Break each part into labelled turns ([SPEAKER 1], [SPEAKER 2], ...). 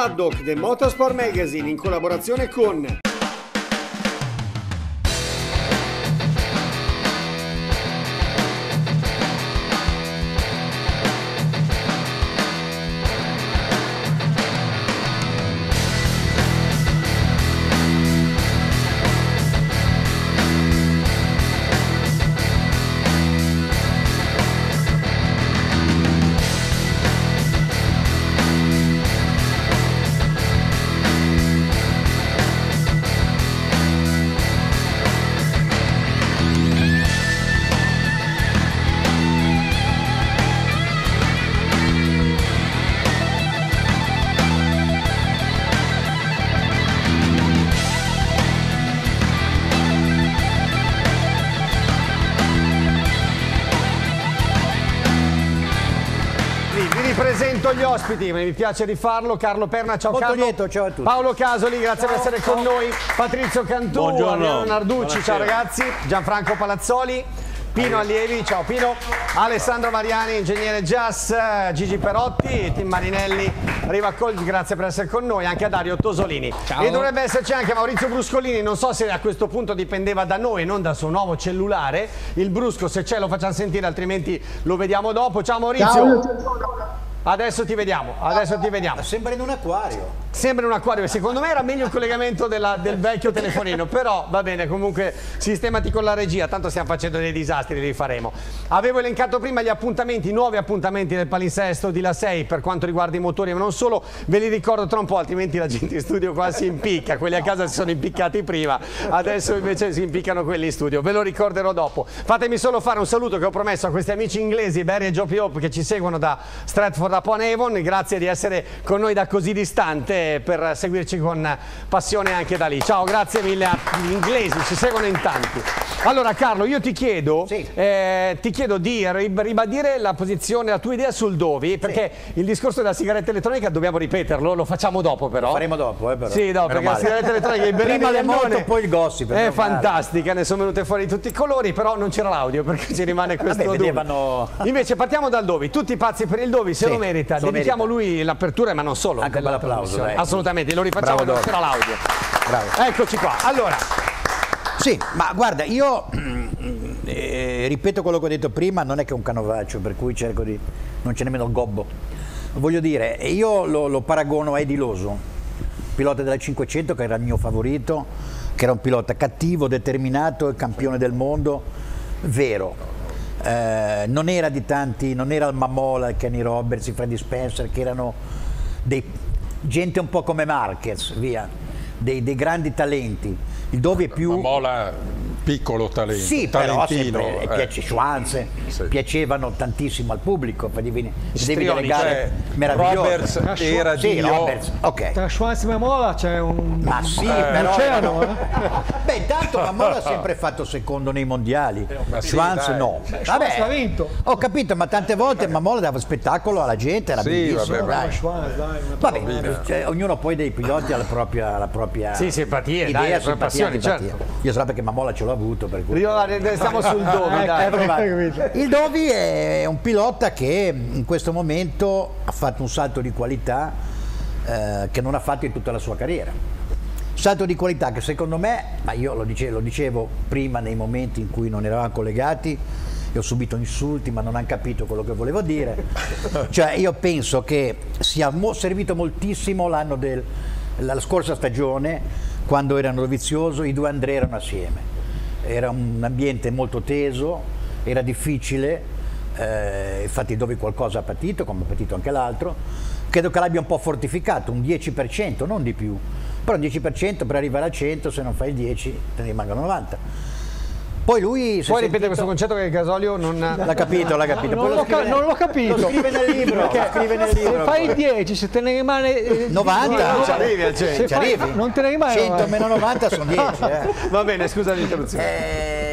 [SPEAKER 1] Paddock del Motorsport Magazine in collaborazione con ospiti, mi piace rifarlo. Carlo Perna, ciao
[SPEAKER 2] Molto
[SPEAKER 1] Carlo.
[SPEAKER 2] lieto, ciao a tutti.
[SPEAKER 1] Paolo Casoli, grazie per essere con noi. Patrizio Cantù,
[SPEAKER 3] Buongiorno.
[SPEAKER 1] Adriano Narducci, ciao
[SPEAKER 3] Buonasera.
[SPEAKER 1] ragazzi. Gianfranco Palazzoli. Pino Allievi, ciao Pino, Alessandro Mariani, ingegnere Jazz, Gigi Perotti, Tim Marinelli, Riva Colgi, grazie per essere con noi, anche a Dario Tosolini. E dovrebbe esserci anche Maurizio Bruscolini, non so se a questo punto dipendeva da noi, non dal suo nuovo cellulare. Il Brusco, se c'è lo facciamo sentire, altrimenti lo vediamo dopo. Ciao Maurizio. Adesso ti vediamo, adesso ti vediamo.
[SPEAKER 2] Sembra in un acquario.
[SPEAKER 1] Sembra un acquario, secondo me era meglio il collegamento della- del vecchio telefonino, però va bene, comunque sistemati con la regia, tanto stiamo facendo dei disastri, li faremo. Avevo elencato prima gli appuntamenti, i nuovi appuntamenti del palinsesto di La 6 per quanto riguarda i motori, ma non solo, ve li ricordo tra un po', altrimenti la gente in studio qua si impicca, quelli a casa si sono impiccati prima, adesso invece si impiccano quelli in studio, ve lo ricorderò dopo. Fatemi solo fare un saluto che ho promesso a questi amici inglesi, Barry e Joe Hope, che ci seguono da Stratford upon Avon, grazie di essere con noi da così distante per seguirci con passione anche da lì. Ciao, grazie mille agli inglesi, ci seguono in tanti. Allora Carlo, io ti chiedo,
[SPEAKER 2] Sì.
[SPEAKER 1] eh, ti chiedo di rib- ribadire la posizione, la tua idea sul Dovi, perché il discorso della sigaretta elettronica dobbiamo ripeterlo, lo facciamo dopo però.
[SPEAKER 2] Faremo dopo, eh, però.
[SPEAKER 1] Sì, no, perché la
[SPEAKER 2] male.
[SPEAKER 1] sigaretta elettronica il
[SPEAKER 2] Prima le moto, poi il gossip.
[SPEAKER 1] È fantastica, ne sono venute fuori di tutti i colori, però non c'era l'audio perché ci rimane questo
[SPEAKER 2] Vabbè, vedevano-
[SPEAKER 1] Invece partiamo dal Dovi, tutti pazzi per il Dovi, se
[SPEAKER 2] Sì,
[SPEAKER 1] lo merita.
[SPEAKER 2] lo
[SPEAKER 1] Dedichiamo
[SPEAKER 2] merita.
[SPEAKER 1] lui l'apertura, ma non solo.
[SPEAKER 2] Anche un
[SPEAKER 1] della
[SPEAKER 2] bel applauso,
[SPEAKER 1] trasmissione.
[SPEAKER 2] dai.
[SPEAKER 1] Assolutamente, lo rifacciamo
[SPEAKER 2] Bravo,
[SPEAKER 1] c'era l'audio.
[SPEAKER 2] Bravo.
[SPEAKER 1] Eccoci qua. Allora,
[SPEAKER 2] Sì, ma guarda, io mm, eh, ripeto quello che ho detto prima, non è che è un canovaccio, per cui cerco di... non c'è nemmeno il gobbo. Voglio dire, io lo, lo paragono a Eddie Loso, pilota della 500 che era il mio favorito, che era un pilota cattivo, determinato e campione del mondo, vero. Eh, non era di tanti, non era il Mamola, il Kenny Roberts, il Freddy Spencer, che erano dei, gente un po' come Marquez, via, dei, dei grandi talenti. Il Dovi è più...
[SPEAKER 3] Mola piccolo talento,
[SPEAKER 2] Sì, però
[SPEAKER 3] talentino.
[SPEAKER 2] sempre,
[SPEAKER 3] eh.
[SPEAKER 2] piace, Schwanz,
[SPEAKER 3] Sì.
[SPEAKER 2] piacevano tantissimo al pubblico, facevi vedevi delle gare
[SPEAKER 3] Cioè,
[SPEAKER 2] meravigliose.
[SPEAKER 3] Roberts era
[SPEAKER 2] sì,
[SPEAKER 3] Dio.
[SPEAKER 2] Roberts, ok.
[SPEAKER 4] Tra Schwanz e Mamola c'è un...
[SPEAKER 2] Ma sì,
[SPEAKER 4] un
[SPEAKER 2] però...
[SPEAKER 4] oceano, eh?
[SPEAKER 2] Beh, intanto Mamola ha sempre fatto secondo nei mondiali,
[SPEAKER 3] Ma sì,
[SPEAKER 2] Schwanz
[SPEAKER 3] dai.
[SPEAKER 2] no.
[SPEAKER 4] Schwanz l'ha vinto.
[SPEAKER 2] Ho capito, ma tante volte Mamola dava spettacolo alla gente, era
[SPEAKER 3] Sì,
[SPEAKER 2] bellissimo.
[SPEAKER 3] vabbè,
[SPEAKER 2] dai.
[SPEAKER 4] Schwanz, dai.
[SPEAKER 2] Vabbè, cioè, ognuno poi dei piloti ha la propria, la propria
[SPEAKER 1] Sì, simpatie,
[SPEAKER 2] idea,
[SPEAKER 1] dai,
[SPEAKER 2] simpatia,
[SPEAKER 1] passioni,
[SPEAKER 2] antipatia.
[SPEAKER 1] certo.
[SPEAKER 2] Io so perché Mamola ce l'ho avuto, per cui...
[SPEAKER 1] io- stiamo sul Dovi, dai.
[SPEAKER 2] Eh, provate.
[SPEAKER 4] capito.
[SPEAKER 2] Il Dovi è un pilota che in questo momento ha fatto un salto di qualità eh, che non ha fatto in tutta la sua carriera. Salto di qualità che secondo me, ma io lo dicevo, lo dicevo prima nei momenti in cui non eravamo collegati, e ho subito insulti ma non hanno capito quello che volevo dire. Cioè io penso che sia mo- servito moltissimo l'anno del, la scorsa stagione, quando erano Dovizioso, i due Andrea erano assieme era un ambiente molto teso, era difficile, eh, infatti dove qualcosa ha patito, come ha patito anche l'altro, credo che l'abbia un po' fortificato, un 10%, non di più, però un 10% per arrivare a 100, se non fai il 10 te ne rimangono 90. Poi lui... si è
[SPEAKER 1] Puoi
[SPEAKER 2] sentito-
[SPEAKER 1] ripetere questo concetto che il gasolio non...
[SPEAKER 2] L'ha capito, l'ha capito.
[SPEAKER 4] Non l'ho,
[SPEAKER 2] scrive
[SPEAKER 4] non l'ho capito.
[SPEAKER 2] Lo scrive nel libro, scrive nel libro.
[SPEAKER 4] Se fai il 10, se te ne rimane... eh,
[SPEAKER 2] 90?
[SPEAKER 1] Non ci arrivi al
[SPEAKER 4] se
[SPEAKER 1] centro.
[SPEAKER 2] Ci
[SPEAKER 4] fai-
[SPEAKER 2] arrivi?
[SPEAKER 4] Non te ne rimane...
[SPEAKER 2] 100 meno 90 sono 10. Eh.
[SPEAKER 1] Va bene, scusa l'interruzione.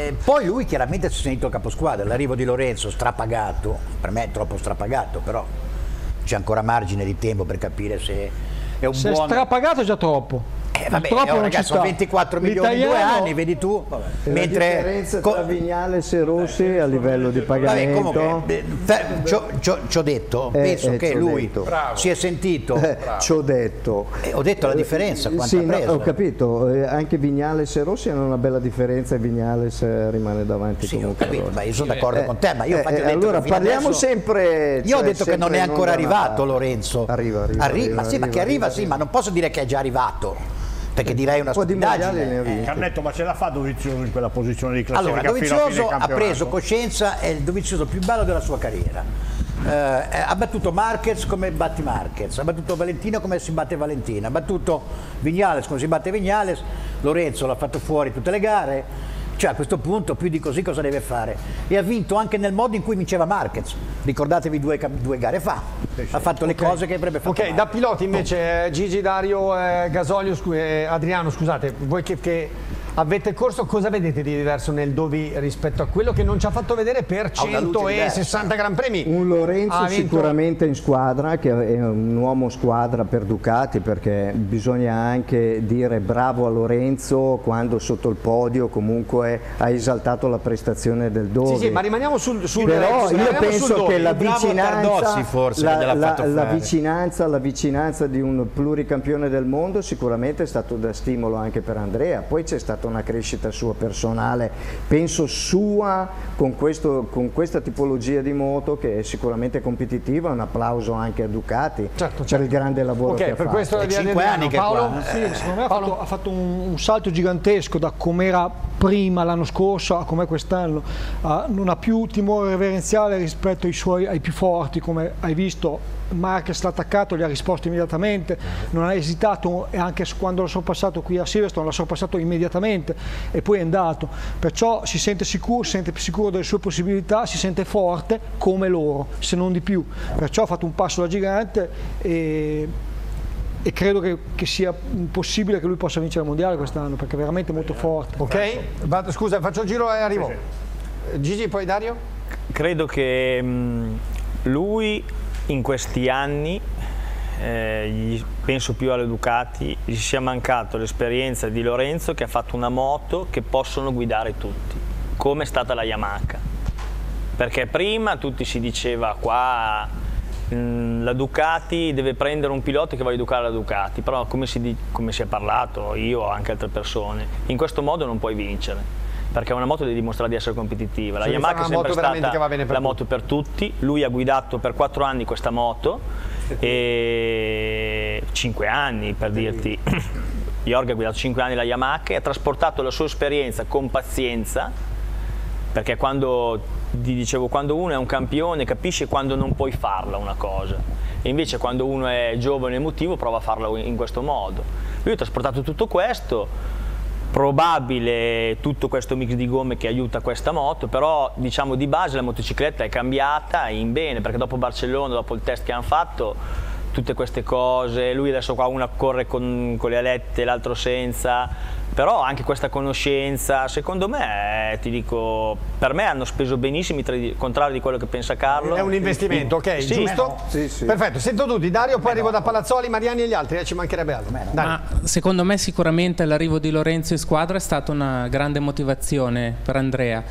[SPEAKER 2] Eh, poi lui chiaramente si è sentito caposquadra, l'arrivo di Lorenzo strapagato, per me è troppo strapagato, però c'è ancora margine di tempo per capire se è un
[SPEAKER 4] Se è
[SPEAKER 2] buon...
[SPEAKER 4] strapagato è già troppo.
[SPEAKER 2] Eh, vabbè, oh,
[SPEAKER 4] non
[SPEAKER 2] ragazzi,
[SPEAKER 4] ci
[SPEAKER 2] sono
[SPEAKER 4] sta.
[SPEAKER 2] 24 milioni in due anni, vedi tu.
[SPEAKER 5] La
[SPEAKER 2] Mentre
[SPEAKER 5] differenza
[SPEAKER 2] co-
[SPEAKER 5] tra Vignales e Rossi a livello di
[SPEAKER 2] Vabbè,
[SPEAKER 5] pagamento
[SPEAKER 2] comunque, ci ho detto,
[SPEAKER 5] Eh,
[SPEAKER 2] penso
[SPEAKER 5] eh,
[SPEAKER 2] che
[SPEAKER 5] c'ho
[SPEAKER 2] lui
[SPEAKER 5] detto.
[SPEAKER 2] si è sentito,
[SPEAKER 5] eh, ci ho detto
[SPEAKER 2] eh, ho detto la differenza, quanto
[SPEAKER 5] sì,
[SPEAKER 2] ha
[SPEAKER 5] no,
[SPEAKER 2] preso.
[SPEAKER 5] ho capito, eh, anche Vignales e Rossi hanno una bella differenza e Vignales eh, rimane davanti
[SPEAKER 2] Sì, ho
[SPEAKER 5] comunque.
[SPEAKER 2] capito, ma io sono d'accordo
[SPEAKER 5] Eh,
[SPEAKER 2] con te, ma io
[SPEAKER 5] eh,
[SPEAKER 2] infatti ho
[SPEAKER 5] eh,
[SPEAKER 2] detto
[SPEAKER 5] allora
[SPEAKER 2] che
[SPEAKER 5] parliamo
[SPEAKER 2] adesso-
[SPEAKER 5] sempre
[SPEAKER 2] Io ho
[SPEAKER 5] cioè,
[SPEAKER 2] detto che non è ancora arrivato. Lorenzo.
[SPEAKER 5] Arriva, arriva,
[SPEAKER 2] Arri-
[SPEAKER 5] arriva,
[SPEAKER 2] ma sì, ma che arriva, sì, ma non posso dire che è già arrivato, perché direi una
[SPEAKER 5] Un po' di
[SPEAKER 2] stupidaggine.
[SPEAKER 5] vinti.
[SPEAKER 6] Carnetto, ma ce la fa Dovizioso in quella posizione di classifica
[SPEAKER 2] Allora, Dovizioso ha preso coscienza, è il Dovizioso più bello della sua carriera. Eh, ha battuto Marquez come batti Marquez, ha battuto Valentino come si batte Valentina, ha battuto Vignales come si batte Vignales, Lorenzo l'ha fatto fuori tutte le gare. Cioè a questo punto più di così cosa deve fare? E ha vinto anche nel modo in cui vinceva Marquez. Ricordatevi due, due gare fa. Ha fatto le cose che avrebbe fatto.
[SPEAKER 1] Ok,
[SPEAKER 2] Marquez.
[SPEAKER 1] da piloti invece eh, Gigi, Dario, eh, Gasolio, scu- eh, Adriano, scusate, voi che, che avete corso, cosa vedete di diverso nel Dovi rispetto a quello che non ci ha fatto vedere per
[SPEAKER 2] Ha una luce
[SPEAKER 1] 160 Gran Premi?
[SPEAKER 5] Un Lorenzo
[SPEAKER 1] vinto-
[SPEAKER 5] sicuramente in squadra, che è un uomo squadra per Ducati, perché bisogna anche dire bravo a Lorenzo quando sotto il podio comunque ha esaltato la prestazione del Dovi.
[SPEAKER 1] Sì, sì, ma rimaniamo sul, sul
[SPEAKER 5] Però io penso che la vicinanza,
[SPEAKER 2] forse,
[SPEAKER 5] la, la- la vicinanza, la vicinanza di un pluricampione del mondo sicuramente è stato da stimolo anche per Andrea. Poi c'è stata una crescita sua personale, penso sua con, questo- con questa tipologia di moto che è sicuramente competitiva. Un applauso anche a Ducati
[SPEAKER 1] Certo,
[SPEAKER 5] per il grande lavoro
[SPEAKER 1] Ok,
[SPEAKER 5] che ha
[SPEAKER 1] per
[SPEAKER 5] fatto.
[SPEAKER 1] questo
[SPEAKER 2] È
[SPEAKER 1] di
[SPEAKER 2] cinque
[SPEAKER 1] Adriano.
[SPEAKER 2] anni che
[SPEAKER 1] Paolo?
[SPEAKER 2] qua, eh.
[SPEAKER 4] Sì, secondo me ha fatto, ha fatto un, un salto gigantesco da com'era prima l'anno scorso a com'è quest'anno. Ah, non ha più timore reverenziale rispetto ai, suoi, ai più forti, come hai visto. Marquez l'ha attaccato, gli ha risposto immediatamente, non ha esitato e anche quando l'ha sorpassato qui a Silverstone l'ha sorpassato immediatamente e poi è andato. Perciò si sente sicuro, si sente più sicuro delle sue possibilità, si sente forte come loro, se non di più. Perciò ha fatto un passo da gigante e e credo che, che sia possibile che lui possa vincere il mondiale quest'anno perché è veramente molto forte.
[SPEAKER 1] Ok, Vado- scusa, faccio il giro e arrivo. Gigi, poi Dario?
[SPEAKER 7] Credo che mh, lui in questi anni, eh, penso più alle Ducati, gli sia mancato l'esperienza di Lorenzo che ha fatto una moto che possono guidare tutti, come è stata la Yamaha. Perché prima tutti si diceva qua mh, la Ducati deve prendere un pilota che va a educare la Ducati, però come si, come si è parlato, io o anche altre persone, in questo modo non puoi vincere. Perché una moto devi dimostrare di essere competitiva. La
[SPEAKER 1] Cioè,
[SPEAKER 7] Yamaha è sempre stata
[SPEAKER 1] per
[SPEAKER 7] la moto per tutti. Lui ha guidato per 4 anni questa moto e 5 anni per dirti. Jorg ha guidato 5 anni la Yamaha e ha trasportato la sua esperienza con pazienza perché quando ti dicevo quando uno è un campione capisce quando non puoi farla una cosa e invece quando uno è giovane e emotivo prova a farla in questo modo lui ha trasportato tutto questo probabile tutto questo mix di gomme che aiuta questa moto però diciamo di base la motocicletta è cambiata in bene perché dopo Barcellona dopo il test che hanno fatto tutte queste cose, lui adesso qua una corre con, con le alette, l'altro senza, però anche questa conoscenza, secondo me, eh, ti dico, per me hanno speso benissimo, al contrario di quello che pensa Carlo.
[SPEAKER 1] È un investimento, ok,
[SPEAKER 7] Sì.
[SPEAKER 1] giusto?
[SPEAKER 5] Sì, sì.
[SPEAKER 1] Perfetto, sento tutti. Dario, poi arrivo da Palazzoli, Mariani e gli altri, eh, ci mancherebbe altro. Dai.
[SPEAKER 8] Ma secondo me sicuramente l'arrivo di Lorenzo in squadra è stata una grande motivazione per Andrea.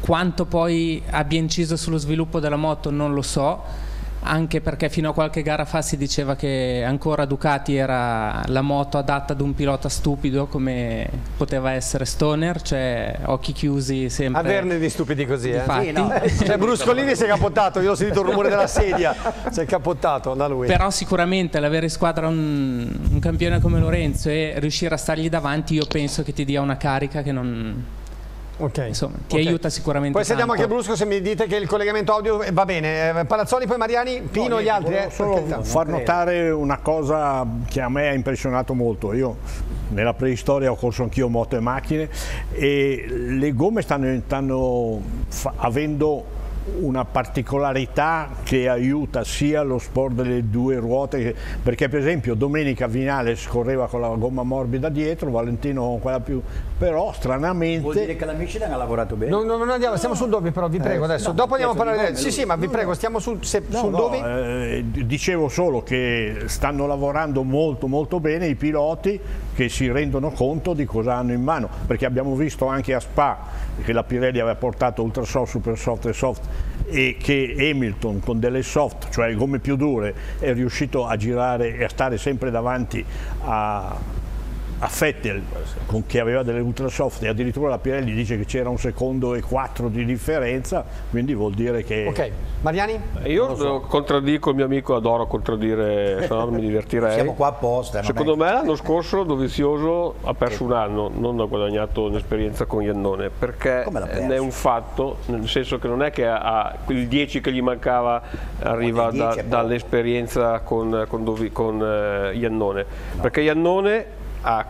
[SPEAKER 8] Quanto poi abbia inciso sullo sviluppo della moto non lo so, anche perché fino a qualche gara fa si diceva che ancora Ducati era la moto adatta ad un pilota stupido come poteva essere Stoner, cioè occhi chiusi sempre.
[SPEAKER 1] Averne di stupidi così, eh.
[SPEAKER 8] Infatti.
[SPEAKER 2] Sì, no.
[SPEAKER 1] Cioè, Bruscolini si è capottato, io ho sentito il rumore della sedia, si è capottato da lui.
[SPEAKER 8] Però sicuramente l'avere in squadra un, un campione come Lorenzo e riuscire a stargli davanti io penso che ti dia una carica che non...
[SPEAKER 1] Ok.
[SPEAKER 8] Insomma, ti
[SPEAKER 1] Ok.
[SPEAKER 8] aiuta sicuramente
[SPEAKER 1] Poi sentiamo anche Brusco se mi dite che il collegamento audio va bene. Eh, Palazzoli, poi Mariani, Pino, gli altri. Eh,
[SPEAKER 6] solo
[SPEAKER 1] per carità.
[SPEAKER 6] far notare una cosa che a me ha impressionato molto. Io nella preistoria ho corso anch'io moto e macchine e le gomme stanno, stanno avendo una particolarità che aiuta sia lo sport delle due ruote, perché per esempio domenica Vinales correva con la gomma morbida dietro, Valentino con quella più, però
[SPEAKER 2] Vuol
[SPEAKER 6] stranamente...
[SPEAKER 2] dire che la Michelin ha lavorato bene.
[SPEAKER 1] Non, non andiamo, stiamo sul Dovi però, vi prego adesso. Dopo andiamo a parlare
[SPEAKER 2] di
[SPEAKER 1] Sì, sì, ma vi prego, stiamo sul, se-
[SPEAKER 6] No,
[SPEAKER 1] sul
[SPEAKER 6] no,
[SPEAKER 1] Dovi.
[SPEAKER 6] eh, dicevo solo che stanno lavorando molto molto bene i piloti che si rendono conto di cosa hanno in mano, perché abbiamo visto anche a Spa che la Pirelli aveva portato ultra soft, super soft e soft e che Hamilton con delle soft, cioè gomme più dure, è riuscito a girare e a stare sempre davanti a, a Vettel con che aveva delle ultra soft e addirittura la Pirelli dice che c'era un secondo e quattro di differenza, quindi vuol dire che...
[SPEAKER 1] Ok, Mariani?
[SPEAKER 9] Io contraddico il mio amico, adoro contraddire, se no non mi divertirei.
[SPEAKER 2] Siamo qua apposta.
[SPEAKER 9] Secondo me l'anno scorso Dovizioso ha perso un anno, non ha guadagnato un'esperienza con Iannone, perché è un fatto, nel senso che non è che ha, il 10 che gli mancava arriva
[SPEAKER 2] il 10
[SPEAKER 9] da- dall'esperienza con, con, Dovi- con eh, Iannone, perché Iannone ha,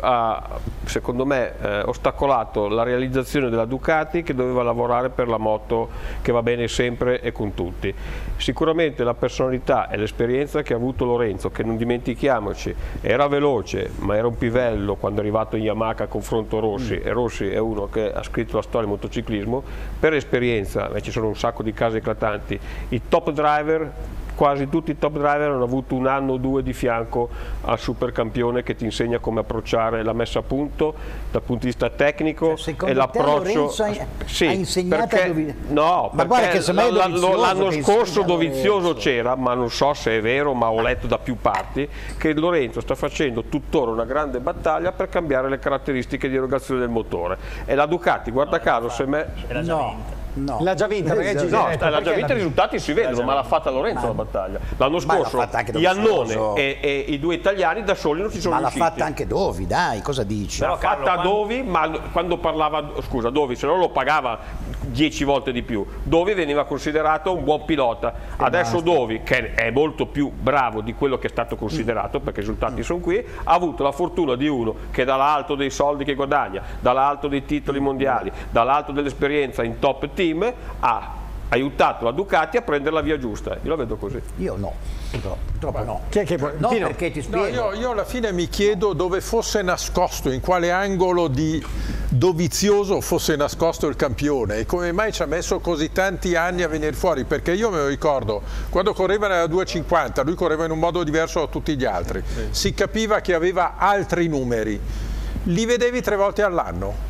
[SPEAKER 9] ha, secondo me eh, ostacolato la realizzazione della Ducati che doveva lavorare per la moto che va bene sempre e con tutti. Sicuramente la personalità e l'esperienza che ha avuto Lorenzo, che non dimentichiamoci, era veloce ma era un pivello quando è arrivato in Yamaha a confronto Rossi e Rossi è uno che ha scritto la storia del motociclismo, per esperienza, e ci sono un sacco di casi eclatanti, i top driver quasi tutti i top driver hanno avuto un anno o due di fianco al supercampione che ti insegna come approcciare la messa a punto dal punto di vista tecnico
[SPEAKER 2] Cioè, secondo
[SPEAKER 9] e l'approccio. Sì,
[SPEAKER 2] ha insegnato a
[SPEAKER 9] perché-
[SPEAKER 2] Dovi-
[SPEAKER 9] no
[SPEAKER 2] Ma guarda
[SPEAKER 9] perché
[SPEAKER 2] Dovizioso
[SPEAKER 9] l'anno scorso Dovizioso c'era ma non so se è vero ma ho letto da più parti che Lorenzo sta facendo tuttora una grande battaglia per cambiare le caratteristiche di erogazione del motore. E la Ducati guarda caso se me
[SPEAKER 2] No, no.
[SPEAKER 1] L'ha già vinta, perché ci
[SPEAKER 9] No, l'ha già
[SPEAKER 1] perché
[SPEAKER 9] vinta, i
[SPEAKER 1] l'ha-
[SPEAKER 9] risultati si vedono, ma l'ha fatta Lorenzo la battaglia. L'anno
[SPEAKER 2] Ma l'ha
[SPEAKER 9] scorso
[SPEAKER 2] fatta anche
[SPEAKER 9] Iannone e, e i due italiani da soli non ci sono
[SPEAKER 2] Ma l'ha
[SPEAKER 9] riusciti.
[SPEAKER 2] fatta anche Dovi, dai, cosa dici?
[SPEAKER 9] L'ha fatta Dovi, ma quando parlava, scusa, Dovi se no lo pagava 10 volte di più. Dovi veniva considerato un buon pilota. Adesso Dovi, che è molto più bravo di quello che è stato considerato, perché i risultati sono qui, ha avuto la fortuna di uno che dall'alto dei soldi che guadagna, dall'alto dei titoli mondiali, dall'alto dell'esperienza in top team, ha aiutato la Ducati a prendere la via giusta. Io la vedo così.
[SPEAKER 2] Io no, purtroppo, no.
[SPEAKER 1] Chi è che vuole-
[SPEAKER 2] No,
[SPEAKER 1] Pino?
[SPEAKER 2] perché ti
[SPEAKER 3] No,
[SPEAKER 2] spiego.
[SPEAKER 3] io, io alla fine mi chiedo dove fosse nascosto, in quale angolo di dovizioso fosse nascosto il campione e come mai ci ha messo così tanti anni a venire fuori, perché io me lo ricordo, quando correva nella 250, lui correva in un modo diverso da tutti gli altri, si capiva che aveva altri numeri, li vedevi tre volte all'anno.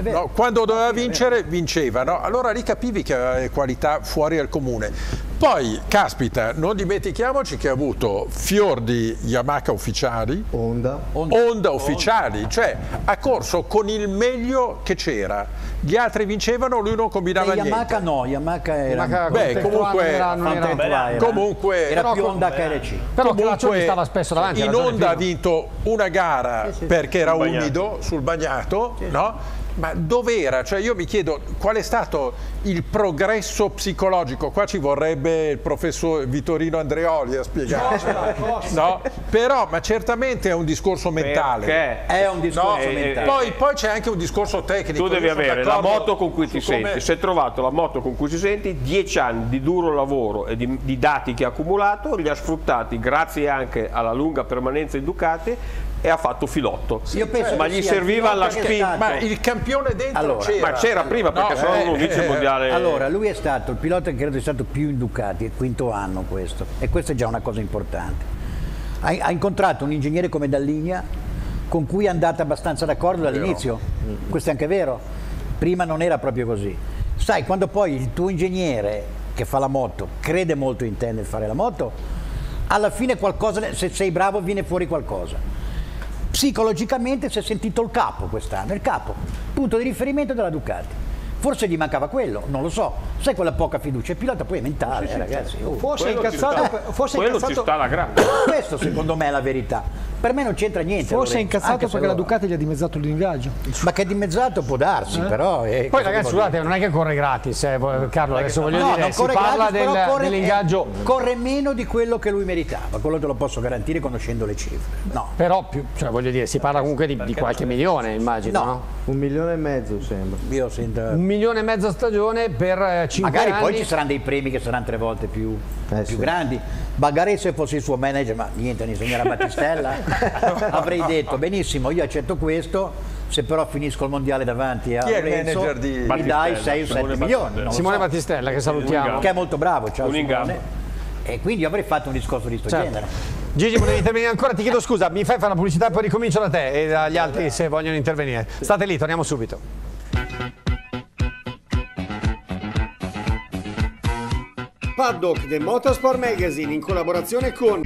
[SPEAKER 3] No, quando doveva vincere, vinceva, no? allora lì capivi che aveva le qualità fuori al comune. Poi, caspita, non dimentichiamoci che ha avuto fior di Yamaha ufficiali,
[SPEAKER 5] Honda.
[SPEAKER 3] Honda ufficiali, cioè ha corso con il meglio che c'era. Gli altri vincevano, lui non combinava
[SPEAKER 2] E
[SPEAKER 3] niente.
[SPEAKER 2] Yamaha no, Yamaha era,
[SPEAKER 1] Yamaha
[SPEAKER 3] Beh, comunque-
[SPEAKER 1] era- non era-
[SPEAKER 3] Comunque,
[SPEAKER 2] era
[SPEAKER 1] però
[SPEAKER 2] più Honda che RC.
[SPEAKER 1] Però
[SPEAKER 3] Comunque,
[SPEAKER 1] stava spesso davanti.
[SPEAKER 3] In Honda ha vinto una gara perché era umido sul bagnato, no? Ma dov'era? Cioè io mi chiedo qual è stato il progresso psicologico. Qua ci vorrebbe il professor Vittorino Andreoli a spiegarcelo. No? Però, ma certamente è un discorso mentale.
[SPEAKER 9] Perché?
[SPEAKER 2] È un discorso
[SPEAKER 9] No, eh,
[SPEAKER 2] mentale.
[SPEAKER 3] Poi, poi c'è anche un discorso tecnico.
[SPEAKER 9] Tu devi avere la moto con cui ti
[SPEAKER 3] come-
[SPEAKER 9] senti. Se hai trovato la moto con cui ti senti, 10 anni di duro lavoro e di, di dati che ha accumulato, li ha sfruttati grazie anche alla lunga permanenza in Ducati e ha fatto filotto.
[SPEAKER 2] Io penso
[SPEAKER 9] ma gli serviva la
[SPEAKER 2] è
[SPEAKER 9] spinta.
[SPEAKER 2] stato-
[SPEAKER 3] Ma il campione dentro
[SPEAKER 2] Allora,
[SPEAKER 3] c'era.
[SPEAKER 9] Ma c'era prima perché
[SPEAKER 3] No,
[SPEAKER 9] se no
[SPEAKER 3] eh,
[SPEAKER 9] non vince il
[SPEAKER 3] eh,
[SPEAKER 9] mondiale.
[SPEAKER 2] Allora, lui è stato il pilota che credo sia stato più in Ducati, è il quinto anno questo, e questa è già una cosa importante. Ha, ha incontrato un ingegnere come Dalligna con cui è andata abbastanza d'accordo dall'inizio, questo è anche vero, prima non era proprio così. Sai, quando poi il tuo ingegnere che fa la moto crede molto in te nel fare la moto, alla fine qualcosa, se sei bravo viene fuori qualcosa. Psicologicamente si è sentito il capo quest'anno, il capo, punto di riferimento della Ducati. Forse gli mancava quello, non lo so. Sai quella poca fiducia, il pilota poi è mentale, eh, ragazzi. oh.
[SPEAKER 1] Forse è
[SPEAKER 9] Quello ci
[SPEAKER 1] incazzato,
[SPEAKER 9] sta.
[SPEAKER 1] forse
[SPEAKER 9] Quello ci
[SPEAKER 1] incazzato
[SPEAKER 9] sta la grande.
[SPEAKER 2] Questo secondo me è la verità. Per me non c'entra niente.
[SPEAKER 4] Forse è incazzato perché la
[SPEAKER 2] loro-
[SPEAKER 4] Ducati gli ha dimezzato l'ingaggio.
[SPEAKER 2] Ma che dimezzato può darsi, però. eh,
[SPEAKER 1] Poi ragazzi, scusate, non è che corre gratis, eh, Carlo, adesso voglio
[SPEAKER 2] No,
[SPEAKER 1] dire, si parla
[SPEAKER 2] gratis,
[SPEAKER 1] del-
[SPEAKER 2] corre-
[SPEAKER 1] dell'ingaggio,
[SPEAKER 2] eh, corre meno di quello che lui meritava, quello te lo posso garantire conoscendo le cifre. No.
[SPEAKER 1] però più, cioè voglio dire, si parla comunque di, di qualche milione, immagino, no?
[SPEAKER 5] Un milione e mezzo sembra.
[SPEAKER 2] Io sento
[SPEAKER 1] Un milione e mezzo a stagione per eh, cinque
[SPEAKER 2] Magari
[SPEAKER 1] anni.
[SPEAKER 2] poi ci saranno dei premi che saranno tre volte più,
[SPEAKER 5] Eh,
[SPEAKER 2] più
[SPEAKER 5] sì.
[SPEAKER 2] grandi. Magari se fossi il suo manager, ma niente, ne insegnerà Battistella, avrei detto benissimo, io accetto questo, se però finisco il mondiale davanti a
[SPEAKER 3] Chi è il
[SPEAKER 2] Lorenzo,
[SPEAKER 3] manager di
[SPEAKER 2] mi dai 6 o 7
[SPEAKER 3] Simone
[SPEAKER 2] milioni.
[SPEAKER 1] Simone
[SPEAKER 2] so.
[SPEAKER 1] Battistella che salutiamo.
[SPEAKER 2] che è molto bravo, ciao. E quindi avrei fatto un discorso di questo
[SPEAKER 1] Certo.
[SPEAKER 2] genere.
[SPEAKER 1] Gigi, volevi intervenire ancora? Ti chiedo scusa, mi fai fare la pubblicità e poi ricomincio da te e dagli altri se vogliono intervenire. State lì, torniamo subito. Paddock The Motorsport Magazine in collaborazione con...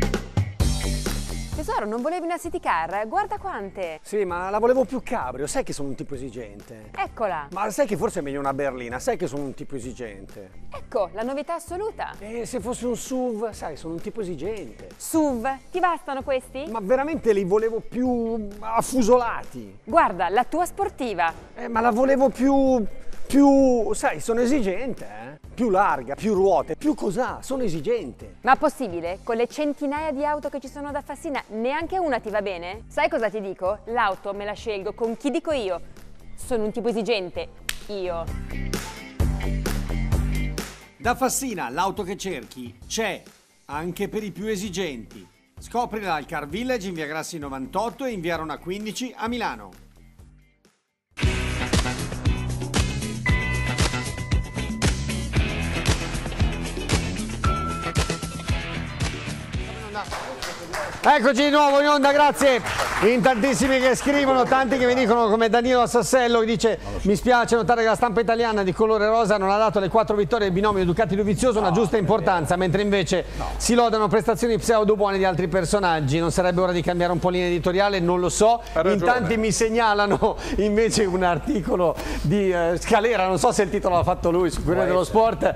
[SPEAKER 10] Tesoro, non volevi una city car? Guarda quante!
[SPEAKER 1] Sì, ma la volevo più cabrio, sai che sono un tipo esigente.
[SPEAKER 10] Eccola!
[SPEAKER 1] Ma sai che forse è meglio una berlina, sai che sono un tipo esigente.
[SPEAKER 10] Ecco, la novità assoluta!
[SPEAKER 1] E se fosse un SUV, sai, sono un tipo esigente.
[SPEAKER 10] SUV, ti bastano questi?
[SPEAKER 1] Ma veramente li volevo più affusolati.
[SPEAKER 10] Guarda, la tua sportiva!
[SPEAKER 1] Eh, ma la volevo più. più. sai, sono esigente, eh? Più larga, più ruote, più cos'ha, sono esigente.
[SPEAKER 10] Ma possibile? Con le centinaia di auto che ci sono da Fassina, neanche una ti va bene? Sai cosa ti dico? L'auto me la scelgo con chi dico io. Sono un tipo esigente. Io.
[SPEAKER 1] Da Fassina, l'auto che cerchi c'è anche per i più esigenti. Scoprila al Car Village in via Grassi 98 e in via Rona 15 a Milano. Eccoci di nuovo in onda, grazie. In tantissimi che scrivono, tanti che mi dicono come Danilo Sassello che dice mi spiace notare che la stampa italiana di colore rosa non ha dato alle quattro vittorie del binomio Ducati Dovizioso una giusta importanza, mentre invece si lodano prestazioni pseudo buone di altri personaggi. Non sarebbe ora di cambiare un po' linea editoriale? Non lo so. In tanti mi segnalano invece un articolo di eh, Scalera, non so se il titolo l'ha fatto lui su Corriere dello Sport.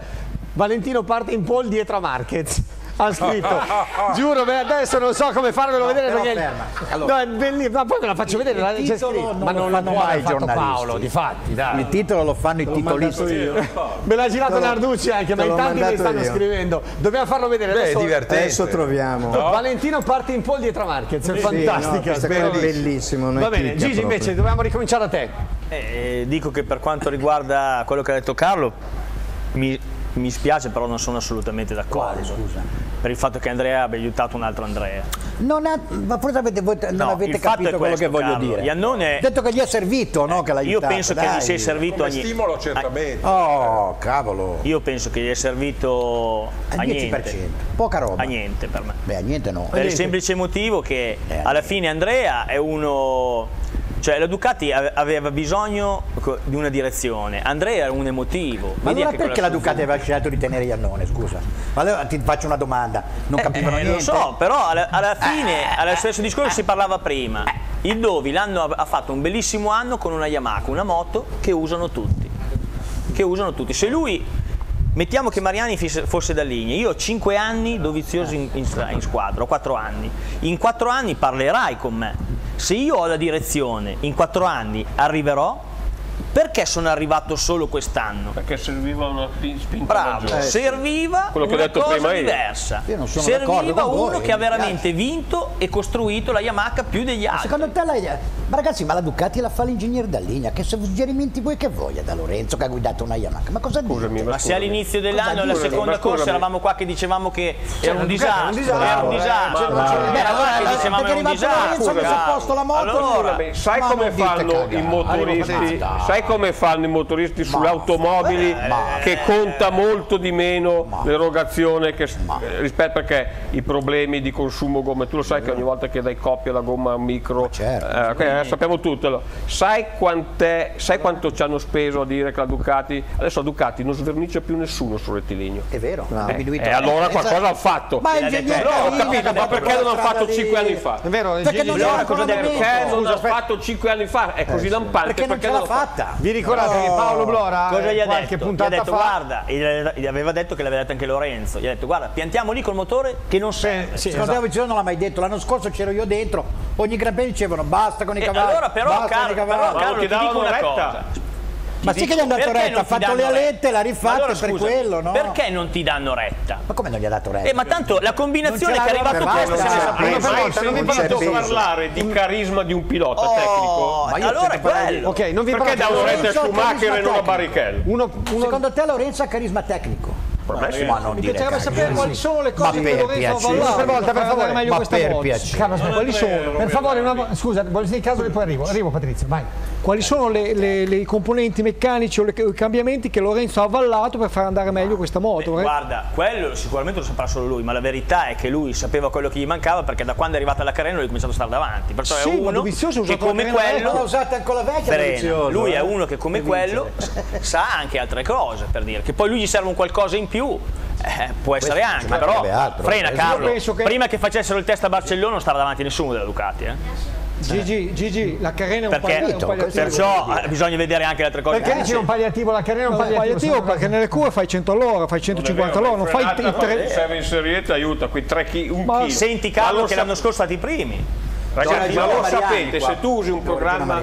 [SPEAKER 1] Valentino parte in pole dietro a Marquez. Ha scritto, giuro, beh, adesso non so come farvelo vedere
[SPEAKER 2] però
[SPEAKER 1] perché
[SPEAKER 2] ferma.
[SPEAKER 1] no,
[SPEAKER 2] Allora,
[SPEAKER 1] è bellissimo, ma poi ve la faccio vedere, la- c'è
[SPEAKER 2] titolo
[SPEAKER 1] scritto.
[SPEAKER 2] non
[SPEAKER 1] ma non può
[SPEAKER 2] mai giornalisti.
[SPEAKER 1] Paolo, di fatti, dai.
[SPEAKER 2] Il titolo lo fanno i titolisti.
[SPEAKER 1] Me l'ha girato Narducci anche, ma in tanti mi stanno
[SPEAKER 5] io.
[SPEAKER 1] scrivendo. Dobbiamo farlo vedere
[SPEAKER 3] Beh, è
[SPEAKER 1] adesso.
[SPEAKER 3] divertente.
[SPEAKER 5] Adesso troviamo.
[SPEAKER 1] Valentino parte in pole dietro a Marquez, è
[SPEAKER 5] Sì,
[SPEAKER 1] fantastica.
[SPEAKER 5] no, questa cosa è bellissimo. è
[SPEAKER 1] Va bene, Gigi
[SPEAKER 5] proprio.
[SPEAKER 1] invece dobbiamo ricominciare da te.
[SPEAKER 7] Eh, dico che per quanto riguarda quello che ha detto Carlo, mi, mi spiace però non sono assolutamente d'accordo. Per il fatto che Andrea abbia aiutato un altro Andrea.
[SPEAKER 2] Non ha- ma forse avete, voi non
[SPEAKER 7] No,
[SPEAKER 2] avete
[SPEAKER 7] il fatto
[SPEAKER 2] capito
[SPEAKER 7] è
[SPEAKER 2] quello
[SPEAKER 7] questo,
[SPEAKER 2] che voglio
[SPEAKER 7] Carlo.
[SPEAKER 2] dire.
[SPEAKER 7] Iannone-
[SPEAKER 2] detto che gli è servito, no? Che l'ha
[SPEAKER 7] Io
[SPEAKER 2] aiutato,
[SPEAKER 7] penso che
[SPEAKER 2] dai.
[SPEAKER 7] gli sia servito
[SPEAKER 3] Come
[SPEAKER 7] a niente.
[SPEAKER 3] stimolo certamente.
[SPEAKER 2] Oh, cavolo.
[SPEAKER 7] Io penso che gli è servito
[SPEAKER 2] Al
[SPEAKER 7] a
[SPEAKER 2] 10%.
[SPEAKER 7] niente.
[SPEAKER 2] Poca roba.
[SPEAKER 7] A niente per me.
[SPEAKER 2] Beh, a niente no.
[SPEAKER 7] Per il semplice motivo che
[SPEAKER 2] Eh,
[SPEAKER 7] alla fine Andrea è uno. Cioè la Ducati ave- aveva bisogno di una direzione, Andrea era un emotivo.
[SPEAKER 2] Ma allora perché la Ducati aveva scelto di tenere Iannone, scusa? Ma allora ti faccio una domanda, non capivano
[SPEAKER 7] Eh,
[SPEAKER 2] niente?
[SPEAKER 7] lo so, però alla, alla fine, allo stesso discorso si parlava prima. Il Dovi l'anno ha fatto un bellissimo anno con una Yamaha, una moto che usano tutti. Che usano tutti. Se lui, mettiamo che Mariani fosse da linea, io ho 5 anni dovizioso in, in in squadra, ho 4 anni. In 4 anni parlerai con me. Se io ho la direzione, in 4 anni arriverò, perché sono arrivato solo quest'anno?
[SPEAKER 9] Perché serviva una pi- spinta
[SPEAKER 7] Bravo,
[SPEAKER 9] maggiore.
[SPEAKER 7] serviva
[SPEAKER 9] Quello che ho
[SPEAKER 7] una
[SPEAKER 9] detto
[SPEAKER 7] cosa
[SPEAKER 9] prima io.
[SPEAKER 7] diversa.
[SPEAKER 2] Io non sono d'accordo
[SPEAKER 7] serviva
[SPEAKER 2] con voi,
[SPEAKER 7] uno che ha veramente vinto e costruito la Yamaha più degli
[SPEAKER 2] Ma
[SPEAKER 7] altri.
[SPEAKER 2] Secondo te lei... Ma ragazzi, ma la Ducati la fa l'ingegnere da linea, che suggerimenti vuoi che voglia da Lorenzo che ha guidato una Yamaha? Ma cosa
[SPEAKER 9] Scusami,
[SPEAKER 2] dite?
[SPEAKER 9] ma
[SPEAKER 7] Ma se all'inizio dell'anno, alla seconda corsa, eravamo qua che dicevamo che era un
[SPEAKER 1] Ducati era un
[SPEAKER 7] disastro,
[SPEAKER 1] disastro,
[SPEAKER 7] era un
[SPEAKER 1] eh,
[SPEAKER 7] disastro. Beh, allora che
[SPEAKER 2] Perché
[SPEAKER 7] dicevamo
[SPEAKER 2] è
[SPEAKER 7] era un
[SPEAKER 2] arrivato Lorenzo
[SPEAKER 7] disastro.
[SPEAKER 2] che si è posto la moto.
[SPEAKER 7] Allora,
[SPEAKER 9] sai come fanno i motoristi? Sai come fanno i motoristi sulle automobili che conta molto di meno l'erogazione che, eh, rispetto perché i problemi di consumo gomme, tu lo sai che ogni volta che dai coppia la gomma micro,
[SPEAKER 2] certo.
[SPEAKER 9] eh, eh, sappiamo tutto. allora. Sai, quant'è, sai quanto ci hanno speso a dire che la Ducati, adesso la Ducati non svernicia più nessuno sul rettilineo.
[SPEAKER 2] È vero, ha
[SPEAKER 9] Eh, e allora
[SPEAKER 2] Eh,
[SPEAKER 9] qualcosa
[SPEAKER 2] esatto.
[SPEAKER 9] hanno fatto.
[SPEAKER 2] Ma il
[SPEAKER 9] No, ho capito,
[SPEAKER 2] ha
[SPEAKER 9] ma perché non hanno fatto
[SPEAKER 2] strada lì?
[SPEAKER 9] 5 anni fa?
[SPEAKER 1] È vero,
[SPEAKER 2] Perché non
[SPEAKER 1] aspetta.
[SPEAKER 9] fatto 5 anni fa? È così lampante.
[SPEAKER 2] Perché non ce l'ha fatta.
[SPEAKER 1] Vi ricordate che Paolo Blora
[SPEAKER 7] Cosa gli
[SPEAKER 1] eh,
[SPEAKER 7] ha
[SPEAKER 1] qualche
[SPEAKER 7] detto? Gli ha
[SPEAKER 1] puntata
[SPEAKER 7] detto
[SPEAKER 1] fa
[SPEAKER 7] guarda, gli aveva detto che l'aveva detto anche Lorenzo, gli ha detto guarda piantiamo lì col motore che non serve.
[SPEAKER 1] sì,
[SPEAKER 2] Secondo
[SPEAKER 1] esatto.
[SPEAKER 2] me non l'ha mai detto, l'anno scorso c'ero io dentro, ogni gran premio dicevano basta con i
[SPEAKER 7] E
[SPEAKER 2] cavalli.
[SPEAKER 7] allora però,
[SPEAKER 2] basta
[SPEAKER 7] Carlo,
[SPEAKER 2] con i
[SPEAKER 7] però,
[SPEAKER 2] cavalli.
[SPEAKER 7] Carlo, ti dico una
[SPEAKER 9] retta?
[SPEAKER 7] cosa.
[SPEAKER 2] Ma sì che gli hanno dato retta, ha fatto le alette, l'ha rifatta
[SPEAKER 11] Allora,
[SPEAKER 2] per quello, no?
[SPEAKER 11] Perché non ti danno retta?
[SPEAKER 2] Ma come non gli ha dato retta?
[SPEAKER 11] Eh, ma tanto la combinazione che è arrivato
[SPEAKER 2] basta.
[SPEAKER 11] questo se ne sapeva.
[SPEAKER 1] Vi
[SPEAKER 9] sentito parlare di carisma di un pilota
[SPEAKER 11] Oh,
[SPEAKER 9] tecnico?
[SPEAKER 2] Ma io
[SPEAKER 11] allora è quello.
[SPEAKER 1] Ok, non vi
[SPEAKER 9] Perché
[SPEAKER 1] parlo
[SPEAKER 9] danno retta a
[SPEAKER 2] Lorenzo
[SPEAKER 9] Schumacher e non a Barrichello?
[SPEAKER 2] Secondo te Lorenzo ha carisma tecnico?
[SPEAKER 9] Sì.
[SPEAKER 2] Ma non
[SPEAKER 4] Mi
[SPEAKER 2] dire
[SPEAKER 4] piacerebbe sapere quali sono le
[SPEAKER 2] Ma
[SPEAKER 4] cose che ha avallato
[SPEAKER 1] Per volta, per
[SPEAKER 4] far andare
[SPEAKER 1] favore.
[SPEAKER 4] meglio
[SPEAKER 2] Ma
[SPEAKER 4] questa
[SPEAKER 2] per
[SPEAKER 4] moto.
[SPEAKER 2] piacere.
[SPEAKER 1] Calma, aspetta.
[SPEAKER 4] Quali sono?
[SPEAKER 1] per favore, una, scusa, nel caso che poi arrivo, arrivo Patrizio, vai.
[SPEAKER 4] Quali sono le componenti meccanici o le- i cambiamenti che Lorenzo ha avallato per far andare meglio questa moto? eh?
[SPEAKER 7] Guarda, quello sicuramente lo saprà solo lui, ma la verità è che lui sapeva quello che gli mancava perché da quando è arrivata la Carena lui ha cominciato a stare davanti. Perciò
[SPEAKER 4] Sì,
[SPEAKER 7] è
[SPEAKER 4] ma
[SPEAKER 7] uno
[SPEAKER 4] ha
[SPEAKER 7] che
[SPEAKER 4] usato la
[SPEAKER 7] come quello
[SPEAKER 2] l'ha usata anche la vecchia
[SPEAKER 7] Lui è
[SPEAKER 2] eh?
[SPEAKER 7] uno che come quello sa anche altre cose per dire che poi lui gli serve un qualcosa in più. Eh, può essere
[SPEAKER 2] ci
[SPEAKER 7] anche, però
[SPEAKER 2] altro.
[SPEAKER 7] frena Carlo.
[SPEAKER 4] penso che-
[SPEAKER 7] Prima che facessero il test a Barcellona non stava davanti nessuno della Ducati, eh.
[SPEAKER 4] Gigi, Gigi, la carena è un,
[SPEAKER 7] perché
[SPEAKER 4] un palliativo.
[SPEAKER 7] perciò eh, bisogna vedere anche le altre cose.
[SPEAKER 1] Perché
[SPEAKER 7] Eh,
[SPEAKER 1] dici
[SPEAKER 7] sì.
[SPEAKER 1] un palliativo, la carriera è un palliativo?
[SPEAKER 4] palliativo
[SPEAKER 1] sono
[SPEAKER 4] perché nelle curve fai 100 all'ora, fai 150 all'ora, non fai i
[SPEAKER 9] Frenata,
[SPEAKER 4] tre...
[SPEAKER 9] serve inserire ti aiuta quei 3 kg, un
[SPEAKER 4] Ma
[SPEAKER 9] chilo.
[SPEAKER 7] Senti Carlo
[SPEAKER 9] lo
[SPEAKER 7] che l'anno scorso stati i primi.
[SPEAKER 9] Ragazzi, ma lo sapete,
[SPEAKER 2] qua.
[SPEAKER 9] se tu usi un programma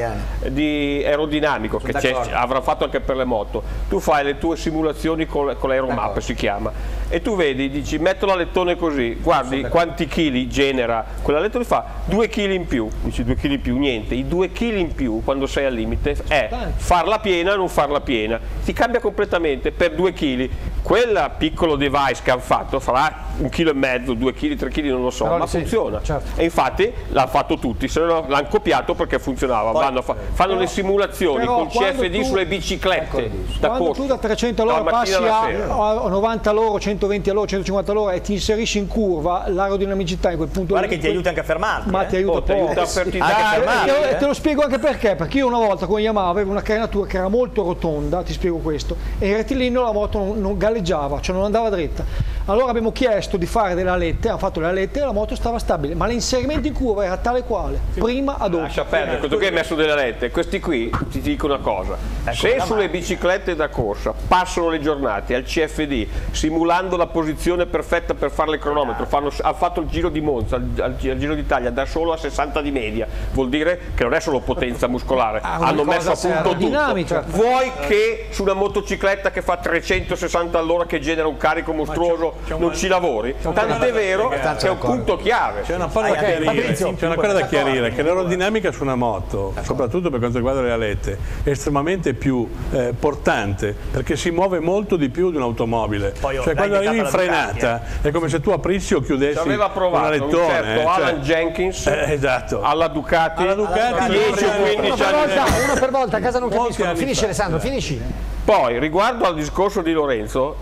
[SPEAKER 9] di aerodinamico, che c'è-
[SPEAKER 2] d'accordo.
[SPEAKER 9] avrà fatto anche per le moto, tu fai le tue simulazioni con, con l'aeromap, si chiama, e tu vedi, dici metto la lettone così, guardi quanti chili genera quella lettone, fa 2 kg in più, dici 2 kg in più, niente, i 2 kg in più quando sei al limite è farla piena o non farla piena, ti cambia completamente per 2 kg. Quel piccolo device che hanno fatto farà un chilo e mezzo, 2 kg, 3 kg, non lo so,
[SPEAKER 1] Però
[SPEAKER 9] ma
[SPEAKER 1] sì,
[SPEAKER 9] funziona.
[SPEAKER 1] certo.
[SPEAKER 9] E infatti l'hanno fatto tutti, se no l'hanno copiato perché funzionava. Vanno a fa- fanno le simulazioni
[SPEAKER 4] però quando
[SPEAKER 9] CFD
[SPEAKER 4] tu-
[SPEAKER 9] sulle biciclette da
[SPEAKER 4] Quando
[SPEAKER 9] corsa.
[SPEAKER 4] tu da 300 all'ora passi a, a 90 all'ora, 120 all'ora, 150 all'ora e ti inserisci in curva, l'aerodinamicità in quel punto
[SPEAKER 7] Guarda
[SPEAKER 4] lì-
[SPEAKER 7] che ti aiuta anche a fermarti.
[SPEAKER 4] Ma
[SPEAKER 7] eh.
[SPEAKER 4] ti aiuta
[SPEAKER 9] Oh, ti
[SPEAKER 4] poco.
[SPEAKER 9] aiuta a
[SPEAKER 4] Eh, E
[SPEAKER 7] fermarti,
[SPEAKER 4] te, lo-
[SPEAKER 7] eh.
[SPEAKER 4] e te lo spiego anche perché, perché io una volta con Yamaha avevo una carenatura che era molto rotonda, ti spiego questo, e in rettilineo la moto non, non galleggiava, cioè non andava dritta. Allora abbiamo chiesto di fare delle alette, hanno fatto le alette e la moto stava stabile, ma l'inserimento in curva era tale quale, prima a dopo.
[SPEAKER 9] Lascia perdere, questo qui hai messo delle lette. Questi qui ti dico una cosa: se sulle biciclette da corsa passano le giornate al CFD simulando la posizione perfetta per fare il cronometro, fanno, ha fatto il giro di Monza, al, al Giro d'Italia da solo a 60 di media, vuol dire che non è solo potenza muscolare,
[SPEAKER 4] una
[SPEAKER 9] hanno messo a punto tutto.
[SPEAKER 4] aerodinamica.
[SPEAKER 9] Vuoi che su una motocicletta che fa 360 all'ora che genera un carico mostruoso non ci lavori? Tant'è vero che è un punto chiave.
[SPEAKER 12] C'è una cosa da chiarire, c'è una cosa da chiarire che l'aerodinamica su una moto, soprattutto per quanto riguarda le alette, è estremamente più eh, portante perché si muove molto di più di un'automobile.
[SPEAKER 7] Oh,
[SPEAKER 12] cioè quando arrivi in frenata è come se tu aprissi o chiudessi un
[SPEAKER 9] provato un
[SPEAKER 12] alettone.
[SPEAKER 9] certo
[SPEAKER 12] eh,
[SPEAKER 9] Alan
[SPEAKER 12] cioè-
[SPEAKER 9] Jenkins
[SPEAKER 12] Eh, esatto.
[SPEAKER 9] alla Ducati,
[SPEAKER 12] Alla Ducati
[SPEAKER 9] 10 o
[SPEAKER 12] uno
[SPEAKER 9] 15
[SPEAKER 1] Uno per
[SPEAKER 9] anni
[SPEAKER 1] uno per volta, a casa non capiscono. Finisci. Alessandro, finisci.
[SPEAKER 9] Poi, riguardo al discorso di Lorenzo,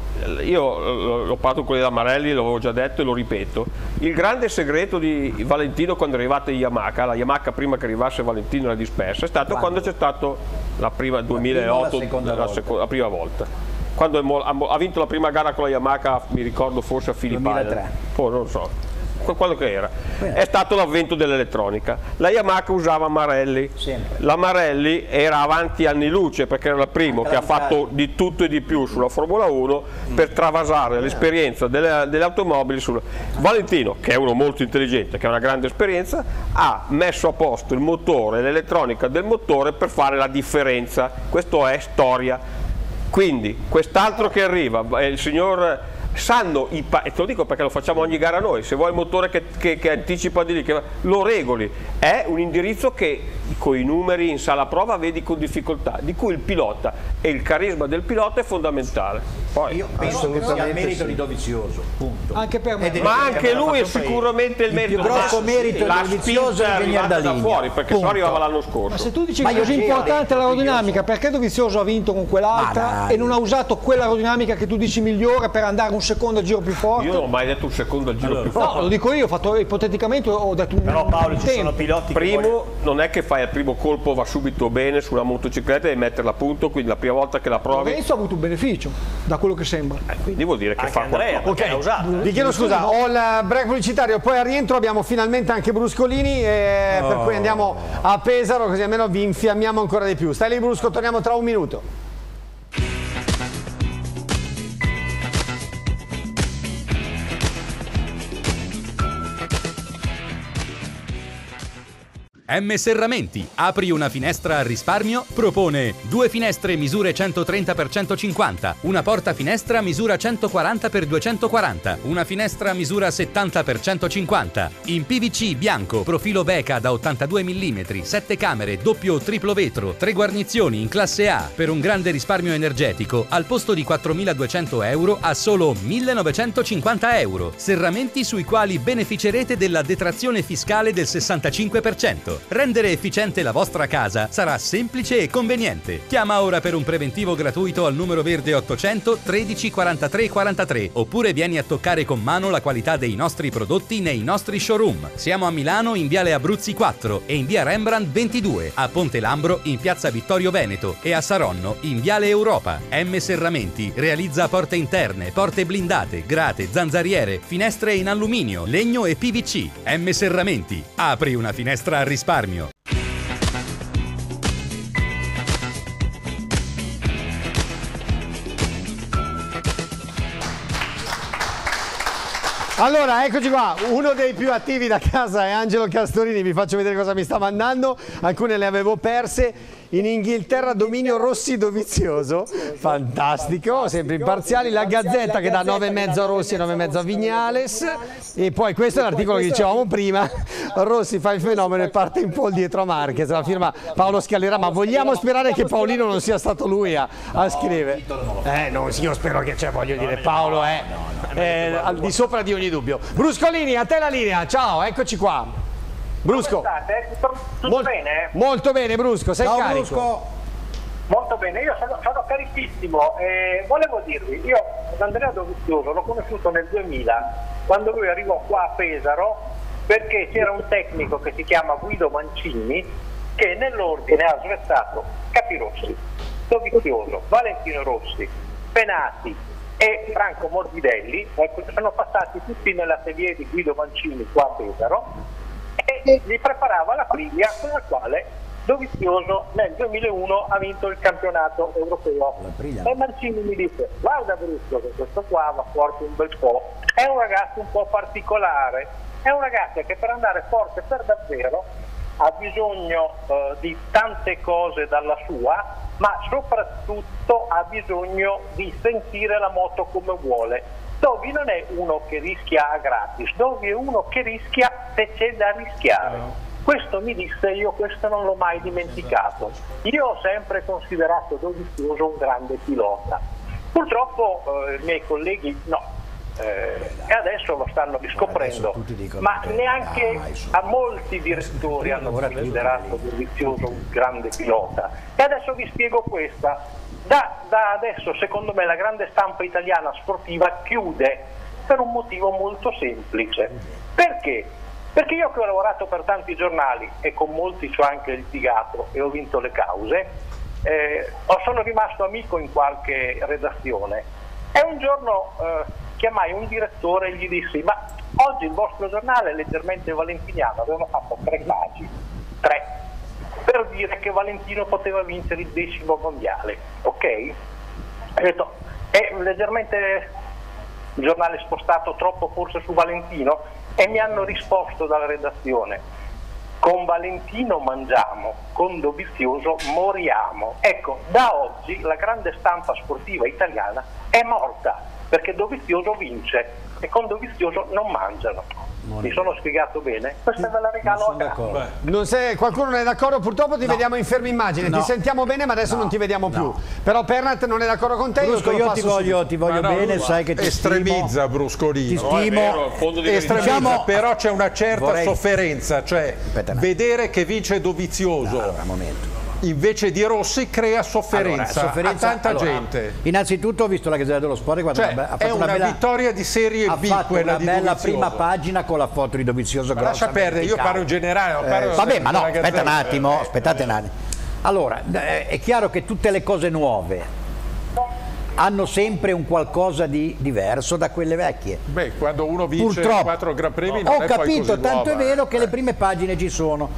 [SPEAKER 9] io l- l'ho parlato con quelli da Marelli, l'avevo già detto e lo ripeto. Il grande segreto di Valentino quando è arrivata Yamaha, la Yamaha prima che arrivasse Valentino era dispersa, è stato quando, c'è stato la prima 2008,
[SPEAKER 2] la seconda
[SPEAKER 9] la,
[SPEAKER 2] volta.
[SPEAKER 9] seco- la prima volta. Quando ha, vinto la prima gara con la Yamaha, mi ricordo forse a Phillip
[SPEAKER 2] 2003.
[SPEAKER 9] Island. Poi non lo so. Que- quello che era. È stato l'avvento dell'elettronica. La Yamaha usava Marelli.
[SPEAKER 2] Sempre.
[SPEAKER 9] La Marelli era avanti anni luce perché era il primo che ha fatto di tutto e di più sulla Formula 1 per travasare l'esperienza delle, delle automobili. Sul... Valentino, che è uno molto intelligente, che ha una grande esperienza, ha messo a posto il motore l'elettronica del motore per fare la differenza. Questo è storia. Quindi quest'altro che arriva, è il signor sanno i pa- e te lo dico perché lo facciamo ogni gara noi, se vuoi il motore che, che- che anticipa di lì, che lo regoli, è un indirizzo che con i numeri in sala prova vedi con difficoltà, di cui il pilota e il carisma del pilota è fondamentale. Poi,
[SPEAKER 2] Io penso che sia il merito di Dovizioso, punto.
[SPEAKER 4] Anche per me.
[SPEAKER 9] Ma anche lui è sicuramente il
[SPEAKER 2] Il
[SPEAKER 9] merito.
[SPEAKER 2] più grosso merito
[SPEAKER 9] la
[SPEAKER 2] Dovizioso è venire
[SPEAKER 9] arrivata
[SPEAKER 2] da
[SPEAKER 9] da fuori, perché se no
[SPEAKER 2] Punto.
[SPEAKER 9] arrivava l'anno
[SPEAKER 4] Ma
[SPEAKER 9] scorso.
[SPEAKER 4] se tu dici
[SPEAKER 2] Ma
[SPEAKER 4] che è così
[SPEAKER 2] sì,
[SPEAKER 4] importante l'aerodinamica, perché Dovizioso ha vinto con quell'altra
[SPEAKER 2] Ma
[SPEAKER 4] e non ha usato quell'aerodinamica che tu dici migliore per andare un secondo al giro più forte?
[SPEAKER 9] Io non ho mai detto un secondo al giro più forte.
[SPEAKER 4] No, lo dico io, ho fatto ipoteticamente ho detto un
[SPEAKER 7] Però Paolo
[SPEAKER 4] un
[SPEAKER 7] ci sono
[SPEAKER 4] tempo.
[SPEAKER 7] piloti che vogliono-
[SPEAKER 9] Primo, non è che fai il primo colpo, va subito bene sulla motocicletta e metterla a punto, quindi la prima volta che la provi,
[SPEAKER 4] Lorenzo ha avuto un beneficio, da quello che sembra.
[SPEAKER 9] quindi vuol dire che
[SPEAKER 7] Anche
[SPEAKER 9] fa
[SPEAKER 7] Andrea,
[SPEAKER 9] qualcosa.
[SPEAKER 7] usato. eh.
[SPEAKER 1] Vi chiedo scusa, ho il break pubblicitario, poi al rientro abbiamo finalmente anche Bruscolini, eh, per cui andiamo a Pesaro così almeno vi infiammiamo ancora di più. Stai lì Brusco, torniamo tra un minuto.
[SPEAKER 13] M Serramenti, apri una finestra a risparmio, propone due finestre misure 130 x 150, una porta finestra misura 140 x 240, una finestra misura 70 x 150, in PVC bianco, profilo Beca da 82 mm, 7 camere, doppio o triplo vetro, tre guarnizioni in classe A, per un grande risparmio energetico, al posto di 4.200 euro a solo 1.950 euro. Serramenti sui quali beneficerete della detrazione fiscale del 65%. Rendere efficiente la vostra casa sarà semplice e conveniente. Chiama ora per un preventivo gratuito al numero verde 800 13 43 43 oppure vieni a toccare con mano la qualità dei nostri prodotti nei nostri showroom. Siamo a Milano in Viale Abruzzi 4 e in Via Rembrandt 22, a Ponte Lambro in Piazza Vittorio Veneto e a Saronno in Viale Europa. M Serramenti realizza porte interne, porte blindate, grate, zanzariere, finestre in alluminio, legno e PVC. M Serramenti. Apri una finestra a risparmio.
[SPEAKER 1] Allora, eccoci qua, uno dei più attivi da casa è Angelo Castorini, vi faccio vedere cosa mi sta mandando, alcune le avevo perse. In Inghilterra dominio Rossi Dovizioso, fantastico, sempre imparziali. La Gazzetta che dà 9,5 a Rossi e 9,5 a Vignales. E poi questo è l'articolo che dicevamo prima, Rossi fa il fenomeno e parte in pole dietro a Marquez, la firma Paolo Scalera, ma vogliamo sperare che Paolino non sia stato lui a, a scrivere? Eh, no, io spero che, cioè, voglio dire, Paolo è, è al di sopra di ogni dubbio. Bruscolini, a te la linea, ciao, eccoci qua. Brusco.
[SPEAKER 14] Come state? Tutto, tutto
[SPEAKER 1] Mol-
[SPEAKER 14] bene?
[SPEAKER 1] Molto bene Brusco, sei
[SPEAKER 2] Ciao,
[SPEAKER 1] carico.
[SPEAKER 2] Brusco.
[SPEAKER 14] Molto bene, io sono, sono carichissimo e volevo dirvi, io Andrea Dovizioso l'ho conosciuto nel 2000, quando lui arrivò qua a Pesaro, perché c'era un tecnico che si chiama Guido Mancini che nell'ordine ha svezzato Capirossi, Dovizioso, Valentino Rossi, Penati e Franco Morbidelli, ecco, sono passati tutti nell'atelier di Guido Mancini qua a Pesaro e gli preparava la priglia con la quale Dovizioso nel 2001 ha vinto il campionato europeo. E Mancini mi disse, guarda Brusco che questo qua va forte un bel po', è un ragazzo un po' particolare, è un ragazzo che per andare forte per davvero ha bisogno eh, di tante cose dalla sua, ma soprattutto ha bisogno di sentire la moto come vuole. Dovi non è uno che rischia a gratis, Dovi è uno che rischia se c'è da rischiare. Questo mi disse, io questo non l'ho mai dimenticato. Io ho sempre considerato Dovizioso un grande pilota. Purtroppo eh, i miei colleghi no, eh, e adesso lo stanno riscoprendo, ma neanche a molti direttori hanno considerato Dovizioso un grande pilota. E adesso vi spiego questa. Da, da adesso, secondo me, la grande stampa italiana sportiva chiude per un motivo molto semplice. Perché? Perché io che ho lavorato per tanti giornali e con molti ci ho anche litigato e ho vinto le cause, eh, sono rimasto amico in qualche redazione e un giorno eh, chiamai un direttore e gli dissi ma oggi il vostro giornale leggermente valentiniano, avevano fatto tre pagine, tre, per dire che Valentino poteva vincere il decimo mondiale, ok? Ho detto, è leggermente il giornale spostato troppo forse su Valentino e mi hanno risposto dalla redazione con Valentino mangiamo, con Dovizioso moriamo. Ecco, da oggi la grande stampa sportiva italiana è morta perché Dovizioso vince e con Dovizioso non mangiano. Mi sono spiegato bene? Questa ve la regalo a casa.
[SPEAKER 1] Non sei- qualcuno non è d'accordo, purtroppo ti vediamo in ferma immagine,
[SPEAKER 2] No.
[SPEAKER 1] ti sentiamo bene ma adesso non ti vediamo più. Però Pernat non è d'accordo con te,
[SPEAKER 2] Brusco, io ti voglio, ti voglio bene, sai che ti
[SPEAKER 3] estremizza
[SPEAKER 2] stimo.
[SPEAKER 3] Bruscolini.
[SPEAKER 2] Ti stimo.
[SPEAKER 3] Estremizza,
[SPEAKER 2] Diciamo-
[SPEAKER 3] però c'è una certa
[SPEAKER 2] Vorrei-
[SPEAKER 3] sofferenza, cioè vedere che vince Dovizioso invece di Rossi crea sofferenza,
[SPEAKER 2] Allora, sofferenza-
[SPEAKER 3] a tanta
[SPEAKER 2] allora,
[SPEAKER 3] gente.
[SPEAKER 2] Innanzitutto ho visto la Gazzetta dello Sport, guarda,
[SPEAKER 3] Cioè,
[SPEAKER 2] una ha
[SPEAKER 3] è
[SPEAKER 2] fatto
[SPEAKER 3] una,
[SPEAKER 2] bella,
[SPEAKER 3] vittoria di serie
[SPEAKER 2] ha
[SPEAKER 3] B
[SPEAKER 2] fatto
[SPEAKER 3] quella
[SPEAKER 2] una
[SPEAKER 3] di
[SPEAKER 2] bella
[SPEAKER 3] Dovizioso.
[SPEAKER 2] prima pagina con la foto di Dovizioso
[SPEAKER 3] Ma lascia perdere, io parlo in generale, non parlo
[SPEAKER 2] Eh, vabbè, ma no, aspetta un attimo, aspettate un attimo. Allora, eh, è chiaro che tutte le cose nuove hanno sempre un qualcosa di diverso da quelle vecchie.
[SPEAKER 3] Beh, quando uno vince
[SPEAKER 2] Purtroppo.
[SPEAKER 3] quattro Gran Premi non
[SPEAKER 2] Ho
[SPEAKER 3] è
[SPEAKER 2] capito, tanto è
[SPEAKER 3] nuova,
[SPEAKER 2] vero
[SPEAKER 3] eh.
[SPEAKER 2] che le prime pagine ci sono.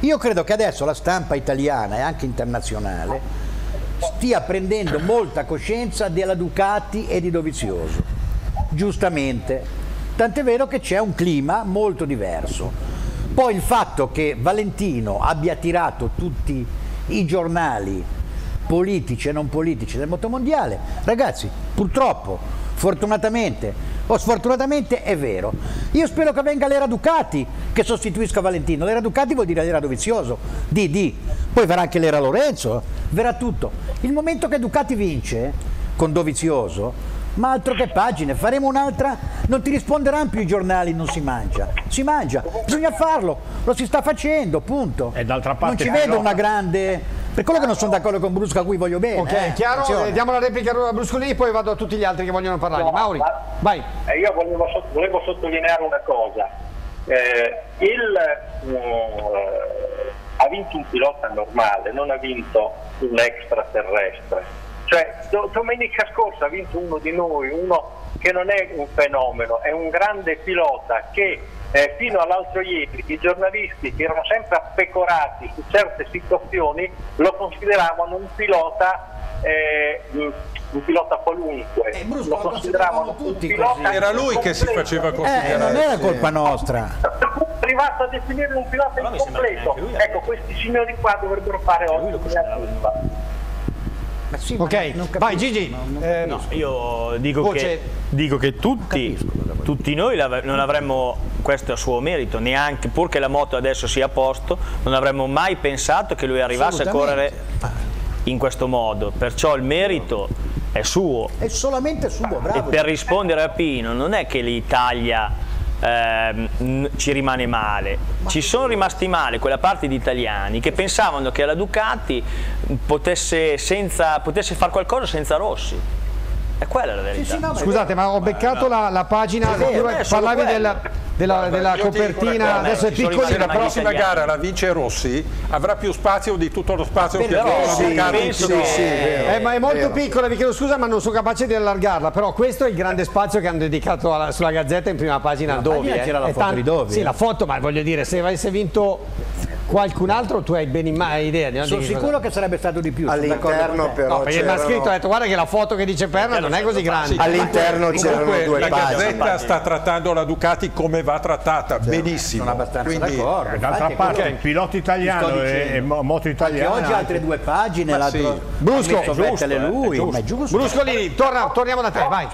[SPEAKER 2] Io credo che adesso la stampa italiana e anche internazionale stia prendendo molta coscienza della Ducati e di Dovizioso. Giustamente. Tant'è vero che c'è un clima molto diverso. Poi il fatto che Valentino abbia tirato tutti i giornali politici e non politici del motomondiale, ragazzi, purtroppo, fortunatamente o sfortunatamente è vero. Io spero che venga l'era Ducati che sostituisca Valentino. L'era Ducati vuol dire l'era Dovizioso, di, di. Poi verrà anche l'era Lorenzo, verrà tutto. Il momento che Ducati vince con Dovizioso, ma altro che pagine, faremo un'altra, non ti risponderanno più i giornali, non si mangia, si mangia, bisogna farlo, lo si sta facendo, punto.
[SPEAKER 6] E d'altra
[SPEAKER 2] Non
[SPEAKER 6] parte
[SPEAKER 2] ci
[SPEAKER 6] però-
[SPEAKER 2] vedo una grande... Per quello che non sono d'accordo con Brusco a cui voglio bene.
[SPEAKER 1] Ok,
[SPEAKER 2] eh,
[SPEAKER 1] chiaro,
[SPEAKER 2] attenzione.
[SPEAKER 1] eh, diamo la replica a Bruscolini, poi vado a tutti gli altri che vogliono parlare. Mauri, vai.
[SPEAKER 14] Eh, io volevo, volevo sottolineare una cosa. Eh, il, mm, ha vinto un pilota normale, non ha vinto un extraterrestre. Cioè, do- domenica scorsa ha vinto uno di noi, uno che non è un fenomeno, è un grande pilota che eh, fino all'altro ieri i giornalisti che erano sempre appecorati su certe situazioni lo consideravano un pilota eh, un pilota qualunque, lo consideravano un pilota
[SPEAKER 3] Era lui che si faceva
[SPEAKER 2] Eh,
[SPEAKER 3] considerare.
[SPEAKER 2] non era colpa nostra.
[SPEAKER 14] arrivato a definire un pilota incompleto. Ecco, questi signori qua dovrebbero fare oggi una colpa.
[SPEAKER 1] Ok, vai Gigi. Eh,
[SPEAKER 7] No, io dico
[SPEAKER 1] Voce.
[SPEAKER 7] che, dico che tutti, tutti noi non avremmo, questo a suo merito, neanche pur che la moto adesso sia a posto, non avremmo mai pensato che lui arrivasse a correre in questo modo. Perciò il merito è suo.
[SPEAKER 2] È solamente suo,
[SPEAKER 7] E
[SPEAKER 2] bravo.
[SPEAKER 7] per rispondere a Pino, non è che l'Italia ehm, ci rimane male, ci sono rimasti male quella parte di italiani che pensavano che la Ducati potesse, senza, potesse fare qualcosa senza Rossi. E quella è la verità.
[SPEAKER 1] Scusate, ma ho beccato la, la pagina,
[SPEAKER 7] È vero, è solo
[SPEAKER 1] parlavi
[SPEAKER 7] quello.
[SPEAKER 1] della, della- della copertina, adesso è piccolina,
[SPEAKER 3] Se la prossima gara la vince Rossi, avrà più spazio di tutto lo spazio che la
[SPEAKER 1] sì, Eh, ma è molto piccola, vi chiedo scusa, ma non sono capace di allargarla. Però questo è il grande spazio che hanno dedicato alla- sulla Gazzetta in prima pagina al Dovi. eh.
[SPEAKER 2] c'era la foto di Dovi,
[SPEAKER 1] Sì,
[SPEAKER 2] eh.
[SPEAKER 1] la foto, ma voglio dire, se avesse vinto qualcun altro, tu hai ben in ma- idea di
[SPEAKER 2] Sono
[SPEAKER 1] di che cosa-
[SPEAKER 2] sicuro che sarebbe stato di più.
[SPEAKER 5] All'interno però
[SPEAKER 1] No, perché mi ha scritto, ha detto guarda che la foto che dice Perna non è così grande.
[SPEAKER 5] All'interno c'erano due
[SPEAKER 3] la
[SPEAKER 5] pagine.
[SPEAKER 3] Gazzetta sta trattando la Ducati come va trattata, benissimo.
[SPEAKER 2] Sono abbastanza
[SPEAKER 3] Quindi-
[SPEAKER 2] d'accordo.
[SPEAKER 6] D'altra
[SPEAKER 2] Infatti,
[SPEAKER 6] parte il pilota italiano e, e mo- moto
[SPEAKER 2] Che
[SPEAKER 6] italiana
[SPEAKER 2] oggi altre due pagine,
[SPEAKER 3] Ma sì.
[SPEAKER 1] Brusco, giusto,
[SPEAKER 6] eh,
[SPEAKER 2] lui,
[SPEAKER 6] giusto.
[SPEAKER 2] ma è giusto.
[SPEAKER 1] Bruscolini, torna- torniamo da te, vai.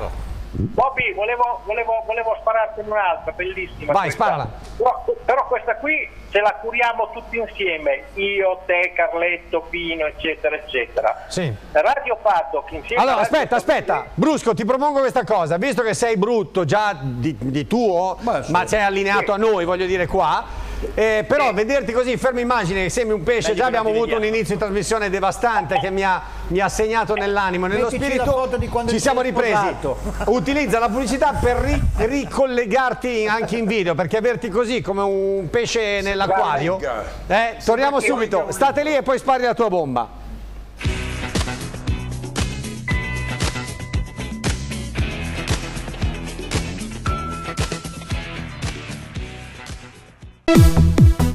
[SPEAKER 14] Bobby, volevo, volevo, volevo sparartene un'altra, bellissima.
[SPEAKER 1] Vai,
[SPEAKER 14] questa.
[SPEAKER 1] sparala.
[SPEAKER 14] Però, però questa qui ce la curiamo tutti insieme, io, te, Carletto, Pino, eccetera, eccetera.
[SPEAKER 1] Sì.
[SPEAKER 14] Radio Paddock insieme
[SPEAKER 1] Allora, aspetta, aspetta, Brusco, ti propongo questa cosa, visto che sei brutto già di, di tuo, ma sei allineato a noi, voglio dire qua, eh, però vederti così, fermo immagine, che sembri un pesce, già abbiamo avuto un inizio di trasmissione devastante che mi ha, mi ha segnato nell'animo, nello
[SPEAKER 2] Mettici
[SPEAKER 1] spirito, ci siamo ripresi.
[SPEAKER 2] sposato.
[SPEAKER 1] Utilizza la pubblicità per ri- ricollegarti anche in video, perché averti così come un pesce nell'acquario, eh, torniamo subito, state lì e poi spari la tua bomba.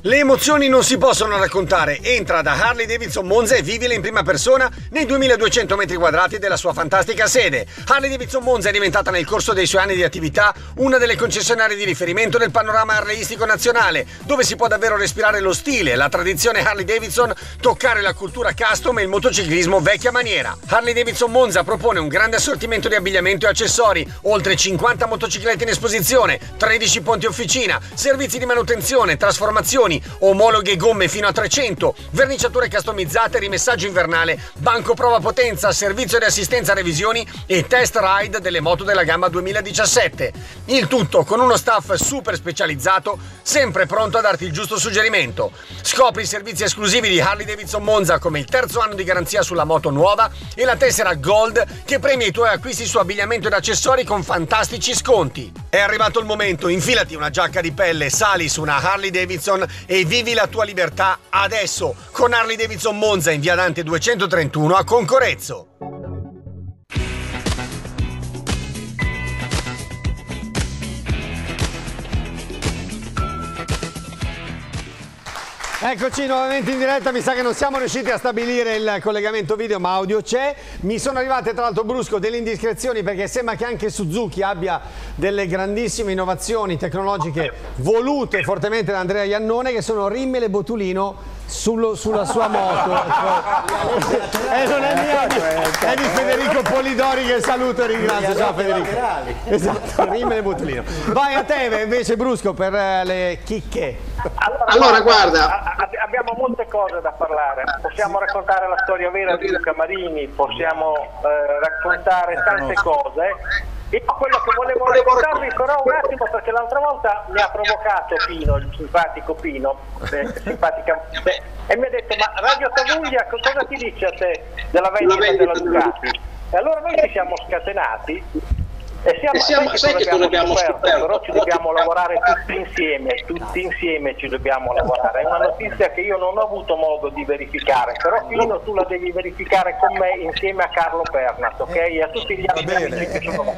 [SPEAKER 1] Le emozioni non si possono raccontare. Entra da Harley Davidson Monza e vivile in prima persona nei 2200 metri quadrati della sua fantastica sede. Harley Davidson Monza è diventata nel corso dei suoi anni di attività una delle concessionarie di riferimento del panorama harleistico nazionale, dove si può davvero respirare lo stile, la tradizione Harley Davidson, toccare la cultura custom e il motociclismo vecchia maniera. Harley Davidson Monza propone un grande assortimento di abbigliamento e accessori, oltre 50 motociclette in esposizione, 13 ponti officina, servizi di manutenzione, trasformazioni, omologhe gomme fino a 300, verniciature customizzate, rimessaggio invernale, banco prova potenza, servizio di assistenza revisioni e test ride delle moto della gamma 2017. Il tutto con uno staff super specializzato, sempre pronto a darti il giusto suggerimento. Scopri i servizi esclusivi di Harley Davidson Monza come il terzo anno di garanzia sulla moto nuova e la tessera Gold che premia i tuoi acquisti su abbigliamento ed accessori con fantastici sconti. È arrivato il momento, infilati una giacca di pelle, sali su una Harley Davidson e vivi la tua libertà adesso con Harley Davidson Monza in via Dante 231 a Concorezzo. Eccoci nuovamente in diretta, mi sa che non siamo riusciti a stabilire il collegamento video ma audio c'è. Mi sono arrivate tra l'altro brusco delle indiscrezioni perché sembra che anche Suzuki abbia delle grandissime innovazioni tecnologiche volute fortemente da Andrea Iannone che sono Rimmel e Botulino sullo- sulla sua moto. e non è mia, è di Federico Polidori che saluto e ringrazio. Ciao Federico. Esatto, Rimmel e Botulino. Vai a te invece brusco per eh, le chicche.
[SPEAKER 14] Allora, guarda, a- a- abbiamo molte cose da parlare. Possiamo raccontare la storia vera di Luca Marini, possiamo eh, raccontare tante cose. Io quello che volevo raccontarvi però un attimo perché l'altra volta mi ha provocato Pino, il simpatico Pino, eh, simpatica- e mi ha detto ma Radio Tavuglia co- cosa ti dice a te della vendita della Ducati? E allora noi ci siamo scatenati e siamo,
[SPEAKER 15] E siamo-
[SPEAKER 14] sai che scoperto?
[SPEAKER 15] scoperto?
[SPEAKER 14] Però ci dobbiamo lavorare tutti insieme, tutti insieme ci dobbiamo lavorare. È una notizia che io non ho avuto modo di verificare, però Pino tu la devi verificare con me insieme a Carlo Pernat, ok? E a tutti gli altri amici che sono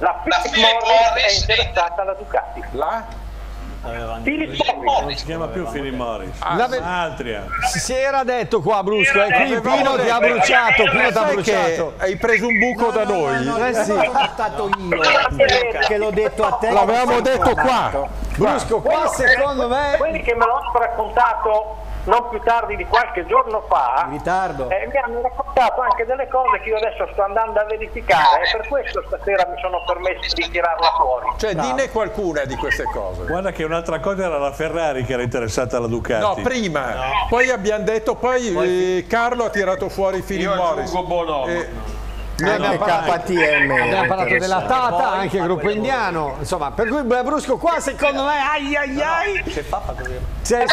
[SPEAKER 14] La Philip Morris è interessata alla Ducati.
[SPEAKER 3] La?
[SPEAKER 14] Philip
[SPEAKER 12] Non si chiama più Philip Morris.
[SPEAKER 1] La ve-
[SPEAKER 12] Altria.
[SPEAKER 1] Si era detto qua Brusco, e qui Pino ti ha bruciato, Pino ti ha bruciato.
[SPEAKER 3] hai preso un buco da noi?
[SPEAKER 2] Eh sì. sono stato io che l'ho detto a te.
[SPEAKER 3] L'avevamo detto qua.
[SPEAKER 1] Brusco, qua secondo me...
[SPEAKER 14] Quelli che me l'hanno raccontato non più tardi di qualche giorno fa, eh, mi hanno raccontato anche delle cose che io adesso sto andando a verificare e per questo stasera mi sono permesso di tirarla fuori.
[SPEAKER 3] Cioè, dinne qualcuna di queste cose.
[SPEAKER 12] Guarda che un'altra cosa era la Ferrari che era interessata alla Ducati.
[SPEAKER 3] No, prima. Poi abbiamo detto, poi, eh, Carlo ha tirato fuori Philip
[SPEAKER 9] Io
[SPEAKER 3] Morris.
[SPEAKER 9] aggiungo Bonomo.
[SPEAKER 3] Eh,
[SPEAKER 1] Noi abbiamo parlato,
[SPEAKER 5] KTM.
[SPEAKER 1] abbiamo parlato della. Tata, anche il gruppo indiano, insomma, per cui Brusco qua secondo me ai ai ai.
[SPEAKER 7] Fa fa così.
[SPEAKER 1] Se-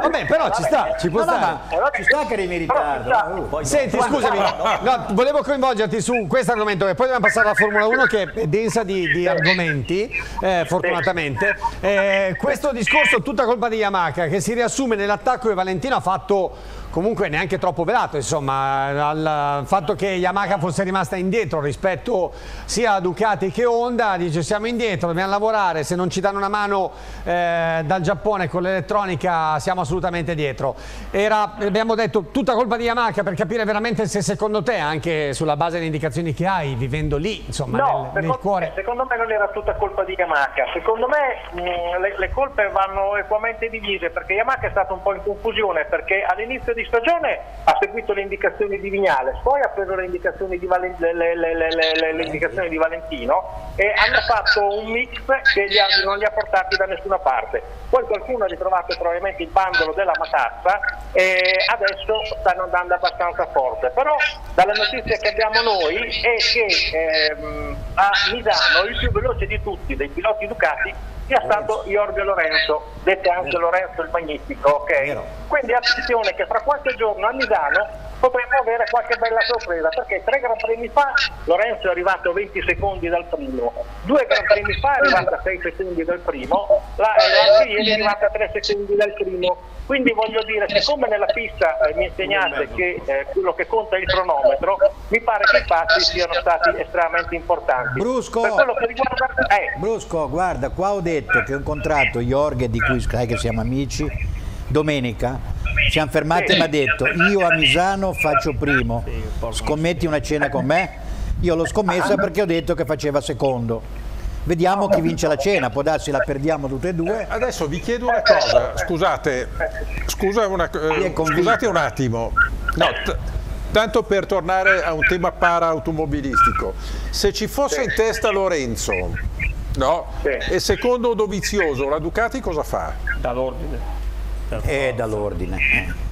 [SPEAKER 1] vabbè, però ci sta, ci può
[SPEAKER 2] No, no,
[SPEAKER 1] stare.
[SPEAKER 2] ma ci sta che arrivi in ritardo. Uh.
[SPEAKER 1] Senti, scusami, no, volevo coinvolgerti su questo argomento che poi dobbiamo passare alla Formula 1 che è densa di, di argomenti, eh, fortunatamente. Eh, questo discorso tutta colpa di Yamaha che si riassume nell'attacco che Valentino ha fatto comunque neanche troppo velato, insomma, al fatto che Yamaha fosse rimasta indietro rispetto sia a Ducati che Honda, dice siamo indietro, dobbiamo lavorare, se non ci danno una mano eh, dal Giappone con l'elettronica siamo assolutamente dietro. Era, abbiamo detto, tutta colpa di Yamaha per capire veramente se secondo te, anche sulla base delle indicazioni che hai, vivendo lì, insomma,
[SPEAKER 14] No,
[SPEAKER 1] nel, nel
[SPEAKER 14] secondo,
[SPEAKER 1] cuore.
[SPEAKER 14] secondo me non era tutta colpa di Yamaha, secondo me mh, le, le colpe vanno equamente divise perché Yamaha è stato un po' in confusione perché all'inizio di stagione ha seguito le indicazioni di Vignales, poi ha preso le indicazioni di, Valen- le- le- le- indicazioni di Valentino e hanno fatto un mix che gli ha- non li ha portati da nessuna parte. Poi qualcuno ha ritrovato probabilmente il bandolo della matazza e adesso stanno andando abbastanza forte. Però dalle notizie che abbiamo noi è che ehm, a Misano il più veloce di tutti dei piloti Ducati sia stato Giorgio Lorenzo, dette anche Lorenzo il Magnifico, ok? Quindi attenzione che fra qualche giorno a Misano potremmo avere qualche bella sorpresa perché tre Gran Premi fa Lorenzo è arrivato a 20 secondi dal primo, due Gran Premi fa è arrivato a 6 secondi dal primo, la- l'altro ieri è arrivato a 3 secondi dal primo. Quindi voglio dire, siccome nella pista eh, mi insegnate che eh, quello che conta è il cronometro, mi pare che i passi siano stati estremamente importanti.
[SPEAKER 2] Brusco.
[SPEAKER 14] Per quello che riguarda... Eh,
[SPEAKER 2] Brusco, guarda, qua ho detto che ho incontrato Jorge, di cui sai che siamo amici, domenica. Siamo fermati e mi ha detto, io a Misano faccio primo, scommetti una cena con me? Io l'ho scommessa perché ho detto che faceva secondo. Vediamo chi vince la cena, può darsi la perdiamo tutte e due.
[SPEAKER 3] Adesso vi chiedo una cosa, scusate, scusa una- eh, scusate un attimo. No, tanto per tornare a un tema para-automobilistico. Se ci fosse in testa Lorenzo, no? E secondo Dovizioso, la Ducati cosa fa?
[SPEAKER 7] Dall'ordine.
[SPEAKER 2] È dall'ordine.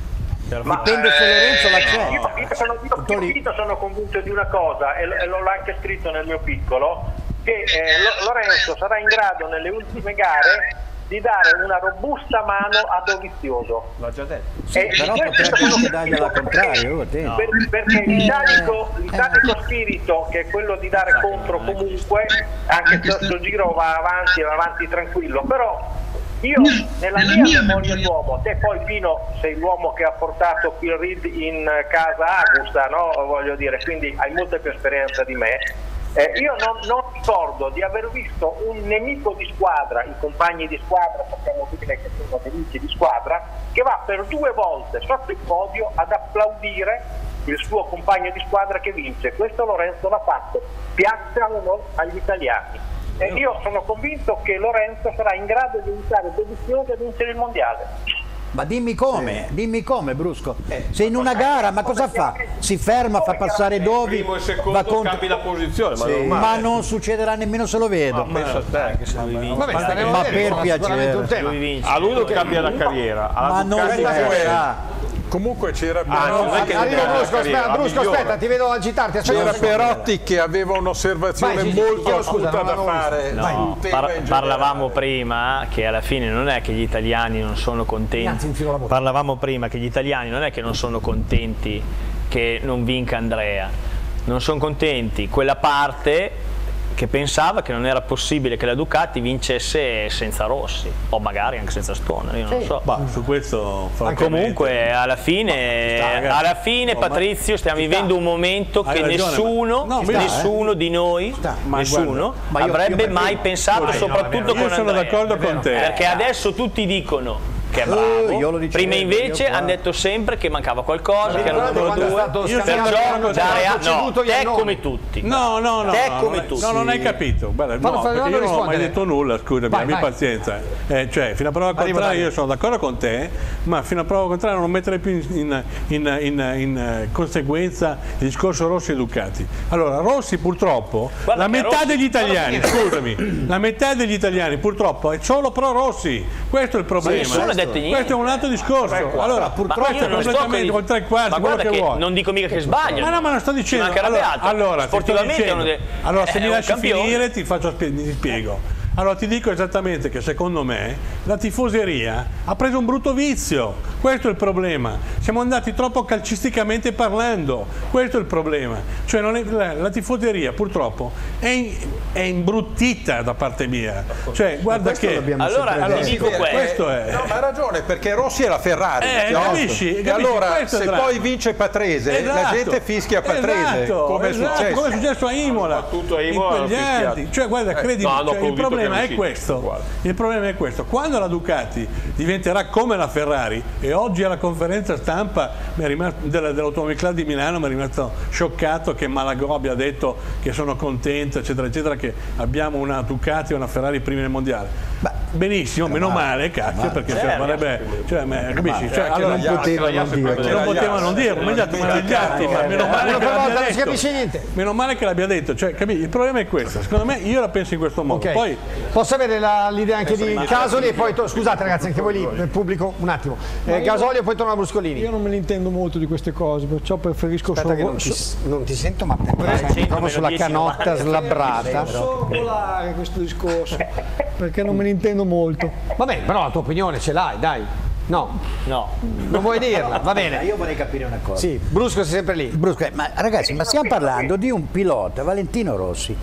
[SPEAKER 14] Ma,
[SPEAKER 2] Dipende se Lorenzo la c'è.
[SPEAKER 14] Io, io sono, io- io sono convinto di una cosa e, e l'ho anche scritto nel mio piccolo, che eh, Lo- Lorenzo sarà in grado nelle ultime gare di dare una robusta mano a Dovizioso.
[SPEAKER 7] L'ho già detto.
[SPEAKER 14] E
[SPEAKER 2] Però potrebbe anche dargli alla contraria, oh, attento.
[SPEAKER 14] per- perché l'italico, l'italico spirito che è quello di dare contro comunque anche se questo giro va avanti va avanti tranquillo però io nella mia memoria d'uomo te poi Pino sei l'uomo che ha portato Phil Reed in casa Augusta no? voglio dire quindi hai molta più esperienza di me eh, io non, non ricordo di aver visto un nemico di squadra, i compagni di squadra, sappiamo bene che sono nemici di squadra, che va per due volte sotto il podio ad applaudire il suo compagno di squadra che vince. Questo Lorenzo l'ha fatto, piazzano agli italiani. E io sono convinto che Lorenzo sarà in grado di aiutare Dovizioso a vincere il mondiale.
[SPEAKER 2] Ma dimmi come, dimmi come Brusco. Se in una gara, ma cosa fa? Si ferma, fa passare Dovi,
[SPEAKER 9] primo e secondo
[SPEAKER 2] va contro-
[SPEAKER 9] cambi la posizione, ma
[SPEAKER 2] Sì, ma non succederà nemmeno se lo vedo.
[SPEAKER 9] Ma pensa a te che se lui vince.
[SPEAKER 1] Vabbè,
[SPEAKER 2] Ma
[SPEAKER 1] vedere,
[SPEAKER 2] per piacere.
[SPEAKER 1] tema.
[SPEAKER 7] Lui vince.
[SPEAKER 9] A lui non cambia la carriera. alla
[SPEAKER 2] Ma non succederà.
[SPEAKER 3] Comunque c'era
[SPEAKER 9] Ah, che
[SPEAKER 1] Brusco,
[SPEAKER 9] carriera,
[SPEAKER 1] aspetta, Brusco, ti vedo agitarti.
[SPEAKER 3] C'era. Perotti che aveva un'osservazione molto acuta da fare
[SPEAKER 7] No, par- parlavamo prima che alla fine non è che gli italiani non sono
[SPEAKER 1] Anzi,
[SPEAKER 7] contenti.
[SPEAKER 1] infilo la bocca.
[SPEAKER 7] Parlavamo prima che gli italiani non è che non sono contenti che non vinca Andrea. Non sono contenti quella parte che pensava che non era possibile che la Ducati vincesse senza Rossi o magari anche senza Stoner, io non lo so.
[SPEAKER 12] Ma su questo
[SPEAKER 7] Comunque alla fine,
[SPEAKER 12] sta,
[SPEAKER 7] alla fine
[SPEAKER 12] Oh,
[SPEAKER 7] Patrizio stiamo vivendo un momento
[SPEAKER 12] Hai
[SPEAKER 7] che
[SPEAKER 12] ragione,
[SPEAKER 7] nessuno,
[SPEAKER 12] ma- no, sta,
[SPEAKER 7] nessuno di noi,
[SPEAKER 12] Ma
[SPEAKER 7] nessuno
[SPEAKER 12] guarda,
[SPEAKER 2] ma io-
[SPEAKER 7] avrebbe
[SPEAKER 2] io-
[SPEAKER 7] mai pensato
[SPEAKER 12] no,
[SPEAKER 7] soprattutto
[SPEAKER 12] vero.
[SPEAKER 7] con
[SPEAKER 12] Io sono
[SPEAKER 7] Andrea.
[SPEAKER 12] d'accordo con te.
[SPEAKER 7] Perché adesso tutti dicono che è bravo,
[SPEAKER 2] Eh, io lo dicevo,
[SPEAKER 7] prima invece hanno detto sempre che mancava qualcosa, che erano loro due. Perciò
[SPEAKER 1] stato ceduto
[SPEAKER 7] no, te come tutti.
[SPEAKER 12] No, no, no.
[SPEAKER 7] Te
[SPEAKER 12] no,
[SPEAKER 7] come
[SPEAKER 12] non-
[SPEAKER 7] tu.
[SPEAKER 12] No, non hai capito. Guarda, no, perché io non ho mai detto nulla, scusami,
[SPEAKER 1] Vai,
[SPEAKER 12] abbi
[SPEAKER 1] vai.
[SPEAKER 12] pazienza. Eh, cioè, fino a prova contraria io sono d'accordo con te, ma fino a prova contraria non mettere più in, in- in- in- in, eh, conseguenza il discorso Rossi e Ducati. Allora, Rossi purtroppo,
[SPEAKER 7] Guarda
[SPEAKER 12] la metà
[SPEAKER 7] Rossi-
[SPEAKER 12] degli italiani, scusami, la metà degli italiani purtroppo è solo pro Rossi. Questo è il problema.
[SPEAKER 7] Detto niente.
[SPEAKER 12] Questo è un altro discorso. Allora, purtroppo è completamente
[SPEAKER 7] con-
[SPEAKER 12] tre quarti,
[SPEAKER 7] ma
[SPEAKER 12] quello che, vuoi.
[SPEAKER 7] non dico mica che sbagliano.
[SPEAKER 12] Ma no, ma non sto dicendo. Allora, allora,
[SPEAKER 7] Sportivamente
[SPEAKER 12] dicendo-
[SPEAKER 7] de-
[SPEAKER 12] allora, se mi lasci
[SPEAKER 7] campione.
[SPEAKER 12] finire, ti, faccio, ti spiego. Allora ti dico esattamente che secondo me la tifoseria ha preso un brutto vizio, questo è il problema. Siamo andati troppo calcisticamente parlando, questo è il problema. Cioè non è- la, la tifoseria purtroppo è, in- è imbruttita da parte mia. Cioè guarda che...
[SPEAKER 7] Allora,
[SPEAKER 5] detto.
[SPEAKER 7] dico questo.
[SPEAKER 12] questo è...
[SPEAKER 3] No, ma ha ragione, perché Rossi è la Ferrari.
[SPEAKER 12] Eh, capisci,
[SPEAKER 3] E
[SPEAKER 12] capisci,
[SPEAKER 3] allora, se poi vince Patrese, la
[SPEAKER 12] Esatto.
[SPEAKER 3] gente fischia Patrese,
[SPEAKER 12] Esatto,
[SPEAKER 3] come è
[SPEAKER 12] esatto,
[SPEAKER 3] successo.
[SPEAKER 12] come è successo a Imola,
[SPEAKER 9] Soprattutto a
[SPEAKER 12] in
[SPEAKER 9] Imola.
[SPEAKER 12] Cioè, guarda,
[SPEAKER 9] Eh,
[SPEAKER 12] credimi,
[SPEAKER 9] no,
[SPEAKER 12] cioè, il problema è questo.
[SPEAKER 9] uguale.
[SPEAKER 12] Il problema è questo. Quando la Ducati diventerà come la Ferrari, e oggi alla conferenza stampa dell'Automobile Club di Milano mi è rimasto scioccato che Malagò abbia detto che sono contento, eccetera, eccetera, che abbiamo una Ducati e una Ferrari primi nel mondiale. Benissimo, meno male, cazzo, perché cioè, varrebbe, cioè, ma- capisci? Cioè, allora,
[SPEAKER 5] non poteva non dire.
[SPEAKER 12] non poteva non dirlo, ma esatto, ma degli altri, ma meno male che
[SPEAKER 1] per
[SPEAKER 12] l'abbia
[SPEAKER 1] non si
[SPEAKER 12] detto.
[SPEAKER 1] capisce niente.
[SPEAKER 12] Meno male che l'abbia detto, cioè, capisci? Il problema è questo, secondo me io la penso in questo modo. Poi
[SPEAKER 1] Posso avere l'idea anche di Casoli e poi scusate ragazzi anche voi lì nel pubblico un attimo. Eh,
[SPEAKER 4] io-
[SPEAKER 1] Gasoli e poi torno a Bruscolini.
[SPEAKER 4] Io non me ne intendo molto di queste cose, perciò preferisco
[SPEAKER 1] Aspetta che
[SPEAKER 4] solo,
[SPEAKER 1] non ti,
[SPEAKER 4] so-
[SPEAKER 1] non ti sento ma
[SPEAKER 7] sento
[SPEAKER 1] proprio sulla
[SPEAKER 7] meno 10,
[SPEAKER 1] canotta
[SPEAKER 7] 90.
[SPEAKER 1] slabbrata.
[SPEAKER 4] sorvolare questo discorso, perché non me ne intendo molto.
[SPEAKER 1] Vabbè, però la tua opinione ce l'hai, dai. No,
[SPEAKER 7] No.
[SPEAKER 1] non vuoi dirla, va bene.
[SPEAKER 2] Io vorrei capire una cosa.
[SPEAKER 1] Sì, Brusco sei sempre lì.
[SPEAKER 2] Brusco, eh, ma ragazzi, ma stiamo parlando di un pilota, Valentino Rossi,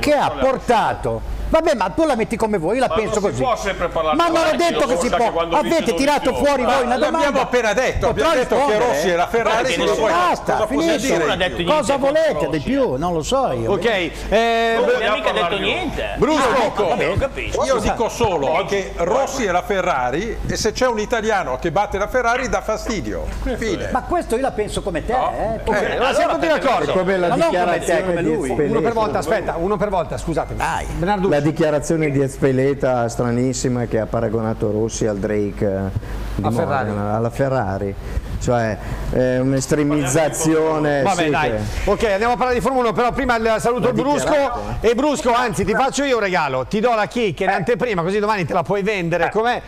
[SPEAKER 2] che ha portato. Vabbè, ma tu la metti come vuoi, io la
[SPEAKER 9] Ma
[SPEAKER 2] penso
[SPEAKER 9] non si
[SPEAKER 2] così.
[SPEAKER 9] può sempre parlare
[SPEAKER 2] ma non è
[SPEAKER 9] Valentino,
[SPEAKER 2] detto che si può. Avete tirato fuori voi una domanda.
[SPEAKER 3] L'abbiamo appena detto, abbiamo detto che? Rossi è la Ferrari,
[SPEAKER 7] nessuno-
[SPEAKER 3] vuoi-
[SPEAKER 2] Basta,
[SPEAKER 3] cosa
[SPEAKER 2] finisce.
[SPEAKER 7] Ha
[SPEAKER 2] Cosa volete di più? Non lo so io.
[SPEAKER 1] Ok, eh,
[SPEAKER 7] Non abbiamo mica detto niente.
[SPEAKER 1] Brusco,
[SPEAKER 7] ho.
[SPEAKER 3] Io dico solo che Rossi è la Ferrari e se c'è un italiano che batte la Ferrari dà fastidio. Fine.
[SPEAKER 2] Ma questo io la penso come te, eh?
[SPEAKER 1] ok, allora siamo tutti d'accordo.
[SPEAKER 5] Come la
[SPEAKER 2] Ma non
[SPEAKER 5] dichiarazione
[SPEAKER 2] come lui.
[SPEAKER 1] Uno per volta, aspetta, uno per volta, scusatemi.
[SPEAKER 2] Dai.
[SPEAKER 1] Bernardo,
[SPEAKER 5] La dichiarazione di Espeleta stranissima che ha paragonato Rossi al Drake eh, di
[SPEAKER 1] A Ferrari.
[SPEAKER 5] Modena, alla Ferrari. Cioè è un'estremizzazione.
[SPEAKER 1] Vabbè
[SPEAKER 5] sì,
[SPEAKER 1] dai,
[SPEAKER 5] che-
[SPEAKER 1] ok andiamo a parlare di Formula 1 però prima il saluto Brusco
[SPEAKER 5] dichiarato,
[SPEAKER 1] e Brusco anzi ti faccio io un regalo, ti do la kick in anteprima così domani te la puoi vendere. Com'è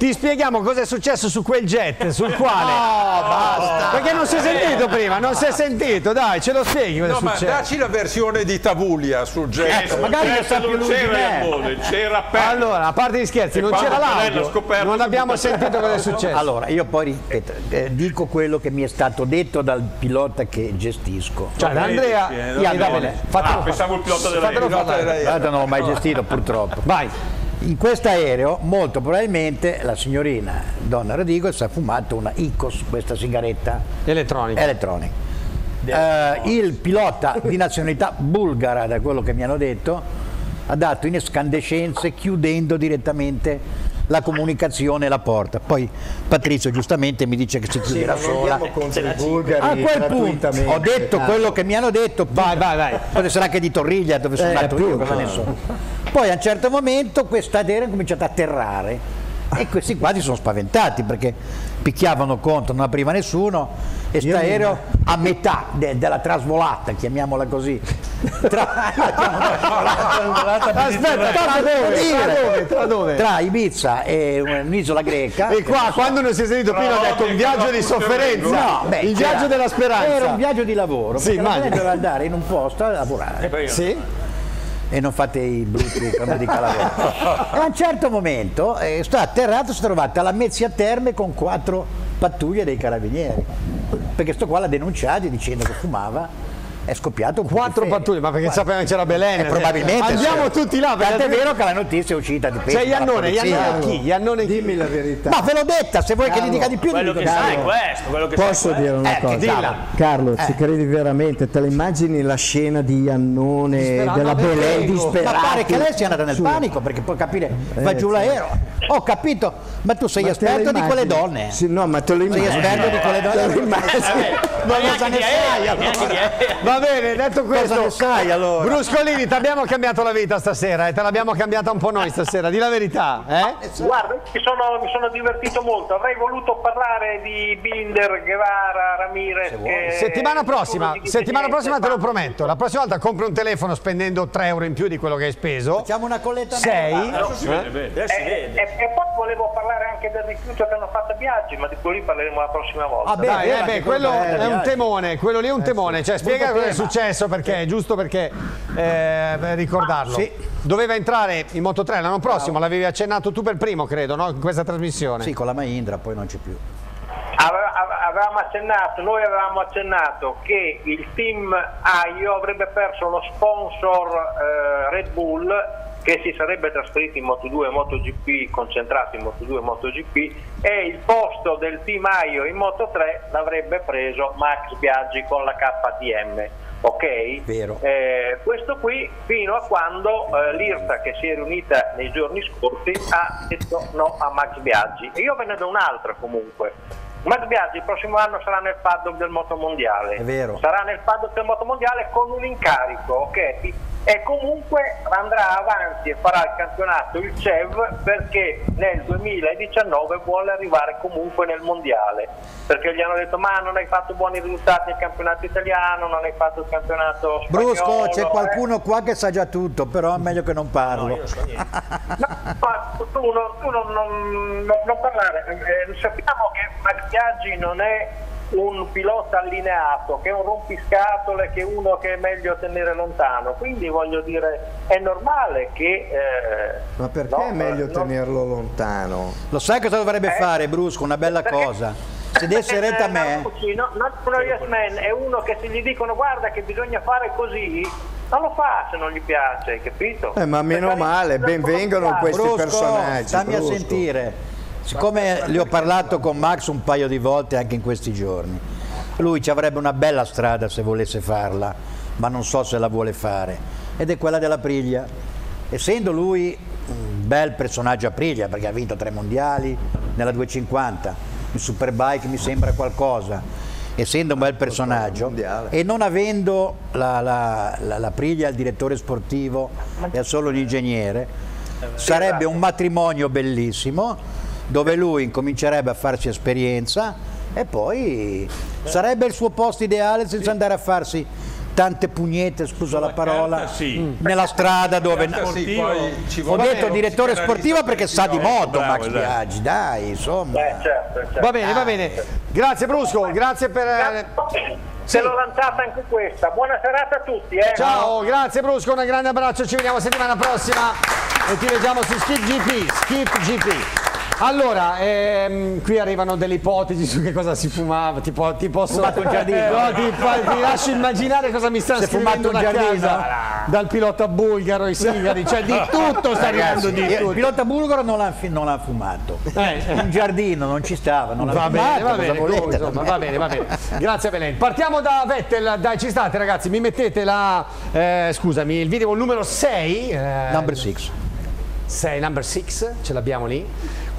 [SPEAKER 1] ti spieghiamo cosa è successo su quel jet sul quale
[SPEAKER 2] No, basta.
[SPEAKER 1] perché non si è sentito prima non si è sentito dai ce lo spieghi cosa
[SPEAKER 3] No,
[SPEAKER 1] è
[SPEAKER 3] ma
[SPEAKER 1] successo
[SPEAKER 3] dacci la versione di Tavuglia sul jet.
[SPEAKER 2] Ecco, magari lo sa più
[SPEAKER 9] non
[SPEAKER 2] lui
[SPEAKER 9] c'era Pezzo.
[SPEAKER 1] allora a parte gli scherzi
[SPEAKER 9] E
[SPEAKER 1] non c'era l'audio non abbiamo sentito cosa è successo
[SPEAKER 2] Allora, io poi ripeto, eh, dico quello che mi è stato detto dal pilota che gestisco.
[SPEAKER 1] cioè da Andrea
[SPEAKER 12] Eh,
[SPEAKER 1] io
[SPEAKER 12] bene,
[SPEAKER 1] fatelo
[SPEAKER 9] Ah, pensavo il pilota della
[SPEAKER 1] parlare.
[SPEAKER 2] Guarda, non l'ho mai gestito purtroppo.
[SPEAKER 1] vai
[SPEAKER 2] In questo aereo, molto probabilmente, la signorina Donna Radigo si è fumato una Icos, questa sigaretta
[SPEAKER 1] elettronica
[SPEAKER 2] elettronica. eh, il pilota di nazionalità bulgara, da quello che mi hanno detto, ha dato in escandescenze chiudendo direttamente la comunicazione la porta. Poi Patrizio giustamente mi dice che si chiuderà
[SPEAKER 5] non
[SPEAKER 2] sola.
[SPEAKER 5] bulgari
[SPEAKER 2] A quel punto ho detto
[SPEAKER 5] Carlo.
[SPEAKER 2] quello che mi hanno detto. Vai, vai, vai. Potrebbe essere anche di Torriglia dove sono
[SPEAKER 5] Eh,
[SPEAKER 2] nato io,
[SPEAKER 5] appunto.
[SPEAKER 2] cosa ne so. Poi a un certo momento questa aereo ha cominciato a atterrare e questi qua si sono spaventati perché picchiavano contro, non apriva nessuno e sta aereo a metà de- della trasvolata, chiamiamola così. Tra, Aspetta,
[SPEAKER 1] Tra dove? Tra dove? Tra dove?
[SPEAKER 2] Tra Ibiza e un'isola greca.
[SPEAKER 1] E qua, quando non si è sentito prima, ho detto un viaggio di sofferenza.
[SPEAKER 2] No, beh,
[SPEAKER 1] il viaggio della speranza.
[SPEAKER 2] Era un viaggio di lavoro,
[SPEAKER 1] Sì,
[SPEAKER 2] perché la doveva andare in un posto a lavorare.
[SPEAKER 1] Sì?
[SPEAKER 2] E non fate i brutti come dica la lavoro. E a un certo momento eh, sta atterrato, si è trovato alla Mezzia Terme con quattro pattuglie dei carabinieri. Perché sto qua l'ha denunciato dicendo che fumava. È scoppiato un
[SPEAKER 1] Quattro pattuglie, ma perché sapevano che c'era Belen?
[SPEAKER 2] Eh, probabilmente
[SPEAKER 1] Andiamo
[SPEAKER 2] sì.
[SPEAKER 1] tutti là. perché altrimenti-
[SPEAKER 2] vero che la notizia è uscita di peso
[SPEAKER 1] C'è
[SPEAKER 2] dalla
[SPEAKER 1] Iannone. Iannone chi? Iannone?
[SPEAKER 5] Dimmi la verità.
[SPEAKER 2] Ma ve l'ho detta, se vuoi che
[SPEAKER 5] Carlo,
[SPEAKER 2] ti dica di più,
[SPEAKER 11] Quello che
[SPEAKER 2] di
[SPEAKER 11] sai è questo, quello che
[SPEAKER 5] Posso
[SPEAKER 11] sai è
[SPEAKER 5] dire una
[SPEAKER 2] Eh, che
[SPEAKER 5] cosa?
[SPEAKER 2] dilla.
[SPEAKER 5] Carlo,
[SPEAKER 2] Eh.
[SPEAKER 5] ci credi veramente? Te la immagini la scena di Iannone,
[SPEAKER 1] Disperata,
[SPEAKER 5] della
[SPEAKER 1] prego.
[SPEAKER 5] disperata?
[SPEAKER 2] Ma pare che lei sia andata nel panico perché puoi capire, va
[SPEAKER 5] Eh,
[SPEAKER 2] giù
[SPEAKER 5] sì.
[SPEAKER 2] l'aereo. Ho capito, ma tu sei
[SPEAKER 5] Ma
[SPEAKER 2] esperto di quelle donne.
[SPEAKER 5] Sì, no, ma te lo
[SPEAKER 2] Sei
[SPEAKER 5] immagini.
[SPEAKER 2] esperto di quelle
[SPEAKER 5] lo
[SPEAKER 2] donne. Ma cosa
[SPEAKER 11] neanche
[SPEAKER 2] ne sai
[SPEAKER 1] Va bene, detto
[SPEAKER 2] Cosa
[SPEAKER 1] questo,
[SPEAKER 2] ne sai allora?
[SPEAKER 1] Bruscolini, ti abbiamo cambiato la vita stasera e te l'abbiamo cambiata un po' noi stasera, di la verità, eh?
[SPEAKER 14] Guarda, mi sono, mi sono divertito molto, avrei voluto parlare di Binder, Guevara, Ramirez. che-
[SPEAKER 1] Settimana prossima, settimana prossima te lo prometto. La prossima volta compri un telefono spendendo 3 euro in più di quello che hai speso.
[SPEAKER 2] Facciamo una colletta
[SPEAKER 1] 6.
[SPEAKER 11] Adesso si vede bene. Adesso si
[SPEAKER 14] E,
[SPEAKER 11] vede.
[SPEAKER 14] e- e poi volevo parlare anche del rifiuto che hanno fatto a Biaggi, ma di quello lì parleremo la prossima volta.
[SPEAKER 2] Ah, beh,
[SPEAKER 1] Dai, eh, beh, quello è un temone, quello lì è un temone. Cioè, spiega
[SPEAKER 2] Brutto
[SPEAKER 1] cosa è successo perché è giusto perché eh, per ricordarlo.
[SPEAKER 2] Sì.
[SPEAKER 1] Doveva entrare in Moto 3 l'anno prossimo, l'avevi accennato tu per primo, credo, no? In questa trasmissione.
[SPEAKER 2] Sì, con la Mahindra poi non c'è più.
[SPEAKER 14] Ave- ave- Avevamo accennato, noi avevamo accennato che il team AIO avrebbe perso lo sponsor eh, Red Bull che si sarebbe trasferito in Moto2 e MotoGP, concentrato in Moto2 e MotoGP e il posto del team AIO in Moto3 l'avrebbe preso Max Biaggi con la KTM. Ok?
[SPEAKER 2] Vero.
[SPEAKER 14] Eh, questo qui fino a quando eh, l'IRTA che si è riunita nei giorni scorsi ha detto no a Max Biaggi. E io ve ne do un'altra comunque. Max Biaggi il prossimo anno sarà nel paddock del motomondiale.
[SPEAKER 2] È vero.
[SPEAKER 14] Sarà nel paddock del motomondiale con un incarico, ok? E comunque andrà avanti e farà il campionato il CEV perché nel 2019 vuole arrivare comunque nel mondiale. Perché gli hanno detto ma non hai fatto buoni risultati nel campionato italiano, non hai fatto il campionato spagnolo.
[SPEAKER 2] Brusco, c'è
[SPEAKER 14] eh.
[SPEAKER 2] qualcuno qua che sa già tutto, però è meglio che non parlo.
[SPEAKER 14] Ma tu, non, tu non, non- non- non parlare, Eh, sappiamo che Max Biaggi non è un pilota allineato, che è un rompiscatole, che è uno che è meglio tenere lontano, quindi voglio dire è normale che... eh,
[SPEAKER 5] Ma perché
[SPEAKER 14] no,
[SPEAKER 5] è meglio
[SPEAKER 14] no,
[SPEAKER 5] tenerlo lontano?
[SPEAKER 2] Lo sai cosa dovrebbe
[SPEAKER 14] Eh?
[SPEAKER 2] fare Brusco? Una bella
[SPEAKER 14] Perché-
[SPEAKER 2] cosa. Se desse retta a me,
[SPEAKER 14] Narducci, no, non uno yes man, è uno che se gli dicono guarda che bisogna fare così, non lo fa se non gli piace, capito?
[SPEAKER 5] Eh, ma meno male,
[SPEAKER 14] non
[SPEAKER 5] ben
[SPEAKER 14] lo
[SPEAKER 5] vengano
[SPEAKER 14] fa.
[SPEAKER 5] questi
[SPEAKER 2] Brusco,
[SPEAKER 5] personaggi.
[SPEAKER 2] stammi a
[SPEAKER 5] Brusco.
[SPEAKER 2] sentire. Siccome le ho parlato con Max un paio di volte anche in questi giorni, lui ci avrebbe una bella strada se volesse farla, ma non so se la vuole fare. Ed è quella della Priglia. Essendo lui un bel personaggio a Priglia, perché ha vinto tre mondiali nella 250, il Superbike mi sembra qualcosa, essendo un bel personaggio e non avendo la, la, la, la Priglia il direttore sportivo e solo l'ingegnere, sarebbe un matrimonio bellissimo dove lui incomincerebbe a farsi esperienza e poi sarebbe il suo posto ideale senza andare a farsi tante pugnette, scusa la parola,
[SPEAKER 12] carta sì.
[SPEAKER 2] nella strada dove...
[SPEAKER 3] Sì, ci
[SPEAKER 2] Ho detto direttore sportivo perché sa di moto
[SPEAKER 12] bravo,
[SPEAKER 2] Max
[SPEAKER 12] esatto.
[SPEAKER 2] Biaggi, dai, insomma.
[SPEAKER 14] Eh, certo, certo.
[SPEAKER 1] Va bene, va bene. Grazie Brusco, grazie per... eh,
[SPEAKER 14] Se l'ho lanciata anche questa. Buona serata a tutti. Eh.
[SPEAKER 1] Ciao, grazie Brusco, un grande abbraccio, ci vediamo settimana prossima e ti leggiamo su Skip GP, Skip GP. Allora, ehm, qui arrivano delle ipotesi su che cosa si fumava, ti, po- ti posso...
[SPEAKER 2] Fumato un giardino.
[SPEAKER 1] No, ti, ti lascio immaginare cosa mi stanno
[SPEAKER 2] fumato
[SPEAKER 1] scrivendo
[SPEAKER 2] un
[SPEAKER 1] da
[SPEAKER 2] giardino.
[SPEAKER 1] casa, dal pilota bulgaro, i sigari, cioè di tutto sta arrivando di tutto.
[SPEAKER 2] il pilota bulgaro non l'ha, fumato.
[SPEAKER 1] Eh.
[SPEAKER 2] Un giardino non ci stava, non l'ha fumato.
[SPEAKER 1] bene, va bene,
[SPEAKER 2] volete?
[SPEAKER 1] insomma, va bene, va bene. Grazie Belen. Partiamo da Vettel, dai, ci state ragazzi, mi mettete la, eh, scusami, il video numero 6.
[SPEAKER 2] Number 6.
[SPEAKER 1] 6, number 6, ce l'abbiamo lì.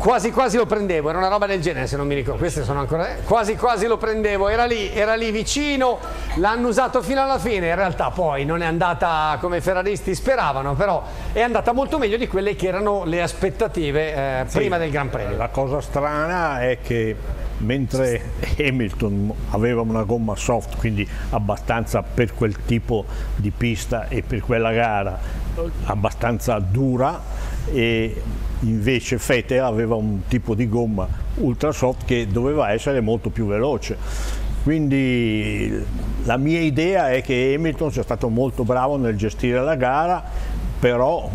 [SPEAKER 1] Quasi quasi lo prendevo, era una roba del genere se non mi ricordo, queste sono ancora... eh, Quasi quasi lo prendevo, era lì, era lì vicino, l'hanno usato fino alla fine, in realtà poi non è andata come i ferraristi speravano, però è andata molto meglio di quelle che erano le aspettative eh,
[SPEAKER 6] Sì,
[SPEAKER 1] prima del Gran Premio.
[SPEAKER 6] La cosa strana è che mentre Hamilton aveva una gomma soft, quindi abbastanza per quel tipo di pista e per quella gara abbastanza dura e invece Vettel aveva un tipo di gomma ultra soft che doveva essere molto più veloce. Quindi la mia idea è che Hamilton sia stato molto bravo nel gestire la gara, però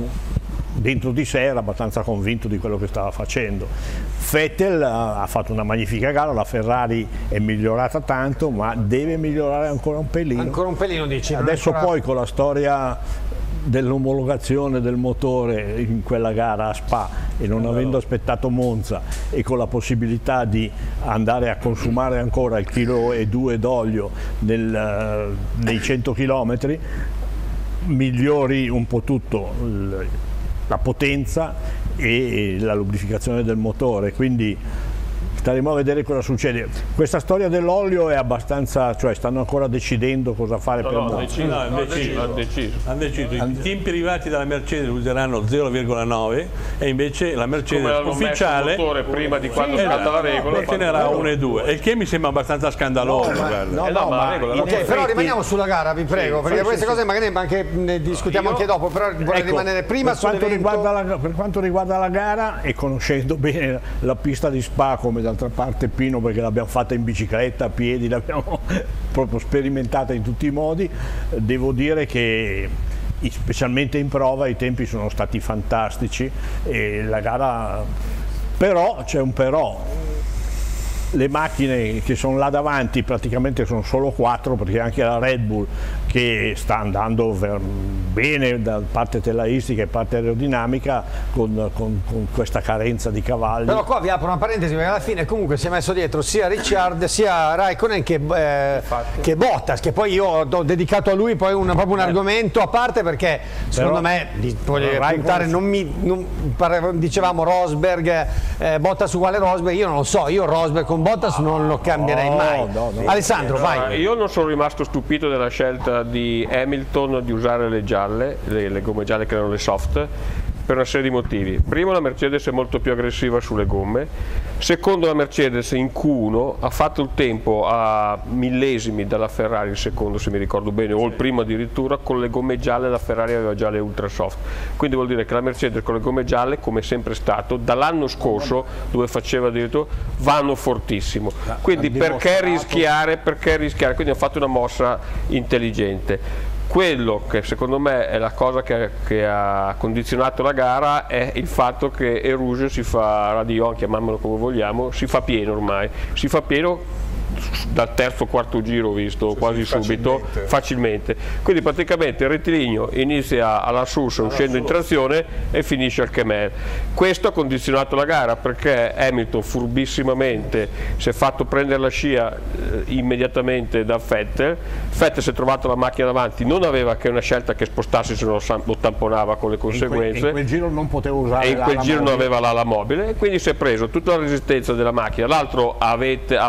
[SPEAKER 6] dentro di sé era abbastanza convinto di quello che stava facendo. Vettel ha fatto una magnifica gara, la Ferrari è migliorata tanto, ma deve migliorare ancora un pelino.
[SPEAKER 1] Ancora un pelino dici?
[SPEAKER 6] Adesso
[SPEAKER 1] ancora-
[SPEAKER 6] poi con la storia dell'omologazione del motore in quella gara a Spa e non avendo aspettato Monza e con la possibilità di andare a consumare ancora il chilo e due d'olio nel, eh, nei 100 km migliori un po' tutto la potenza e la lubrificazione del motore. Quindi staremo a vedere cosa succede. Questa storia dell'olio è abbastanza cioè stanno ancora decidendo cosa fare per Monza.
[SPEAKER 12] No, hanno deciso.
[SPEAKER 9] hanno deciso.
[SPEAKER 12] Hanno deciso. I team privati della Mercedes useranno 0,9 e invece la Mercedes
[SPEAKER 9] Come l'hanno messo
[SPEAKER 12] ufficiale
[SPEAKER 9] il prima di quando
[SPEAKER 12] Sì,
[SPEAKER 9] scatta
[SPEAKER 12] esatto,
[SPEAKER 9] la regola,
[SPEAKER 12] ottenerà
[SPEAKER 9] fanno-
[SPEAKER 12] 1 e 2 e il che mi sembra abbastanza scandaloso
[SPEAKER 6] no,
[SPEAKER 9] Eh no,
[SPEAKER 6] no,
[SPEAKER 9] ma la
[SPEAKER 6] ma
[SPEAKER 9] regola
[SPEAKER 6] in
[SPEAKER 9] la-
[SPEAKER 1] Ok,
[SPEAKER 6] effetti-
[SPEAKER 1] però rimaniamo sulla gara, vi prego, perché
[SPEAKER 6] sì,
[SPEAKER 1] queste
[SPEAKER 6] sì,
[SPEAKER 1] cose magari anche ne discutiamo
[SPEAKER 6] Io-
[SPEAKER 1] anche dopo, però vorrei
[SPEAKER 6] Ecco,
[SPEAKER 1] rimanere prima
[SPEAKER 6] per quanto, la, per quanto riguarda la gara e conoscendo bene la pista di Spa come d'altra parte Pino perché l'abbiamo fatta in bicicletta, a piedi, l'abbiamo proprio sperimentata in tutti i modi, devo dire che specialmente in prova i tempi sono stati fantastici e la gara però c'è un però le macchine che sono là davanti praticamente sono solo quattro perché anche la Red Bull che sta andando bene da parte telaistica e parte aerodinamica con, con- con questa carenza di cavalli.
[SPEAKER 1] Però qua vi apro una parentesi perché alla fine comunque si è messo dietro sia Ricciard sia Raikkonen che, eh, che Bottas, che poi io ho dedicato a lui poi un, proprio un argomento a parte perché secondo me di- voglio puntare, non mi, non- dicevamo Rosberg, eh, Bottas uguale Rosberg, io non lo so, io Rosberg con Bottas non lo cambierei mai.
[SPEAKER 6] no, no.
[SPEAKER 1] Alessandro, vai.
[SPEAKER 9] io non sono rimasto stupito della scelta di Hamilton di usare le gialle, le, le gomme gialle che erano le soft, per una serie di motivi. Primo la Mercedes è molto più aggressiva sulle gomme, secondo la Mercedes in Q1 ha fatto il tempo a millesimi dalla Ferrari, il secondo se mi ricordo bene, o il primo addirittura, con le gomme gialle la Ferrari aveva già le ultra soft. Quindi vuol dire che la Mercedes con le gomme gialle, come è sempre stato, dall'anno scorso, dove faceva addirittura, vanno fortissimo. Quindi
[SPEAKER 6] ha
[SPEAKER 9] perché rischiare? Perché rischiare? Quindi hanno fatto una mossa intelligente. Quello che secondo me è la cosa che, che ha condizionato la gara è il fatto che Eruge si fa radio, chiamiamolo come vogliamo, si fa pieno ormai, si fa pieno dal terzo o quarto giro visto quasi subito
[SPEAKER 3] facilmente.
[SPEAKER 9] facilmente. Quindi praticamente il rettilineo inizia alla Sus uscendo in trazione e finisce al Kemer. Questo ha condizionato la gara perché Hamilton furbissimamente si è fatto prendere la scia eh, immediatamente da Vettel. Vettel si è trovato la macchina davanti non aveva che una scelta che spostarsi se no lo tamponava con le
[SPEAKER 6] in, quel,
[SPEAKER 9] conseguenze.
[SPEAKER 6] in quel giro non potevo usare
[SPEAKER 9] e in quel giro non
[SPEAKER 6] mobile.
[SPEAKER 9] aveva l'ala mobile e quindi si è preso tutta la resistenza della macchina. L'altro ha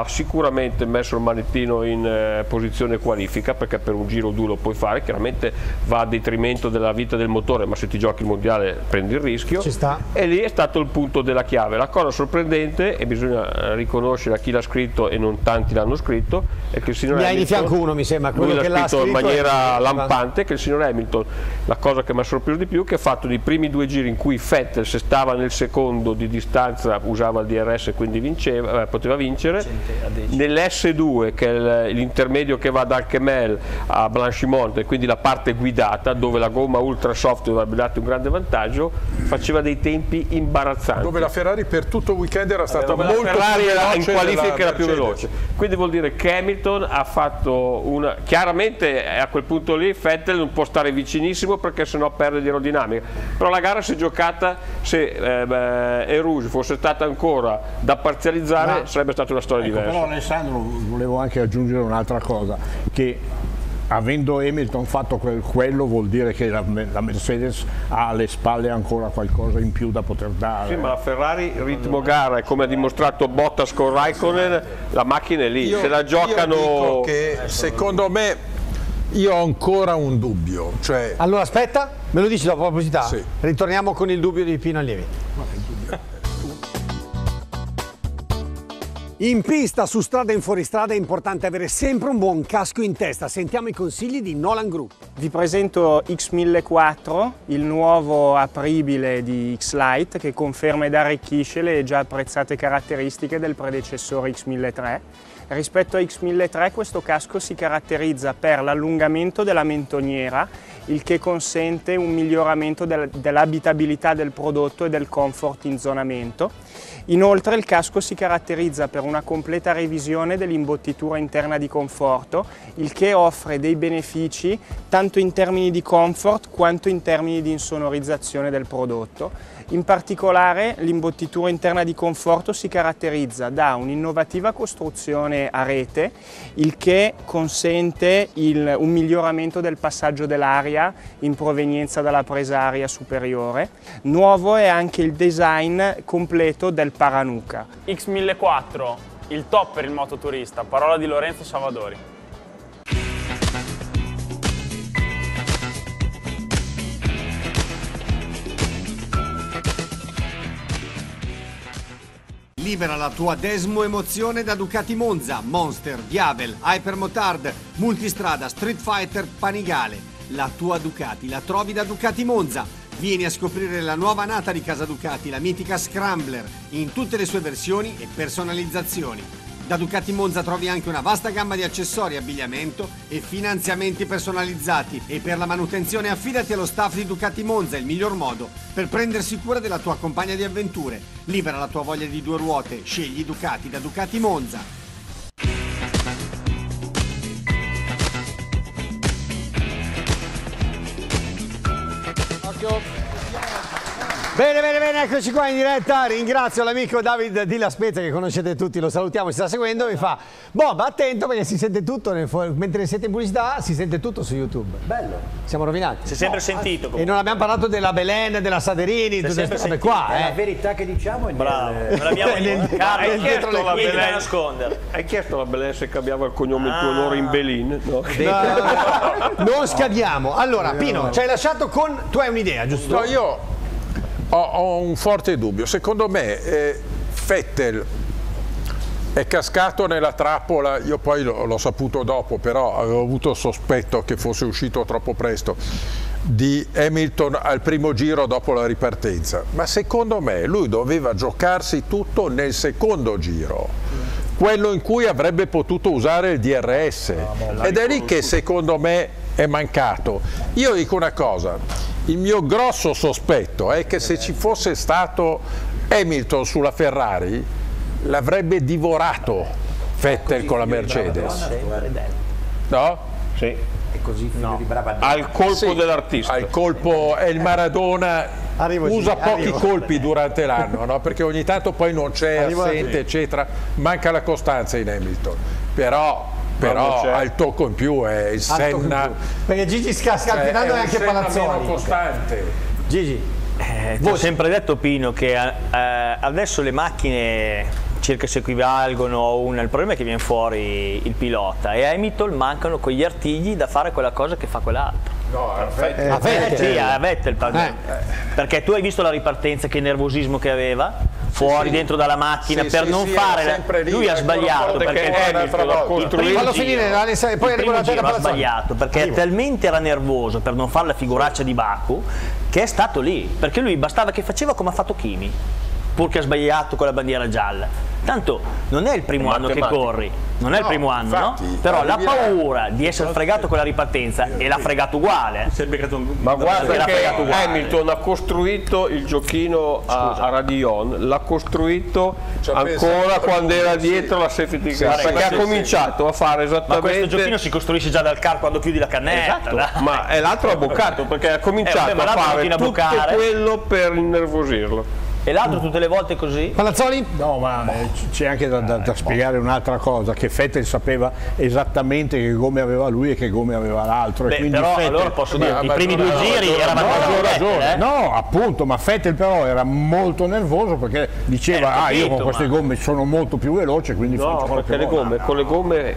[SPEAKER 9] sicuramente messo il manettino in eh, posizione qualifica perché per un giro due lo puoi fare chiaramente va a detrimento della vita del motore ma se ti giochi il mondiale prendi il rischio.
[SPEAKER 1] Ci sta.
[SPEAKER 9] e lì è stato il punto della chiave. La cosa sorprendente e bisogna eh, riconoscere a chi l'ha scritto e non tanti l'hanno scritto è che il signor
[SPEAKER 1] Ne hai di
[SPEAKER 9] Hamilton-
[SPEAKER 1] fianco uno, mi sembra, quello
[SPEAKER 9] lui
[SPEAKER 1] che
[SPEAKER 9] l'ha scritto in maniera
[SPEAKER 1] è-
[SPEAKER 9] lampante che il signor Hamilton la cosa che mi ha sorpreso di più è che ha fatto i primi due giri in cui Vettel se stava nel secondo di distanza usava il DRS e quindi vinceva, eh, poteva vincere nell'S2 che è l'intermedio che va dal Kemel a Blanchimont e quindi la parte guidata dove la gomma ultra soft dovrebbe darti un grande vantaggio faceva dei tempi imbarazzanti.
[SPEAKER 3] Dove la Ferrari per tutto il weekend era stata
[SPEAKER 9] la
[SPEAKER 3] molto
[SPEAKER 9] Ferrari
[SPEAKER 3] più
[SPEAKER 9] era in
[SPEAKER 3] veloce
[SPEAKER 9] qualifica era più veloce. Quindi vuol dire che Hamilton ha fatto una chiaramente eh, a quel punto lì Vettel non può stare vicinissimo perché sennò perde di aerodinamica. Però la gara si è giocata se eh, beh, Erouge fosse stata ancora da parzializzare
[SPEAKER 6] Ma-
[SPEAKER 9] sarebbe stata una storia
[SPEAKER 6] Ecco,
[SPEAKER 9] diversa
[SPEAKER 6] volevo anche aggiungere un'altra cosa, che avendo Hamilton fatto quel- quello vuol dire che la, la Mercedes ha alle spalle ancora qualcosa in più da poter dare.
[SPEAKER 9] Sì, ma la Ferrari ritmo gara e come ha dimostrato Bottas con Raikkonen la macchina è lì
[SPEAKER 3] Io-
[SPEAKER 9] se la giocano
[SPEAKER 3] io dico che secondo me io ho ancora un dubbio, cioè
[SPEAKER 1] Allora aspetta, me lo dici dopo la pubblicità?
[SPEAKER 3] Sì.
[SPEAKER 1] Ritorniamo con il dubbio di Pino Allievi. In pista, su strada e in fuoristrada è importante avere sempre un buon casco in testa. Sentiamo i consigli di Nolan Group.
[SPEAKER 15] Vi presento X1004, il nuovo apribile di X-Lite che conferma ed arricchisce le già apprezzate caratteristiche del predecessore X1003. Rispetto a X1003 questo casco si caratterizza per l'allungamento della mentoniera, il che consente un miglioramento del- dell'abitabilità del prodotto e del comfort in zonamento. Inoltre il casco si caratterizza per una completa revisione dell'imbottitura interna di conforto, il che offre dei benefici tanto in termini di comfort quanto in termini di insonorizzazione del prodotto. In particolare l'imbottitura interna di conforto si caratterizza da un'innovativa costruzione a rete, il che consente il- un miglioramento del passaggio dell'aria in provenienza dalla presa aria superiore. Nuovo è anche il design completo del paranuca.
[SPEAKER 16] X1004, il top per il mototurista, parola di Lorenzo Savadori.
[SPEAKER 1] Libera la tua Desmo emozione da Ducati Monza, Monster, Diavel, Hypermotard, Multistrada, Street Fighter, Panigale. La tua Ducati la trovi da Ducati Monza. Vieni a scoprire la nuova nata di casa Ducati, la mitica Scrambler, in tutte le sue versioni e personalizzazioni. Da Ducati Monza trovi anche una vasta gamma di accessori, abbigliamento e finanziamenti personalizzati. E per la manutenzione affidati allo staff di Ducati Monza, il miglior modo per prendersi cura della tua compagna di avventure. Libera la tua voglia di due ruote, scegli Ducati da Ducati Monza. Bene, bene, bene, eccoci qua in diretta. Ringrazio l'amico David Di La Spezia che conoscete tutti, lo salutiamo, si sta seguendo. Mi fa, Bob, attento perché si sente tutto, nel mentre siete in pubblicità, si sente tutto su YouTube.
[SPEAKER 2] Bello.
[SPEAKER 1] Siamo rovinati.
[SPEAKER 7] Si è sempre sentito.
[SPEAKER 1] E non abbiamo parlato della Belen, della Saderini, tutte queste
[SPEAKER 7] sentito.
[SPEAKER 1] qua.
[SPEAKER 2] È la
[SPEAKER 1] Eh.
[SPEAKER 2] verità che diciamo è
[SPEAKER 7] Bravo,
[SPEAKER 2] nel-
[SPEAKER 7] non l'abbiamo
[SPEAKER 1] Nel-
[SPEAKER 7] Cara, hai chiesto la. Belen nascondere.
[SPEAKER 9] hai chiesto alla Belen se cambiava il cognome il tuo
[SPEAKER 7] Ah.
[SPEAKER 9] onore in Belin no?
[SPEAKER 1] Non scadiamo. Allora, Pino, ci hai lasciato con... Tu hai un'idea, giusto?
[SPEAKER 3] No, io ho, ho un forte dubbio. Secondo me eh, Vettel è cascato nella trappola, io poi l'ho, l'ho saputo dopo, però avevo avuto il sospetto che fosse uscito troppo presto, di Hamilton al primo giro dopo la ripartenza. Ma secondo me lui doveva giocarsi tutto nel secondo giro. Quello in cui avrebbe potuto usare il DRS. Ed è lì che secondo me è mancato. Io dico una cosa, il mio grosso sospetto è che se ci fosse stato Hamilton sulla Ferrari l'avrebbe divorato Vettel con la Mercedes. No?
[SPEAKER 9] Sì.
[SPEAKER 2] È così figlio di brava
[SPEAKER 9] Al colpo
[SPEAKER 3] Sì,
[SPEAKER 9] dell'artista.
[SPEAKER 3] Al colpo è il Maradona.
[SPEAKER 1] Arrivo,
[SPEAKER 3] usa pochi
[SPEAKER 1] arrivo.
[SPEAKER 3] colpi durante l'anno, no? perché ogni tanto poi non c'è assente,
[SPEAKER 1] te.
[SPEAKER 3] eccetera. Manca la costanza in Hamilton. Però, però ha il tocco in più, è il
[SPEAKER 1] Al tocco in
[SPEAKER 3] Senna.
[SPEAKER 1] più. Perché Gigi sta scalpinando
[SPEAKER 3] è
[SPEAKER 1] e
[SPEAKER 3] un
[SPEAKER 1] anche Palazzoni.
[SPEAKER 3] costante.
[SPEAKER 1] Gigi,
[SPEAKER 7] Eh, ti ho sempre detto Pino che eh, adesso le macchine circa si equivalgono a una, il problema è che viene fuori il pilota e a Hamilton mancano quegli artigli da fare quella cosa che fa quell'altro.
[SPEAKER 3] No, a Vettel.
[SPEAKER 1] a Vettel.
[SPEAKER 7] Eh, sì, a Vettel parlo.
[SPEAKER 1] Eh.
[SPEAKER 7] perché tu hai visto la ripartenza, che nervosismo che aveva fuori dentro dalla macchina per non fare
[SPEAKER 3] lì,
[SPEAKER 7] lui ha sbagliato perché
[SPEAKER 3] è
[SPEAKER 1] Fallo finire, poi
[SPEAKER 7] giro
[SPEAKER 1] la
[SPEAKER 7] ha sbagliato perché talmente era nervoso per non fare la figuraccia di Baku che è stato lì perché lui bastava che faceva come ha fatto Kimi pur che ha sbagliato con la bandiera gialla. Tanto non è il primo
[SPEAKER 3] È
[SPEAKER 7] anno che corri, non è il
[SPEAKER 3] No,
[SPEAKER 7] primo anno,
[SPEAKER 3] infatti,
[SPEAKER 7] no? Però la
[SPEAKER 3] arriverà-
[SPEAKER 7] paura di essere fregato con la ripartenza e l'ha fregato uguale. eh.
[SPEAKER 9] Ma guarda
[SPEAKER 7] L'ha
[SPEAKER 9] che
[SPEAKER 7] fregato uguale.
[SPEAKER 9] Hamilton ha costruito il giochino a, a Radion, l'ha costruito
[SPEAKER 3] Ci ha
[SPEAKER 9] ancora quando era
[SPEAKER 3] sì.
[SPEAKER 9] dietro la safety car,
[SPEAKER 3] sì,
[SPEAKER 9] perché ha
[SPEAKER 3] sì.
[SPEAKER 9] cominciato a fare
[SPEAKER 7] Ma questo
[SPEAKER 9] esattamente...
[SPEAKER 7] giochino si costruisce già dal car quando chiudi la cannetta.
[SPEAKER 9] Esatto, ma è l'altro ha boccato perché ha
[SPEAKER 7] Eh,
[SPEAKER 9] cominciato
[SPEAKER 7] vabbè, ma
[SPEAKER 9] a fare
[SPEAKER 7] a
[SPEAKER 9] tutto quello per innervosirlo.
[SPEAKER 7] E l'altro tutte le volte così?
[SPEAKER 1] Palazzoli?
[SPEAKER 6] No, ma eh, c'è anche da, da- da spiegare un'altra cosa, che Vettel sapeva esattamente che gomme aveva lui e che gomme aveva l'altro. e
[SPEAKER 7] però
[SPEAKER 6] Vettel-
[SPEAKER 7] allora posso dire,
[SPEAKER 6] Ma-
[SPEAKER 7] i primi due giri
[SPEAKER 6] ma-
[SPEAKER 7] era
[SPEAKER 6] ma-
[SPEAKER 7] vantaggio
[SPEAKER 6] ma-
[SPEAKER 7] di
[SPEAKER 6] ragione.
[SPEAKER 7] Eh?
[SPEAKER 6] No, appunto, ma Vettel però era molto nervoso perché diceva,
[SPEAKER 9] Eh,
[SPEAKER 6] ah, io
[SPEAKER 9] capito,
[SPEAKER 6] con queste
[SPEAKER 9] ma-
[SPEAKER 6] gomme sono molto più veloce, quindi
[SPEAKER 9] No,
[SPEAKER 6] faccio quello
[SPEAKER 9] perché
[SPEAKER 6] che
[SPEAKER 9] le gomme, con le gomme,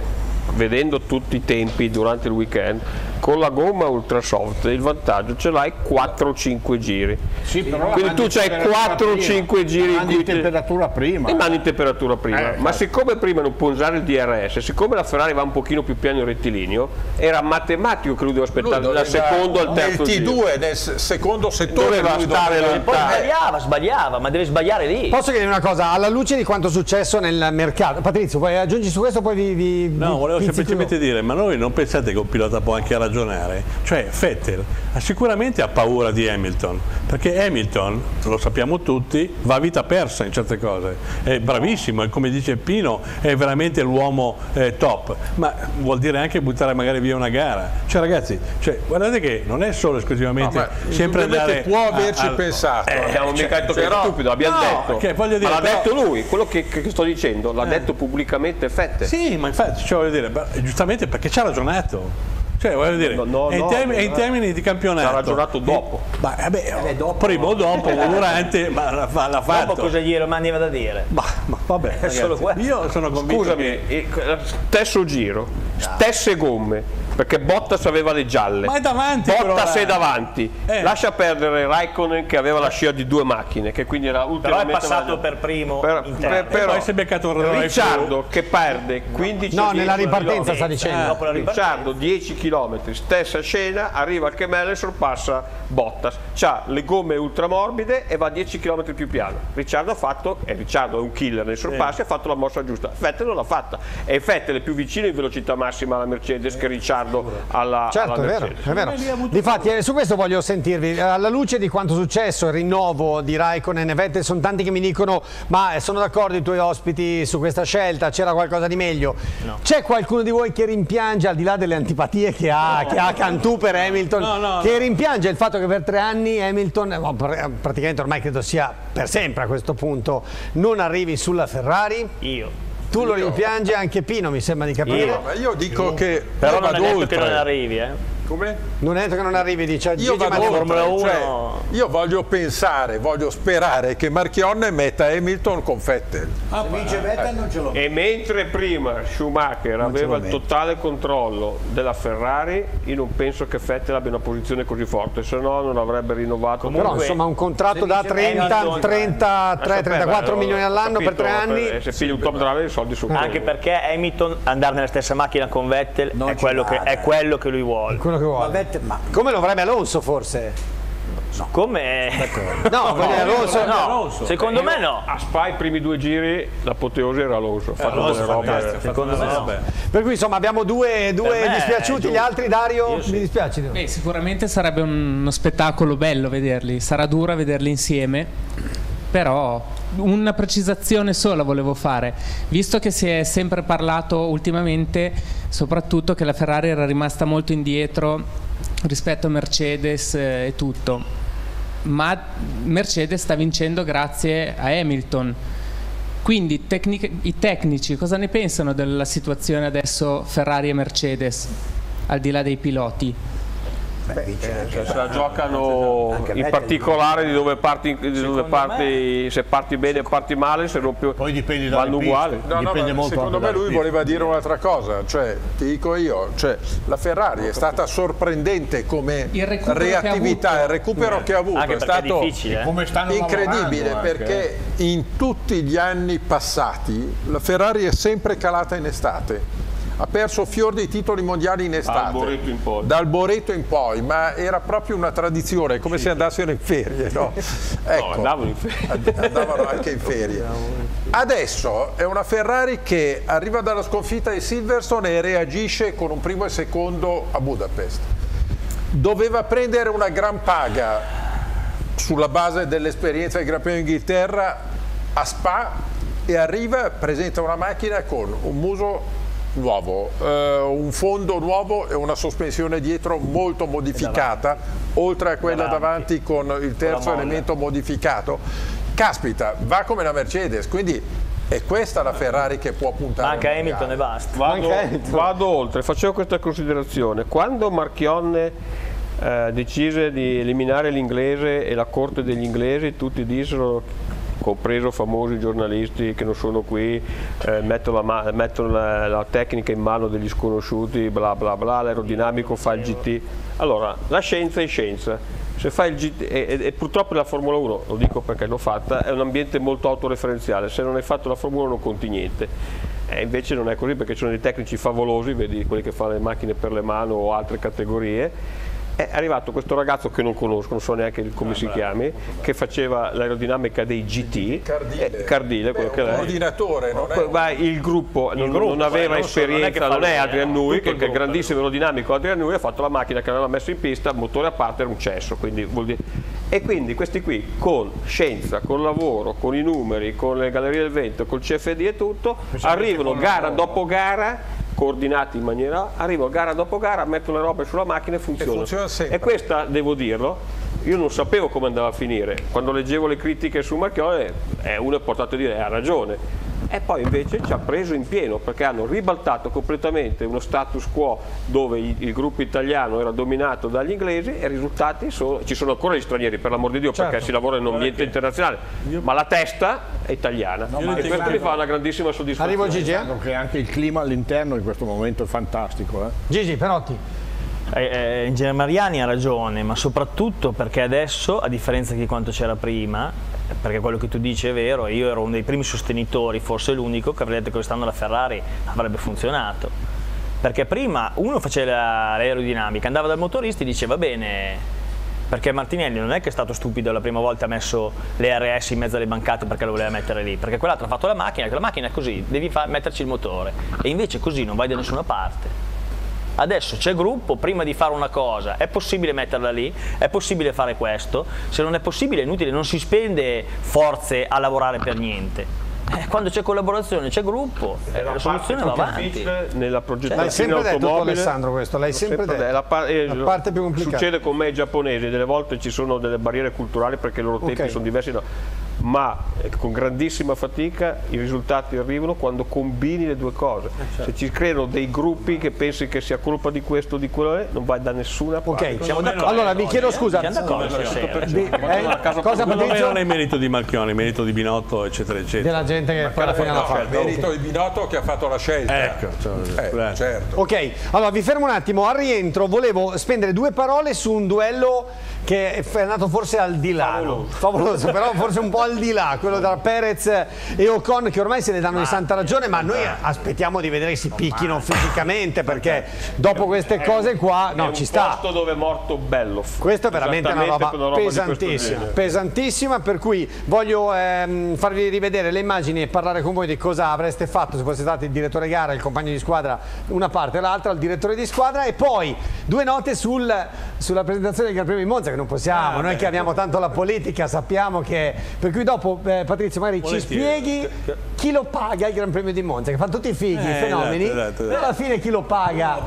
[SPEAKER 9] vedendo tutti i tempi durante il weekend, con la gomma ultra soft il vantaggio ce l'hai 4-5 giri.
[SPEAKER 6] Sì,
[SPEAKER 9] Quindi tu
[SPEAKER 6] in
[SPEAKER 9] c'hai
[SPEAKER 6] temperatura
[SPEAKER 9] 4-5
[SPEAKER 6] prima.
[SPEAKER 9] giri in
[SPEAKER 6] mandi in temperatura prima.
[SPEAKER 9] E mandi in temperatura prima.
[SPEAKER 6] Eh,
[SPEAKER 9] Ma
[SPEAKER 6] infatti.
[SPEAKER 9] siccome prima non può usare il DRS, siccome la Ferrari va un pochino più piano e rettilineo, era matematico che lui doveva aspettare
[SPEAKER 3] Lui
[SPEAKER 9] dal secondo al
[SPEAKER 3] nel
[SPEAKER 9] terzo giro.
[SPEAKER 3] T2 nel s- secondo settore
[SPEAKER 9] Doveva stare
[SPEAKER 3] doveva-
[SPEAKER 7] poi
[SPEAKER 9] lontano.
[SPEAKER 7] sbagliava, sbagliava, ma deve sbagliare lì.
[SPEAKER 1] Posso chiedere una cosa, alla luce di quanto è successo nel mercato, Patrizio, poi aggiungi su questo, poi vi... vi
[SPEAKER 12] No,
[SPEAKER 1] vi
[SPEAKER 12] volevo semplicemente
[SPEAKER 1] io.
[SPEAKER 12] dire, ma noi non pensate che un pilota può anche ragionare? Cioè, Vettel sicuramente ha paura di Hamilton, perché Hamilton, lo sappiamo tutti, va a vita persa in certe cose. È bravissimo, e come dice Pino, è veramente l'uomo eh, top, ma vuol dire anche buttare magari via una gara. Cioè, ragazzi, cioè, guardate che non è solo esclusivamente
[SPEAKER 3] No, ma
[SPEAKER 12] sempre andare
[SPEAKER 3] può
[SPEAKER 12] a-
[SPEAKER 3] averci
[SPEAKER 12] al-
[SPEAKER 3] pensato.
[SPEAKER 9] Non abbiamo
[SPEAKER 12] cioè,
[SPEAKER 9] mica detto che è
[SPEAKER 3] però-
[SPEAKER 9] stupido, abbiamo
[SPEAKER 12] no,
[SPEAKER 9] detto.
[SPEAKER 12] che voglio dire,
[SPEAKER 9] ma l'ha
[SPEAKER 12] però-
[SPEAKER 9] detto lui, quello che, che sto dicendo, l'ha
[SPEAKER 12] Eh.
[SPEAKER 9] detto pubblicamente Fette.
[SPEAKER 12] Sì, ma infatti, cioè, voglio dire, giustamente perché ci ha ragionato. Cioè, voglio dire,
[SPEAKER 9] No, no,
[SPEAKER 12] e in, term-
[SPEAKER 9] no,
[SPEAKER 12] in
[SPEAKER 9] no.
[SPEAKER 12] termini di campionato.
[SPEAKER 9] Ha ragionato dopo.
[SPEAKER 12] Ma, vabbè, prima o dopo, o durante, ma l'ha, fa- l'ha fatto.
[SPEAKER 7] Dopo cosa gli rimaniva da dire?
[SPEAKER 12] Ma, ma vabbè, ragazzi, io sono convinto
[SPEAKER 9] Scusami,
[SPEAKER 12] che...
[SPEAKER 9] eh, stesso giro, stesse gomme, perché Bottas aveva le gialle.
[SPEAKER 12] Ma è davanti però,
[SPEAKER 9] Bottas
[SPEAKER 12] là.
[SPEAKER 9] è davanti.
[SPEAKER 12] Eh.
[SPEAKER 9] Lascia perdere Raikkonen che aveva la scia di due macchine, che quindi era
[SPEAKER 7] Però è
[SPEAKER 9] ulteriormente
[SPEAKER 7] passato per primo
[SPEAKER 9] Per-
[SPEAKER 7] in
[SPEAKER 9] per- però
[SPEAKER 12] poi si è beccato
[SPEAKER 9] Ricciardo che perde 15
[SPEAKER 1] No, nella ripartenza sta dicendo.
[SPEAKER 9] Eh,
[SPEAKER 7] Dopo la ripartenza.
[SPEAKER 9] Ricciardo 10 km, stessa scena, arriva al Chemello e sorpassa Bottas. C'ha le gomme ultramorbide e va 10 km più piano. Ricciardo ha fatto, e Ricciardo è un killer nei sorpassi, ha fatto la mossa giusta. Vettel non l'ha fatta. E Vettel è più vicino in velocità massima alla Mercedes che Ricciardo alla,
[SPEAKER 1] Certo,
[SPEAKER 9] alla
[SPEAKER 1] è vero, è vero. Difatti, eh, su questo voglio sentirvi. Eh, Alla luce di quanto è successo, il rinnovo di Raikkonen e Vettel, sono tanti che mi dicono ma eh, sono d'accordo i tuoi ospiti su questa scelta, c'era qualcosa di meglio. C'è qualcuno di voi che rimpiange, al di là delle antipatie che ha, che ha Cantù per Hamilton,
[SPEAKER 12] No, no,
[SPEAKER 1] che
[SPEAKER 12] no.
[SPEAKER 1] rimpiange il fatto che per tre anni Hamilton, pr- praticamente ormai credo sia per sempre a questo punto, non arrivi sulla Ferrari?
[SPEAKER 7] Io.
[SPEAKER 1] Tu lo rimpiangi anche Pino, mi sembra di capire.
[SPEAKER 3] Ma io dico che
[SPEAKER 7] Però
[SPEAKER 3] io
[SPEAKER 7] non è
[SPEAKER 3] vado
[SPEAKER 7] detto
[SPEAKER 3] oltre.
[SPEAKER 7] che non arrivi, eh.
[SPEAKER 3] Come?
[SPEAKER 1] Non è che non arrivi, dice
[SPEAKER 3] Io vado oltre,
[SPEAKER 7] Formula uno-
[SPEAKER 3] cioè, io voglio pensare, voglio sperare che Marchionne metta Hamilton con Vettel.
[SPEAKER 2] Se vince Vettel non ce l'ho.
[SPEAKER 9] E mentre prima Schumacher aveva il totale controllo della Ferrari, io non penso che Vettel abbia una posizione così forte, se no non avrebbe rinnovato.
[SPEAKER 1] Però insomma un contratto da 30, 33, 34 milioni all'anno per tre anni.
[SPEAKER 9] E se pigli un top driver i soldi sono
[SPEAKER 7] Anche perché Hamilton andare nella stessa macchina con Vettel
[SPEAKER 2] Non
[SPEAKER 7] è quello, che, è quello che lui vuole.
[SPEAKER 1] Quello che
[SPEAKER 2] Ma
[SPEAKER 1] vuole.
[SPEAKER 2] Vettel, ma
[SPEAKER 1] Come lo vorrebbe Alonso forse?
[SPEAKER 7] Come?
[SPEAKER 1] No, dire, Alonso.
[SPEAKER 7] No,
[SPEAKER 12] Alonso.
[SPEAKER 7] secondo me no.
[SPEAKER 9] A Spa i primi due giri l'apoteosi era Alonso, ha fatto
[SPEAKER 12] Alonso
[SPEAKER 9] delle robe.
[SPEAKER 7] Secondo me no.
[SPEAKER 1] Per cui insomma abbiamo due, due
[SPEAKER 7] me
[SPEAKER 1] dispiaciuti, gli altri Dario
[SPEAKER 7] Io sì.
[SPEAKER 1] mi dispiace.
[SPEAKER 8] Beh, sicuramente sarebbe uno spettacolo bello vederli, sarà dura vederli insieme, però una precisazione sola volevo fare, visto che si è sempre parlato ultimamente soprattutto che la Ferrari era rimasta molto indietro rispetto a Mercedes eh, e tutto, ma Mercedes sta vincendo grazie a Hamilton. Quindi tecnic- i tecnici cosa ne pensano della situazione adesso Ferrari e Mercedes, al di là dei piloti?
[SPEAKER 2] Beh, vince anche
[SPEAKER 9] Cioè, se la giocano
[SPEAKER 2] Anche
[SPEAKER 9] in particolare di dove parti, di dove parti se parti bene o parti male, se non più
[SPEAKER 6] Poi dipende
[SPEAKER 9] vanno uguali.
[SPEAKER 3] No, no,
[SPEAKER 6] Dipende molto
[SPEAKER 3] secondo me lui voleva dire un'altra cosa, cioè ti dico io, cioè, la Ferrari è stata sorprendente come
[SPEAKER 8] Il recupero che ha
[SPEAKER 3] reattività,
[SPEAKER 8] avuto.
[SPEAKER 3] il recupero che ha avuto
[SPEAKER 7] Anche
[SPEAKER 3] è
[SPEAKER 7] è
[SPEAKER 3] stato
[SPEAKER 7] difficile. eh.
[SPEAKER 3] Incredibile perché in tutti gli anni passati la Ferrari è sempre calata in estate. Ha perso fior di titoli mondiali in estate.
[SPEAKER 9] Dal Boreto in poi.
[SPEAKER 3] Dal Boreto in poi, ma era proprio una tradizione, come se andassero in ferie, no? Ecco,
[SPEAKER 9] andavano in ferie.
[SPEAKER 3] andavano anche in ferie. Adesso è una Ferrari che arriva dalla sconfitta di Silverstone e reagisce con un primo e secondo a Budapest. Doveva prendere una gran paga sulla base dell'esperienza del Gran Premio d'Inghilterra a Spa e arriva, presenta una macchina con un muso nuovo, eh, un fondo nuovo e una sospensione dietro molto modificata, oltre a quella davanti, con il terzo
[SPEAKER 9] molla.
[SPEAKER 3] elemento modificato. Caspita, va come la Mercedes, quindi è questa la Ferrari che può puntare.
[SPEAKER 7] Manca. Hamilton e basta.
[SPEAKER 9] Vado, vado oltre, facevo questa considerazione. Quando Marchionne eh, decise di eliminare l'inglese e la corte degli inglesi, tutti dissero compreso famosi giornalisti che non sono qui, eh, mettono, la, mettono la- la tecnica in mano degli sconosciuti, bla bla bla, l'aerodinamico fa il GT. Allora, la scienza è scienza. Se fai il GT, e, e- e purtroppo la Formula 1, lo dico perché l'ho fatta, è un ambiente molto autoreferenziale, se non hai fatto la Formula 1 non conti niente. E invece non è così perché ci sono dei tecnici favolosi, vedi quelli che fanno le macchine per le mano o altre categorie. È arrivato questo ragazzo che non conosco, non so neanche come si chiami, che faceva l'aerodinamica dei GT, Cardile, Cardile quello che
[SPEAKER 3] un
[SPEAKER 9] è.
[SPEAKER 3] coordinatore, non è
[SPEAKER 9] Ma il gruppo, non,
[SPEAKER 3] gruppo,
[SPEAKER 9] non aveva
[SPEAKER 3] eh, non so, non è
[SPEAKER 9] esperienza, non è
[SPEAKER 3] eh,
[SPEAKER 9] Adrian Nui, che,
[SPEAKER 3] il
[SPEAKER 9] che è grandissimo aerodinamico. Adrian Nui ha fatto la macchina che aveva messo in pista, motore a parte, era un cesso. Quindi vuol dire- E quindi questi qui con scienza, con lavoro, con i numeri, con le gallerie del vento, col CFD e tutto, arrivano gara dopo gara coordinati in maniera, arrivano gara dopo gara, mettono le robe sulla macchina e funziona.
[SPEAKER 3] funziona sempre.
[SPEAKER 9] E questa, devo dirlo, io non sapevo come andava a finire. Quando leggevo le critiche su Marchione, eh, uno è portato a dire ha ragione. E poi invece ci ha preso in pieno perché hanno ribaltato completamente uno status quo dove il, il gruppo italiano era dominato dagli inglesi e i risultati sono, ci sono ancora gli stranieri per l'amor di Dio perché
[SPEAKER 6] Certo.
[SPEAKER 9] si lavora in un ambiente internazionale, ma la testa è italiana
[SPEAKER 6] ma
[SPEAKER 9] e questo
[SPEAKER 6] Gigi-
[SPEAKER 9] mi fa una grandissima soddisfazione.
[SPEAKER 6] Pensando che anche il clima all'interno in questo momento è fantastico. eh.
[SPEAKER 1] Gigi, Perotti.
[SPEAKER 7] Eh, eh, Mariani ha ragione, ma soprattutto perché adesso, a differenza di quanto c'era prima, perché quello che tu dici è vero, io ero uno dei primi sostenitori, forse l'unico, che avrebbe detto che quest'anno la Ferrari avrebbe funzionato. Perché prima uno faceva l'aerodinamica, andava dal motorista e diceva bene, perché Martinelli non è che è stato stupido la prima volta ha messo le RS in mezzo alle bancate perché lo voleva mettere lì, perché quell'altro ha fatto la macchina, che la macchina è così, devi metterci il motore e invece così non vai da nessuna parte. Adesso c'è gruppo, prima di fare una cosa è possibile metterla lì, è possibile fare questo, se non è possibile è inutile, non si spende forze a lavorare per niente. Eh, quando c'è collaborazione, c'è gruppo, eh, la soluzione va avanti.
[SPEAKER 9] nella progettazione
[SPEAKER 1] L'hai sempre detto Alessandro, questo, l'hai
[SPEAKER 9] l'ho
[SPEAKER 1] sempre detto.
[SPEAKER 9] La, pa- eh,
[SPEAKER 1] La parte più complicata.
[SPEAKER 9] Succede con me i giapponesi, delle volte ci sono delle barriere culturali perché i loro tempi
[SPEAKER 1] Ok.
[SPEAKER 9] sono diversi, no. Ma eh, con grandissima fatica i risultati arrivano quando combini le due cose. Se ci creano dei gruppi che pensi che sia colpa di questo o di quello, eh, non vai da nessuna parte.
[SPEAKER 1] Ok, allora vi chiedo scusa.
[SPEAKER 7] Siamo d'accordo
[SPEAKER 1] eh, cosa
[SPEAKER 12] non è merito di Marchione, è merito di Binotto, eccetera, eccetera.
[SPEAKER 1] Della gente che poi alla fine la
[SPEAKER 3] No,
[SPEAKER 1] fa.
[SPEAKER 3] è il merito di Binotto che ha fatto la scelta.
[SPEAKER 12] Ecco, cioè,
[SPEAKER 3] Eh, certo.
[SPEAKER 1] Ok, allora vi fermo un attimo, al rientro volevo spendere due parole su un duello che è andato forse al di là, no? favoloso, però forse un po' al di là, quello tra Perez e Ocon che ormai se ne danno di santa ragione, ma noi aspettiamo di vedere che si picchino fisicamente perché dopo queste cose qua, no ci sta.
[SPEAKER 9] posto dove è morto Bellof.
[SPEAKER 1] Questa è veramente una roba,
[SPEAKER 9] di questo
[SPEAKER 1] pesantissima, pesantissima, per cui voglio ehm, farvi rivedere le immagini e parlare con voi di cosa avreste fatto se foste stati il direttore gara, il compagno di squadra, una parte e l'altra, il direttore di squadra e poi due note sul- sulla presentazione del Gran Premio di Monza che non possiamo,
[SPEAKER 12] Ah,
[SPEAKER 1] noi che amiamo tanto la politica sappiamo che, per cui dopo eh, Patrizio magari ci
[SPEAKER 12] Volentieri.
[SPEAKER 1] spieghi chi lo paga il Gran Premio di Monza, che fanno tutti i fighi, i
[SPEAKER 12] Eh,
[SPEAKER 1] fenomeni,
[SPEAKER 12] esatto, esatto, esatto.
[SPEAKER 1] alla fine chi lo paga?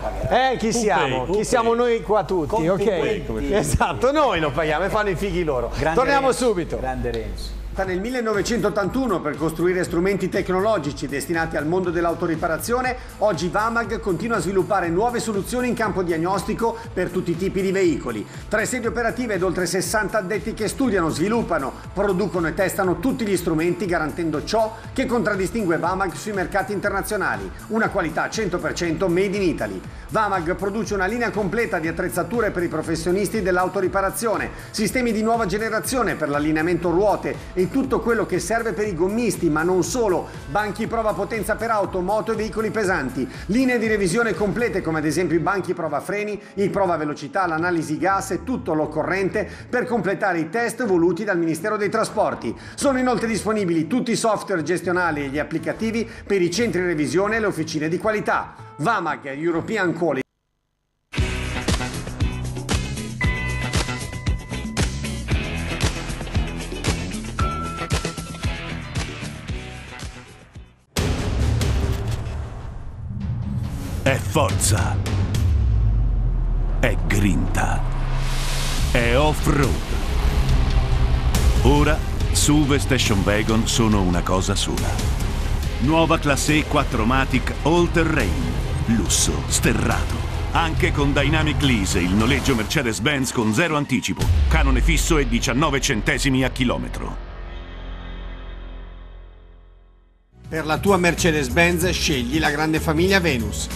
[SPEAKER 1] Eh, chi siamo? Chi siamo noi qua tutti, ok? Esatto, noi lo paghiamo e fanno i fighi loro.
[SPEAKER 2] Grande
[SPEAKER 1] Torniamo
[SPEAKER 2] Renzi,
[SPEAKER 1] subito.
[SPEAKER 2] Grande Renzi.
[SPEAKER 1] Nel 1981 per costruire strumenti tecnologici destinati al mondo dell'autoriparazione, oggi Vamag continua a sviluppare nuove soluzioni in campo diagnostico per tutti i tipi di veicoli. Tre sedi operative ed oltre 60 addetti che studiano, sviluppano, producono e testano tutti gli strumenti garantendo ciò che contraddistingue Vamag sui mercati internazionali, una qualità 100% made in Italy. Vamag produce una linea completa di attrezzature per i professionisti dell'autoriparazione, sistemi di nuova generazione per l'allineamento ruote e tutto quello che serve per i gommisti, ma non solo, banchi prova potenza per auto, moto e veicoli pesanti, linee di revisione complete come ad esempio i banchi prova freni, il prova velocità, l'analisi gas e tutto l'occorrente per completare i test voluti dal Ministero dei Trasporti. Sono inoltre disponibili tutti i software gestionali e gli applicativi per i centri revisione e le officine di qualità. Vamag European Quality
[SPEAKER 17] È forza. È grinta. È off-road. Ora SUV e Station Wagon sono una cosa sola. Nuova classe E 4matic All Terrain. Lusso sterrato. Anche con Dynamic Lease, il noleggio Mercedes-Benz con zero anticipo, canone fisso e 19 centesimi a chilometro.
[SPEAKER 1] Per la tua Mercedes-Benz scegli la grande famiglia Venus.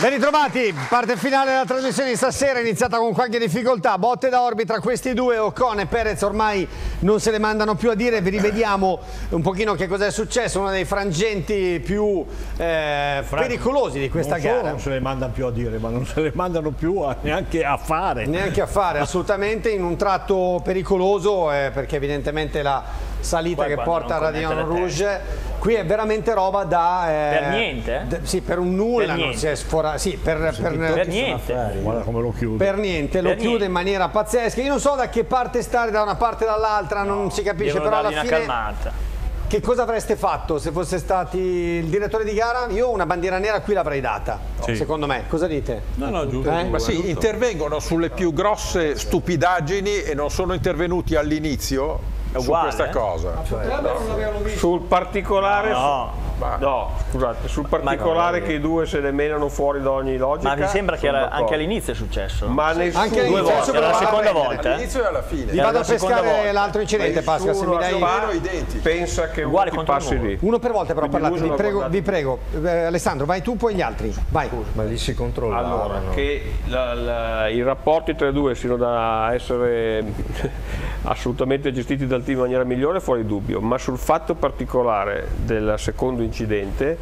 [SPEAKER 1] Ben ritrovati, parte finale della trasmissione di stasera iniziata con qualche difficoltà, botte da orbi tra questi due, Ocon e Perez ormai non se le mandano più a dire, vi rivediamo un pochino che cosa è successo, uno dei frangenti più eh, pericolosi di questa
[SPEAKER 6] non
[SPEAKER 1] gara.
[SPEAKER 6] non se le mandano più a dire, ma non se le mandano più a- neanche a fare.
[SPEAKER 1] Neanche a fare, assolutamente in un tratto pericoloso eh, perché evidentemente la salita
[SPEAKER 7] Poi
[SPEAKER 1] che porta a Radion Rouge qui è veramente roba da... eh,
[SPEAKER 7] Per niente?
[SPEAKER 1] d- sì, per un nulla
[SPEAKER 7] Per
[SPEAKER 1] non si è sforato, sì, per, per,
[SPEAKER 7] Per niente.
[SPEAKER 6] Guarda come lo chiude.
[SPEAKER 1] per niente, lo
[SPEAKER 7] Per
[SPEAKER 1] chiude
[SPEAKER 7] niente.
[SPEAKER 1] in maniera pazzesca. Io non so da che parte stare, da una parte o dall'altra, non si capisce, però alla
[SPEAKER 7] una
[SPEAKER 1] fine
[SPEAKER 7] calmata.
[SPEAKER 1] che cosa avreste fatto se fosse stati il direttore di gara? Io una bandiera nera qui l'avrei data,
[SPEAKER 3] Sì.
[SPEAKER 1] secondo me. Cosa dite?
[SPEAKER 12] No, no, giusto.
[SPEAKER 1] Eh?
[SPEAKER 3] Ma sì, intervengono sulle più grosse stupidaggini e non sono intervenuti all'inizio su
[SPEAKER 7] uguale,
[SPEAKER 3] questa
[SPEAKER 7] eh?
[SPEAKER 3] cosa.
[SPEAKER 9] Sul particolare,
[SPEAKER 7] No.
[SPEAKER 9] no, scusate, sul particolare
[SPEAKER 7] no,
[SPEAKER 9] che i due se ne menano fuori da ogni logica.
[SPEAKER 7] Ma mi sembra che era- anche all'inizio è successo.
[SPEAKER 9] Ma nessuno
[SPEAKER 1] Anche
[SPEAKER 7] Due
[SPEAKER 1] all'inizio,
[SPEAKER 7] volte, era la seconda volta. eh?
[SPEAKER 3] All'inizio e alla fine.
[SPEAKER 1] Vi
[SPEAKER 7] Era
[SPEAKER 1] vado a pescare l'altro incidente, Pasqua, se mi dai...
[SPEAKER 9] pensa che uno
[SPEAKER 7] Uguale
[SPEAKER 9] ti
[SPEAKER 7] contro
[SPEAKER 9] passi
[SPEAKER 7] uno.
[SPEAKER 9] lì.
[SPEAKER 1] Uno per volta però parlate, vi prego, vi prego. Eh, Alessandro, vai tu, poi gli altri. Vai.
[SPEAKER 5] Ma lì si controllavano.
[SPEAKER 9] Allora, che i rapporti tra i due siano da essere assolutamente gestiti dal team in maniera migliore, fuori dubbio, ma sul fatto particolare del secondo incidente,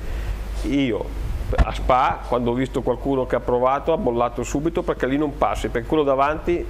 [SPEAKER 9] io a Spa, quando ho visto qualcuno che ha provato, ha bollato subito perché lì non passi, perché quello davanti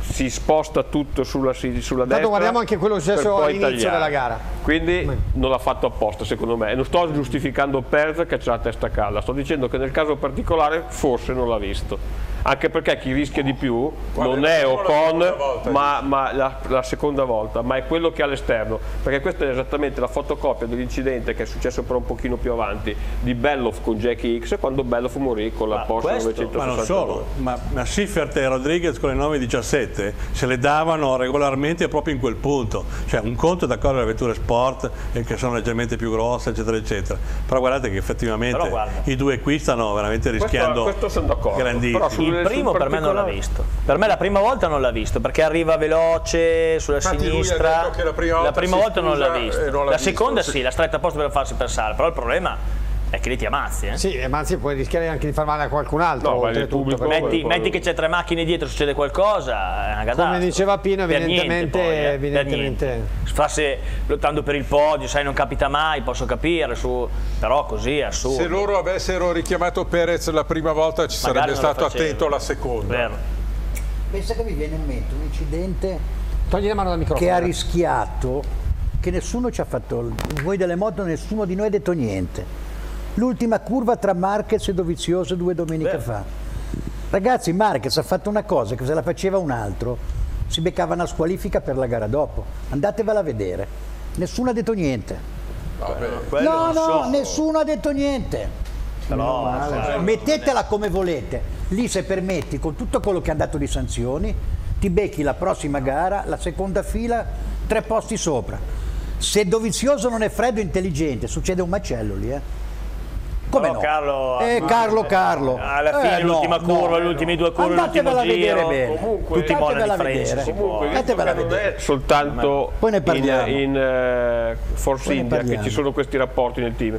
[SPEAKER 9] si sposta tutto sulla, sulla destra.
[SPEAKER 1] guardiamo anche quello che è successo all'inizio della gara.
[SPEAKER 9] Quindi non l'ha fatto apposta secondo me. Non sto giustificando Perez che c'ha la testa calda, sto dicendo che nel caso particolare forse non l'ha visto. Anche perché chi rischia di più
[SPEAKER 3] Guarda,
[SPEAKER 9] non
[SPEAKER 3] è
[SPEAKER 9] è
[SPEAKER 3] solo la
[SPEAKER 9] Ocon,
[SPEAKER 3] volta,
[SPEAKER 9] ma, ma la, la seconda volta, ma è quello che ha all'esterno. Perché questa è esattamente la fotocopia dell'incidente che è successo però un pochino più avanti di Bellof con Jackie X quando Bellof morì con la Porsche
[SPEAKER 7] questo-
[SPEAKER 9] 962.
[SPEAKER 12] Ma non solo, ma, ma Siffert e Rodriguez con le 917 se le davano regolarmente proprio in quel punto. Cioè un conto è d'accordo le vetture sport e che sono leggermente più grosse, eccetera, eccetera. Però guardate che effettivamente
[SPEAKER 7] guarda.
[SPEAKER 12] i due qui stanno veramente
[SPEAKER 9] Questo-
[SPEAKER 12] rischiando
[SPEAKER 9] questo sono d'accordo,
[SPEAKER 12] grandissimo.
[SPEAKER 7] Il primo per me non l'ha visto. Per me la prima volta non l'ha visto perché arriva veloce sulla
[SPEAKER 3] Infatti
[SPEAKER 7] sinistra.
[SPEAKER 3] la prima volta si
[SPEAKER 7] volta non l'ha visto.
[SPEAKER 3] e non
[SPEAKER 7] la
[SPEAKER 3] visto.
[SPEAKER 7] seconda sì, l'ha stretta apposta per farsi passare, però il problema è che lì ti ammazzi. Eh?
[SPEAKER 1] Sì, ma anzi puoi rischiare anche di far male a qualcun altro.
[SPEAKER 9] No,
[SPEAKER 1] oltretutto,
[SPEAKER 9] pubblico-
[SPEAKER 1] perché-
[SPEAKER 7] Metti, metti che c'è tre macchine dietro, succede qualcosa, è una catastrofe.
[SPEAKER 1] Come diceva Pino,
[SPEAKER 7] Per niente
[SPEAKER 1] evidentemente-
[SPEAKER 7] poi, eh,
[SPEAKER 1] evidentemente-.
[SPEAKER 7] Forse lottando per il podio, sai, non capita mai, posso capire, su... però così è assurdo.
[SPEAKER 3] Se loro avessero richiamato Perez la prima volta ci
[SPEAKER 7] Magari
[SPEAKER 3] sarebbe stato attento alla seconda.
[SPEAKER 7] Vero.
[SPEAKER 2] Pensa che mi viene in mente un incidente
[SPEAKER 1] Togli la mano dal microfono.
[SPEAKER 2] che ha rischiato, che nessuno ci ha fatto, voi delle moto nessuno di noi ha detto niente. L'ultima curva tra Marquez e Dovizioso due domeniche fa. Ragazzi, Marquez ha fatto una cosa che se la faceva un altro si beccava una squalifica per la gara dopo. Andatevela a vedere. Nessuno ha detto niente.
[SPEAKER 7] Quello
[SPEAKER 2] no, no,
[SPEAKER 7] so.
[SPEAKER 2] nessuno ha detto niente.
[SPEAKER 7] Però, eh,
[SPEAKER 2] Mettetela come volete. Lì se permetti, con tutto quello che è andato di sanzioni, ti becchi la prossima gara, la seconda fila, tre posti sopra. Se Dovizioso non è freddo e intelligente, succede un macello lì, eh. Come no?
[SPEAKER 16] Carlo,
[SPEAKER 2] Eh, Carlo, Carlo.
[SPEAKER 16] alla fine
[SPEAKER 2] Eh,
[SPEAKER 16] l'ultima
[SPEAKER 2] no,
[SPEAKER 16] curva,
[SPEAKER 2] no.
[SPEAKER 16] le ultime due curve, l'ultimo
[SPEAKER 2] Andatevela a vedere
[SPEAKER 16] giro,
[SPEAKER 2] bene.
[SPEAKER 16] comunque tutti i
[SPEAKER 2] Andatevela
[SPEAKER 16] buoni
[SPEAKER 2] a
[SPEAKER 16] di French
[SPEAKER 2] vedere.
[SPEAKER 16] si può.
[SPEAKER 9] Comunque,
[SPEAKER 2] Andatevela a
[SPEAKER 9] non
[SPEAKER 2] vedere.
[SPEAKER 9] è soltanto
[SPEAKER 2] Poi ne
[SPEAKER 9] in,
[SPEAKER 2] parliamo.
[SPEAKER 9] in, eh, Force
[SPEAKER 2] Poi
[SPEAKER 9] India che ci sono questi rapporti nel team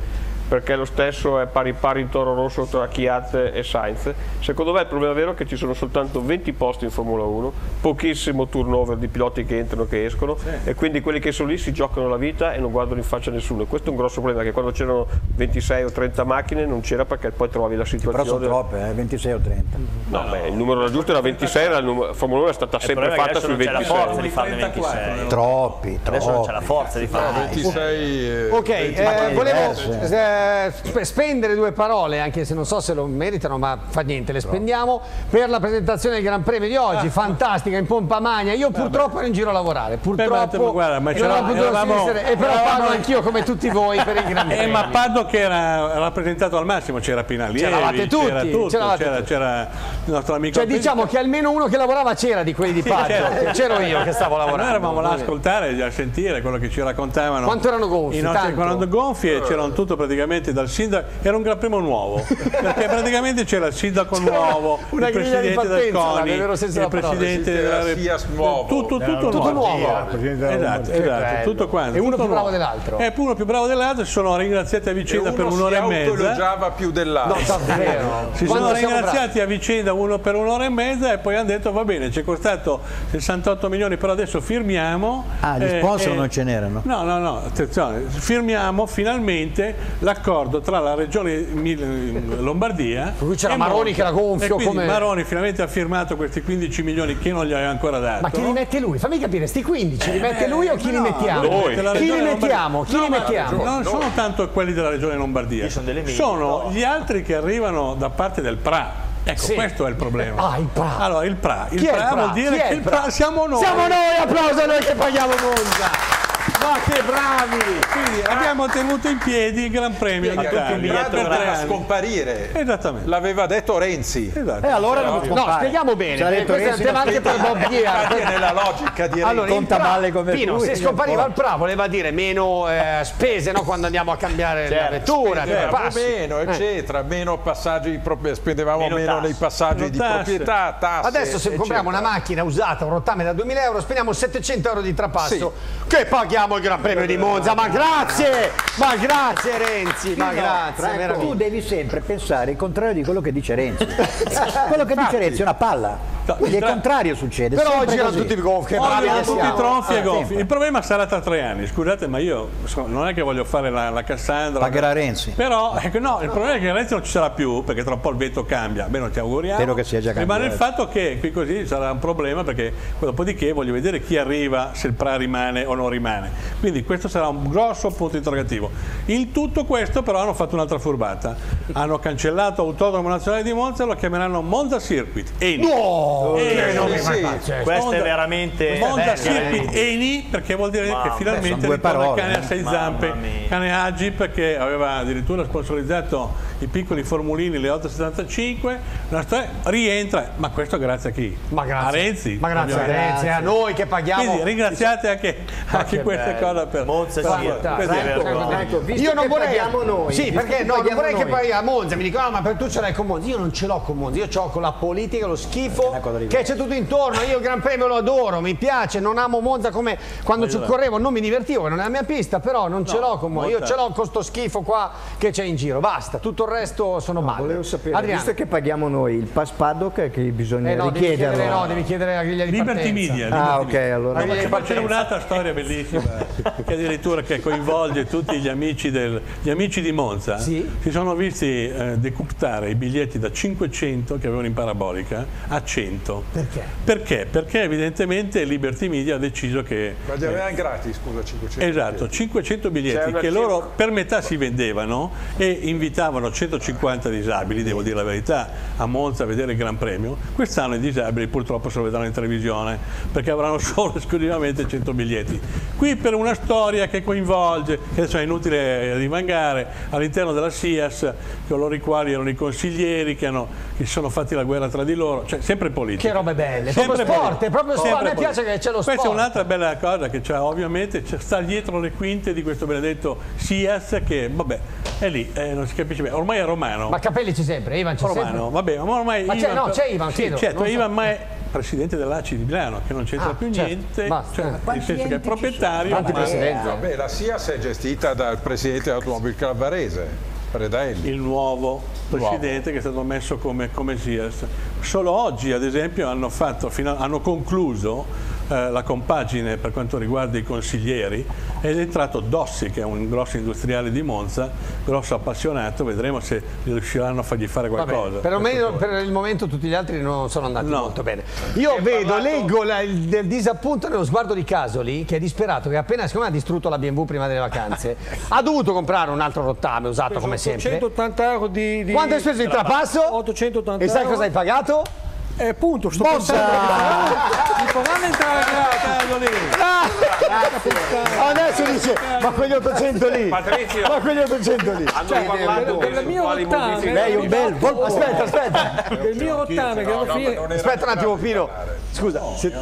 [SPEAKER 9] perché lo stesso è pari pari in toro rosso tra Chiat e Sainz secondo me il problema vero è che ci sono soltanto 20 posti in Formula 1 pochissimo turnover di piloti che entrano e che escono e quindi quelli che sono lì si giocano la vita e non guardano in faccia a nessuno questo è un grosso problema che quando c'erano 26 o 30 macchine non c'era perché poi trovavi la
[SPEAKER 2] Però
[SPEAKER 9] situazione
[SPEAKER 2] sono troppe, eh, 26 o 30.
[SPEAKER 9] No, beh, il numero giusto era 26, era il numero, Formula 1 è stata sempre
[SPEAKER 16] è che
[SPEAKER 9] fatta sui
[SPEAKER 16] adesso non c'è la
[SPEAKER 9] 26.
[SPEAKER 16] forza di farne 26.
[SPEAKER 2] Troppi,
[SPEAKER 16] Adesso non c'è la
[SPEAKER 2] troppi.
[SPEAKER 16] forza di fare
[SPEAKER 3] 26 eh,
[SPEAKER 1] Ok,
[SPEAKER 3] 20
[SPEAKER 1] eh, volevo
[SPEAKER 3] diverse.
[SPEAKER 1] Eh, sp- spendere due parole, anche se non so se lo meritano, ma fa niente, le spendiamo, per la presentazione del Gran Premio di oggi, fantastica, in pompa magna. Io purtroppo ero in giro a lavorare, purtroppo
[SPEAKER 12] ma guarda, ma
[SPEAKER 1] non ho potuto
[SPEAKER 12] eravamo-
[SPEAKER 1] e però pago anch'io come tutti voi per il Gran
[SPEAKER 12] Eh,
[SPEAKER 1] Premio.
[SPEAKER 12] ma Paddock era rappresentato al massimo, c'era Pinalievi,
[SPEAKER 1] C'eravate tutti,
[SPEAKER 12] c'era il nostro amico
[SPEAKER 1] Cioè diciamo che almeno uno che lavorava c'era di quelli di Paddock, c'ero io che stavo lavorando.
[SPEAKER 12] Noi eravamo là a ascoltare, a sentire quello che ci raccontavano.
[SPEAKER 1] Quanto erano gonfi,
[SPEAKER 12] I nostri gonfi e c'erano tutto praticamente dal sindaco. Era un gran primo nuovo, perché praticamente c'era il sindaco nuovo,
[SPEAKER 1] una
[SPEAKER 12] il presidente del
[SPEAKER 1] partenza,
[SPEAKER 12] CONI,
[SPEAKER 1] vero senso
[SPEAKER 12] il
[SPEAKER 1] della parola.
[SPEAKER 12] presidente
[SPEAKER 3] Della
[SPEAKER 12] della
[SPEAKER 3] SIAS nuovo.
[SPEAKER 12] tutto, tutto,
[SPEAKER 1] Tutto
[SPEAKER 12] nuovo.
[SPEAKER 1] nuovo.
[SPEAKER 12] Esatto, esatto, tutto quanto.
[SPEAKER 1] E uno
[SPEAKER 12] tutto
[SPEAKER 1] più bravo dell'altro.
[SPEAKER 12] Eh, uno più bravo dell'altro, si sono ringraziati a
[SPEAKER 3] E
[SPEAKER 12] vicenda
[SPEAKER 3] uno
[SPEAKER 12] per un'ora
[SPEAKER 3] si
[SPEAKER 12] e mezza.
[SPEAKER 3] autoelogiava più dell'altro.
[SPEAKER 1] No, davvero.
[SPEAKER 12] Si
[SPEAKER 1] Quando
[SPEAKER 12] sono ringraziati a vicenda uno per un'ora e mezza e poi hanno detto va bene, ci è costato 68 milioni, però adesso firmiamo.
[SPEAKER 2] Ah, gli
[SPEAKER 12] eh,
[SPEAKER 2] sponsor
[SPEAKER 12] eh,
[SPEAKER 2] non ce n'erano.
[SPEAKER 12] No, no, no, attenzione, firmiamo finalmente l'accordo tra la regione Lombardia.
[SPEAKER 1] Cui c'era Maroni che era gonfio
[SPEAKER 12] E
[SPEAKER 1] come-
[SPEAKER 12] Maroni finalmente ha firmato questi 15 milioni che non gli aveva ancora dato.
[SPEAKER 1] Ma chi li mette lui? Fammi capire, sti 15 li mette lui o chi li
[SPEAKER 12] No,
[SPEAKER 1] mettiamo?
[SPEAKER 12] lui mette la
[SPEAKER 1] Chi li
[SPEAKER 12] Regione
[SPEAKER 1] mettiamo? Chi li
[SPEAKER 12] No, ma
[SPEAKER 1] mettiamo?
[SPEAKER 12] Non sono tanto quelli della regione Lombardia,
[SPEAKER 16] sono delle mie,
[SPEAKER 12] sono gli altri che arrivano da parte del PRA. Ecco,
[SPEAKER 1] Sì.
[SPEAKER 12] questo è il problema.
[SPEAKER 1] Ah, il PRA.
[SPEAKER 12] Allora, il PRA, il
[SPEAKER 1] è il
[SPEAKER 12] PRA
[SPEAKER 1] PRA?
[SPEAKER 12] vuol dire che
[SPEAKER 1] il
[SPEAKER 12] il PRA
[SPEAKER 1] PRA?
[SPEAKER 12] siamo noi.
[SPEAKER 1] Siamo noi, applauso a noi che paghiamo Monza! Ma che bravi!
[SPEAKER 12] Quindi abbiamo tenuto in piedi il Gran Premio
[SPEAKER 3] Radar
[SPEAKER 12] tre
[SPEAKER 3] doveva scomparire.
[SPEAKER 12] Esattamente.
[SPEAKER 3] L'aveva detto Renzi.
[SPEAKER 12] Esatto.
[SPEAKER 2] E allora non
[SPEAKER 1] No,
[SPEAKER 2] scompare.
[SPEAKER 1] spieghiamo bene, perché
[SPEAKER 2] detto Renzi,
[SPEAKER 1] anche per Bob Ghier.
[SPEAKER 3] nella logica di Renzi.
[SPEAKER 1] Allora,
[SPEAKER 2] Conta male come
[SPEAKER 1] Pino,
[SPEAKER 2] lui,
[SPEAKER 1] se scompariva il PRA voleva dire meno eh, spese no, quando andiamo a cambiare la vettura,
[SPEAKER 3] Spendevamo
[SPEAKER 1] meno Eh.
[SPEAKER 3] eccetera, meno passaggi, propri- spendevamo
[SPEAKER 16] Meno
[SPEAKER 3] meno, nei passaggi
[SPEAKER 12] Meno
[SPEAKER 3] di proprietà, tasse.
[SPEAKER 1] Adesso se compriamo una macchina usata, un rottame da 2000 euro, spendiamo 700 euro di trapasso, che paghiamo il Gran Premio di Monza. Ma grazie! Ma grazie Renzi, ma
[SPEAKER 2] No,
[SPEAKER 1] grazie,
[SPEAKER 2] Franco, tu
[SPEAKER 1] veramente.
[SPEAKER 2] devi sempre pensare il contrario di quello che dice Renzi. quello che dice Renzi è una palla.
[SPEAKER 12] No,
[SPEAKER 2] Quindi
[SPEAKER 12] il
[SPEAKER 2] il
[SPEAKER 12] tra-
[SPEAKER 2] contrario succede.
[SPEAKER 1] Però oggi erano tutti gonfi,
[SPEAKER 12] tutti tronfi e
[SPEAKER 2] Eh,
[SPEAKER 12] gonfi. Il problema sarà tra tre anni. Scusate, ma io so- non è che voglio fare la, la Cassandra.
[SPEAKER 2] Pagherà Renzi.
[SPEAKER 12] Però ecco, no, il problema è che Renzi non ci sarà più perché tra un po' il vento cambia. Beh, non ci auguriamo.
[SPEAKER 2] Spero che sia già
[SPEAKER 12] Rimane il
[SPEAKER 2] cambiato.
[SPEAKER 12] fatto che qui così sarà un problema perché dopodiché voglio vedere chi arriva, se il PRA rimane o non rimane. Quindi questo sarà un grosso punto interrogativo. In tutto questo però hanno fatto un'altra furbata. Hanno cancellato Autodromo Nazionale di Monza e lo chiameranno Monza Circuit. Eni.
[SPEAKER 1] No!
[SPEAKER 12] Eni,
[SPEAKER 1] Che nome
[SPEAKER 3] sì.
[SPEAKER 16] Questo è veramente...
[SPEAKER 12] Monza
[SPEAKER 16] eh,
[SPEAKER 12] Circuit Eni perché vuol dire
[SPEAKER 16] Mamma,
[SPEAKER 12] che finalmente ritorna
[SPEAKER 2] parole,
[SPEAKER 12] il cane a sei zampe, cane Agip che aveva addirittura sponsorizzato i piccoli formulini le 875, la storia rientra, ma questo grazie a chi?
[SPEAKER 1] Ma grazie.
[SPEAKER 12] A Renzi.
[SPEAKER 1] Ma grazie a
[SPEAKER 12] ovviamente.
[SPEAKER 1] Renzi, a noi che paghiamo.
[SPEAKER 12] Quindi ringraziate anche, anche
[SPEAKER 1] che bello.
[SPEAKER 12] cose per
[SPEAKER 16] Monza
[SPEAKER 12] per-
[SPEAKER 16] Circuit.
[SPEAKER 12] per-
[SPEAKER 1] Franco,
[SPEAKER 12] per-
[SPEAKER 16] Franco,
[SPEAKER 5] Franco, visto
[SPEAKER 1] Io non
[SPEAKER 5] che
[SPEAKER 1] vorrei
[SPEAKER 5] paghiamo noi,
[SPEAKER 1] Sì, perché
[SPEAKER 5] che
[SPEAKER 1] no, non vorrei che
[SPEAKER 5] noi.
[SPEAKER 1] paghi a Monza. Mi dicono, ah, ma per tu ce l'hai con Monza. Io non ce l'ho con Monza, io ce l'ho con la politica, lo schifo
[SPEAKER 2] cosa
[SPEAKER 1] che c'è tutto intorno. Io il Gran Premio lo adoro, mi piace, non amo Monza come quando ci correvo, non mi divertivo, non è la mia pista, però non ce l'ho con Monza. Io ce l'ho con sto schifo qua che c'è in giro. Basta, tutto il resto sono balle.
[SPEAKER 5] Volevo sapere,
[SPEAKER 1] Adriano.
[SPEAKER 5] visto che paghiamo noi il pass paddock che bisogna
[SPEAKER 1] Eh no, devi
[SPEAKER 5] richiederlo.
[SPEAKER 1] chiedere, no, devi chiedere la griglia di
[SPEAKER 12] Liberty
[SPEAKER 1] partenza.
[SPEAKER 12] Media.
[SPEAKER 5] Ah,
[SPEAKER 12] Liberty
[SPEAKER 5] ok,
[SPEAKER 12] Media.
[SPEAKER 5] allora.
[SPEAKER 12] No, ma c'è un'altra storia bellissima che addirittura che coinvolge tutti gli amici, del- gli amici di Monza
[SPEAKER 1] Sì.
[SPEAKER 12] si sono visti eh, decurtare i biglietti da 500 che avevano in parabolica a 100
[SPEAKER 1] Perché?
[SPEAKER 12] perché? Perché evidentemente Liberty Media ha deciso che
[SPEAKER 3] Ma li avevano gratis, scusa, 500.
[SPEAKER 12] Esatto, 500
[SPEAKER 9] C'è
[SPEAKER 12] biglietti che loro per metà si vendevano e invitavano 150 disabili, devo dire la verità, a Monza a vedere il Gran Premio. Quest'anno i disabili purtroppo se lo vedranno in televisione perché avranno solo esclusivamente 100 biglietti. Qui per una storia che coinvolge, che adesso è inutile rimangare, all'interno della SIAS, coloro i quali erano i consiglieri, che, hanno, che sono fatti la guerra tra di loro, cioè sempre politica.
[SPEAKER 1] Che robe belle,
[SPEAKER 12] Sempre
[SPEAKER 1] proprio sport,
[SPEAKER 12] politica.
[SPEAKER 1] proprio sport. A me piace che c'è lo
[SPEAKER 12] Questa
[SPEAKER 1] sport.
[SPEAKER 12] è un'altra bella cosa che c'è, ovviamente sta dietro le quinte di questo benedetto SIAS che, vabbè, è lì, eh, non si capisce bene. Ormai è romano.
[SPEAKER 1] Ma Capelli c'è sempre, Ivan c'è
[SPEAKER 12] romano,
[SPEAKER 1] sempre.
[SPEAKER 12] va bene, ma ormai
[SPEAKER 1] Ma c'è- no, c'è Ivan,
[SPEAKER 12] sì,
[SPEAKER 1] chiedo,
[SPEAKER 12] certo,
[SPEAKER 1] so.
[SPEAKER 12] Ivan ma è presidente dell'ACI di Milano, che non c'entra
[SPEAKER 1] Ah,
[SPEAKER 12] più
[SPEAKER 1] certo,
[SPEAKER 12] niente,
[SPEAKER 1] basta.
[SPEAKER 12] cioè, nel senso che è proprietario. ma-
[SPEAKER 1] presidenti.
[SPEAKER 3] Vabbè, la SIAS è gestita dal presidente dell'Automobile Club Varese, Predelli.
[SPEAKER 12] il nuovo presidente che è stato messo come, come SIAS. Solo oggi, ad esempio, hanno, fatto, hanno concluso eh, la compagine per quanto riguarda i consiglieri ed è entrato Dossi, che è un grosso industriale di Monza, grosso appassionato, vedremo se riusciranno a fargli fare
[SPEAKER 1] bene,
[SPEAKER 12] qualcosa.
[SPEAKER 1] Per, il momento- per il momento tutti gli altri non sono andati molto bene. Io vedo, leggo la- il, del disappunto nello sguardo di Casoli, che è disperato, che appena siccome ha distrutto la BMW prima delle vacanze, ha dovuto comprare un altro rottame usato come sempre.
[SPEAKER 4] 180 euro di, di
[SPEAKER 1] Quanto hai speso di trapasso?
[SPEAKER 4] 880
[SPEAKER 1] E sai cosa hai pagato?
[SPEAKER 4] Eh, appunto, sto
[SPEAKER 1] Monza!
[SPEAKER 4] pensando di faranno- faranno entrare
[SPEAKER 1] Ah, adesso dice, ma quegli 800 lì,
[SPEAKER 9] Patrizio.
[SPEAKER 1] ma quegli 800 lì.
[SPEAKER 9] Hanno
[SPEAKER 4] Cioè,
[SPEAKER 9] parlato
[SPEAKER 4] del- del mio rottame-
[SPEAKER 1] Lei è un bel volpo. Aspetta, aspetta.
[SPEAKER 4] del mio rottame che alla fine
[SPEAKER 1] Aspetta un attimo, Pino.
[SPEAKER 3] parlare.
[SPEAKER 1] Scusa, se-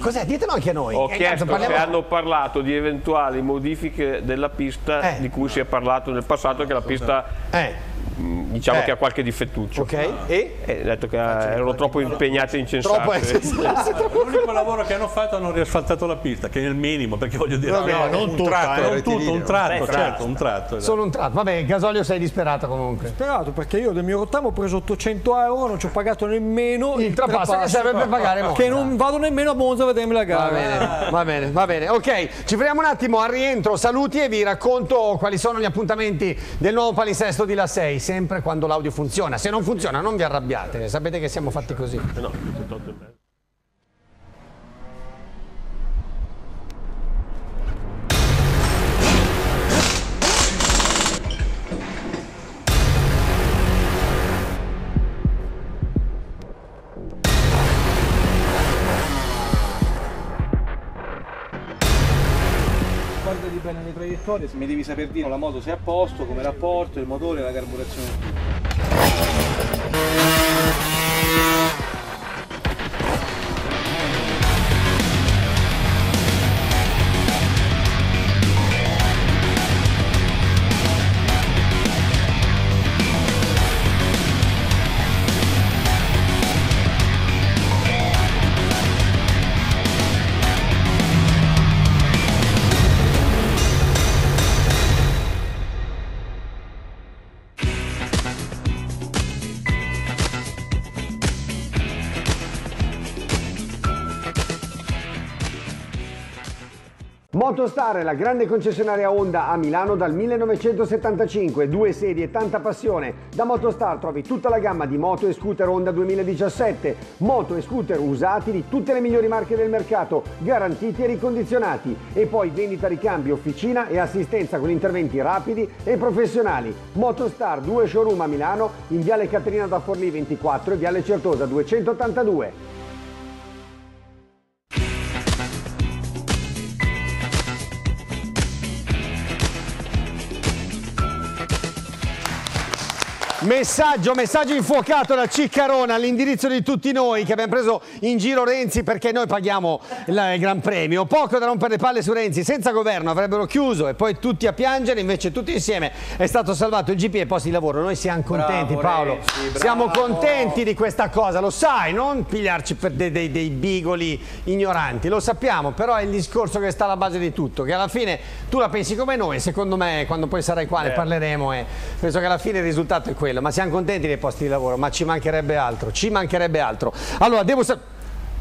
[SPEAKER 1] cos'è? Ditelo anche a noi.
[SPEAKER 9] Ho
[SPEAKER 1] Che
[SPEAKER 9] chiesto
[SPEAKER 1] parliamo-
[SPEAKER 9] se hanno parlato di eventuali modifiche della pista
[SPEAKER 1] Eh.
[SPEAKER 9] di cui si è parlato nel passato, che la pista
[SPEAKER 1] Eh,
[SPEAKER 9] diciamo
[SPEAKER 1] Eh.
[SPEAKER 9] che ha qualche difettuccio.
[SPEAKER 1] ok. E?
[SPEAKER 9] E ha detto che erano troppo impegnati in
[SPEAKER 1] Troppo
[SPEAKER 9] incensare.
[SPEAKER 12] L'unico lavoro che hanno fatto hanno riasfaltato la pista, che è il minimo, perché voglio dire,
[SPEAKER 1] Va bene,
[SPEAKER 12] no,
[SPEAKER 6] non
[SPEAKER 12] un
[SPEAKER 6] tutta,
[SPEAKER 12] tratto,
[SPEAKER 6] eh,
[SPEAKER 12] non tutto, un tratto, certo, un tratto. esatto.
[SPEAKER 1] Solo un tratto. Vabbè, Gasolio sei disperato comunque.
[SPEAKER 4] Sperato perché io del mio rottame ho preso 800 euro, non ci ho pagato nemmeno
[SPEAKER 1] Il trapasso che serve per pagare Monza.
[SPEAKER 4] Che non vado nemmeno a Monza a vedermi la
[SPEAKER 1] Va
[SPEAKER 4] gara.
[SPEAKER 1] bene, va bene, va bene. Ok, ci fermiamo un attimo al rientro, saluti e vi racconto quali sono gli appuntamenti del nuovo palinsesto di La 6, sempre quando l'audio funziona. Se non funziona non vi arrabbiate, sapete che siamo fatti così.
[SPEAKER 9] No,
[SPEAKER 18] traiettorie, mi devi saper dire la moto se è a posto, come rapporto, il motore, la carburazione.
[SPEAKER 1] Motostar è la grande concessionaria Honda a Milano dal 1975, due serie e tanta passione. Da Motostar trovi tutta la gamma di moto e scooter Honda 2017, moto e scooter usati di tutte le migliori marche del mercato, garantiti e ricondizionati. E poi vendita, ricambio, officina e assistenza con interventi rapidi e professionali. Motostar, due showroom a Milano, in Viale Caterina da Forlì 24 e Viale Certosa 282. Messaggio, messaggio infuocato da Ciccarona all'indirizzo di tutti noi che abbiamo preso in giro Renzi perché noi paghiamo il Gran Premio. Poco da rompere le palle su Renzi, senza governo avrebbero chiuso e poi tutti a piangere, invece tutti insieme è stato salvato il GP e i posti di lavoro. Noi siamo contenti
[SPEAKER 18] Bravo,
[SPEAKER 1] Paolo,
[SPEAKER 18] Renzi,
[SPEAKER 1] siamo contenti di questa cosa, lo sai, non pigliarci per dei, dei- dei bigoli ignoranti, lo sappiamo, però è il discorso che sta alla base di tutto, che alla fine tu la pensi come noi, secondo me quando poi sarai qua ne parleremo e penso che alla fine il risultato è quello, ma siamo contenti dei posti di lavoro, ma ci mancherebbe altro, ci mancherebbe altro. Allora, devo sa-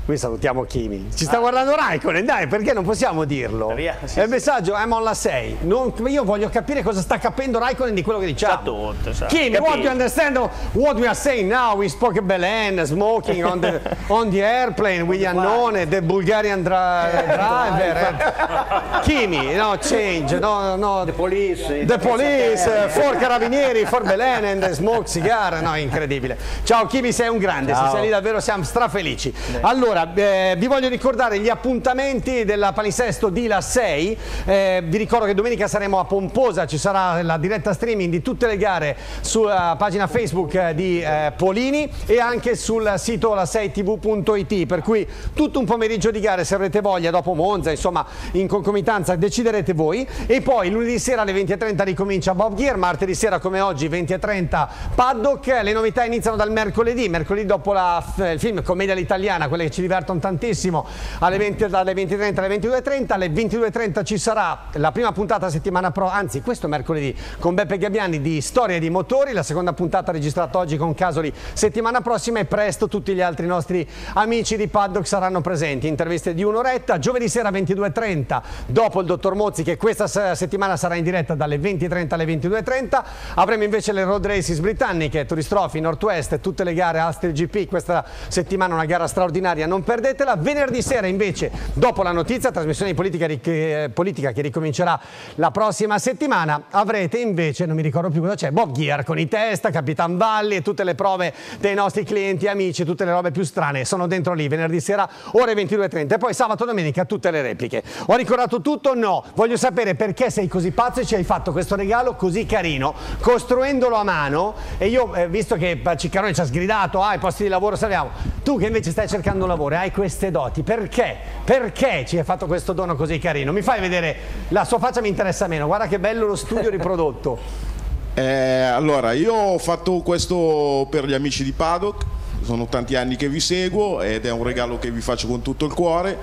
[SPEAKER 1] Qui salutiamo Kimi. Ci sta guardando Raikkonen, dai, perché non possiamo dirlo?
[SPEAKER 7] Via, sì,
[SPEAKER 1] è il
[SPEAKER 7] sì.
[SPEAKER 1] messaggio, I'm on la 6. Non- io voglio capire cosa sta capendo Raikkonen di quello che diciamo.
[SPEAKER 7] Tutto, sa.
[SPEAKER 1] Kimi,
[SPEAKER 7] Capito.
[SPEAKER 1] what do you understand of what we are saying now? We spoke Belen, smoking on the, on the airplane with Iannone, the Bulgarian dri- driver. eh. Kimi, no, change, no, no.
[SPEAKER 2] The police.
[SPEAKER 1] The police, eh, for carabinieri, for Belen and the smoke cigar, no, incredibile. Ciao Kimi, sei un grande, se
[SPEAKER 2] Ciao.
[SPEAKER 1] sei lì davvero siamo strafelici. Allora, Allora, eh, vi voglio ricordare gli appuntamenti della palinsesto di La 6. Eh, vi ricordo che domenica saremo a Pomposa, ci sarà la diretta streaming di tutte le gare sulla pagina Facebook eh, di eh, Polini e anche sul sito la6tv.it, per cui tutto un pomeriggio di gare se avrete voglia, dopo Monza, insomma, in concomitanza deciderete voi. E poi lunedì sera alle 20.30 ricomincia Bob Gear, martedì sera come oggi 20.30 Paddock, le novità iniziano dal mercoledì, mercoledì dopo la, il film Commedia all'italiana, quelle che ci divertono tantissimo, alle 20, dalle 20.30 alle 22.30, alle 22.30 ci sarà la prima puntata settimana pro, anzi questo mercoledì con Beppe Gabbiani di Storia di motori, la seconda puntata registrata oggi con Casoli settimana prossima e presto tutti gli altri nostri amici di Paddock saranno presenti, interviste di un'oretta, giovedì sera 22.30 dopo il dottor Mozzi che questa se- settimana sarà in diretta dalle 20.30 alle 22.30, avremo invece le road races britanniche, Tourist Trophy, Northwest, tutte le gare Astri GP, questa settimana una gara straordinaria, non perdetela. Venerdì sera invece, dopo la notizia, trasmissione di politica, eh, politica che ricomincerà la prossima settimana, avrete invece, non mi ricordo più cosa c'è, Bob Gear con i test, Capitan Valli e tutte le prove dei nostri clienti amici, tutte le robe più strane, sono dentro lì, venerdì sera ore 22.30 e poi sabato e domenica tutte le repliche. Ho ricordato tutto? No, voglio sapere perché sei così pazzo e ci hai fatto questo regalo così carino, costruendolo a mano e io, eh, visto che Ciccarone ci ha sgridato, ah, i posti di lavoro salviamo, tu che invece stai cercando lavoro e hai queste doti, perché? Perché ci hai fatto questo dono così carino? Mi fai vedere, la sua faccia mi interessa meno, guarda che bello lo studio riprodotto.
[SPEAKER 19] Eh, allora, io ho fatto questo per gli amici di Paddock, sono tanti anni che vi seguo ed è un regalo che vi faccio con tutto il cuore.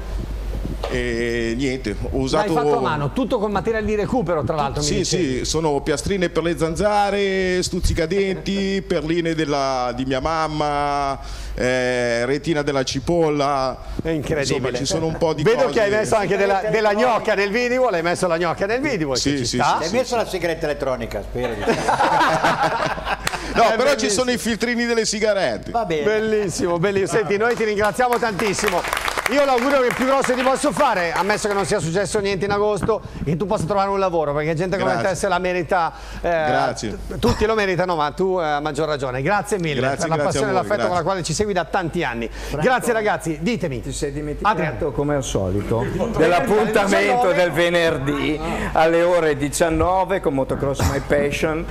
[SPEAKER 19] E niente, ho usato.
[SPEAKER 1] L'hai fatto a mano, tutto con materiale di recupero tra l'altro.
[SPEAKER 19] Sì, sì, sono piastrine per le zanzare, stuzzicadenti, perline della- di mia mamma, eh, retina della cipolla.
[SPEAKER 1] È incredibile.
[SPEAKER 19] Insomma, ci sono un po' di
[SPEAKER 1] Vedo
[SPEAKER 19] cose.
[SPEAKER 1] che hai messo anche della, della gnocca nel video, l'hai messo la gnocca nel video,
[SPEAKER 19] Sì,
[SPEAKER 1] ci
[SPEAKER 19] sì,
[SPEAKER 1] sta.
[SPEAKER 2] Hai messo la sigaretta elettronica, spero di
[SPEAKER 19] No,
[SPEAKER 1] È
[SPEAKER 19] però ci
[SPEAKER 1] bellissimo.
[SPEAKER 19] sono i filtrini delle sigarette.
[SPEAKER 2] Va bene.
[SPEAKER 1] Bellissimo, bellissimo. Senti, noi ti ringraziamo tantissimo. Io l'augurio che più grosso ti posso fare, ammesso che non sia successo niente in agosto, che tu possa trovare un lavoro, perché gente come
[SPEAKER 19] Grazie.
[SPEAKER 1] te se la merita. eh,
[SPEAKER 19] Grazie.
[SPEAKER 1] Tutti lo meritano, ma tu eh, a maggior ragione. Grazie mille
[SPEAKER 19] Grazie,
[SPEAKER 1] per la passione e l'affetto con la quale ci segui da tanti anni. Grazie ragazzi, ditemi.
[SPEAKER 5] Ti sei dimenticato
[SPEAKER 1] Adriano.
[SPEAKER 5] come al solito dell'appuntamento del venerdì alle ore 19 con Motocross My Passion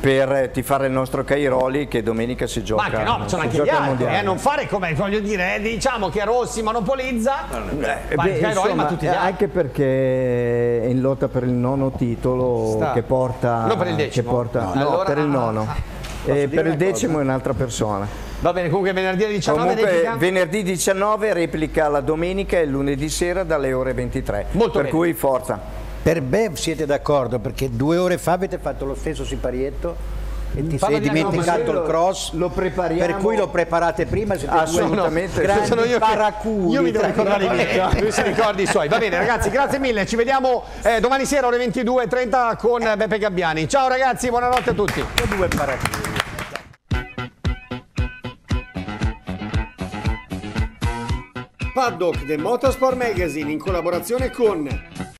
[SPEAKER 5] per tifare il nostro Cairoli che domenica si gioca,
[SPEAKER 1] Ma anche no, ci sono
[SPEAKER 5] si
[SPEAKER 1] anche gli altri, eh, non fare come voglio dire, eh, diciamo che Rossi monopolizza,
[SPEAKER 5] Eh,
[SPEAKER 1] ma
[SPEAKER 5] beh,
[SPEAKER 1] Cairoli,
[SPEAKER 5] insomma,
[SPEAKER 1] ma tutti gli
[SPEAKER 5] eh,
[SPEAKER 1] altri.
[SPEAKER 5] anche perché è in lotta per il nono titolo
[SPEAKER 1] Sta.
[SPEAKER 5] che porta,
[SPEAKER 1] Non per il
[SPEAKER 5] che
[SPEAKER 1] decimo?
[SPEAKER 5] porta-
[SPEAKER 1] No.
[SPEAKER 5] no,
[SPEAKER 1] Allora-
[SPEAKER 5] per il nono
[SPEAKER 1] Posso
[SPEAKER 5] e per il
[SPEAKER 1] una cosa?
[SPEAKER 5] decimo è un'altra persona
[SPEAKER 1] Va bene, comunque venerdì alle 19
[SPEAKER 5] Comunque
[SPEAKER 1] replica?
[SPEAKER 5] venerdì 19 replica la domenica e il lunedì sera dalle ore 23
[SPEAKER 1] Molto
[SPEAKER 5] per
[SPEAKER 1] bene.
[SPEAKER 5] cui forza
[SPEAKER 2] Per me siete d'accordo perché due ore fa avete fatto lo stesso siparietto e ti
[SPEAKER 5] Parla
[SPEAKER 2] sei
[SPEAKER 5] no,
[SPEAKER 2] dimenticato il cross
[SPEAKER 5] lo prepariamo
[SPEAKER 2] per cui lo preparate prima siete due
[SPEAKER 5] Assolutamente.
[SPEAKER 2] grandi
[SPEAKER 5] Sono io
[SPEAKER 2] paraculi
[SPEAKER 1] Io mi devo ricordare i miei, lui si ricordi i suoi. Va bene ragazzi, grazie mille, ci vediamo eh, domani sera ore 22.30 con Beppe Gabbiani. Ciao ragazzi, buonanotte a tutti.
[SPEAKER 2] due paraculi
[SPEAKER 1] Paddock The Motorsport Magazine in collaborazione con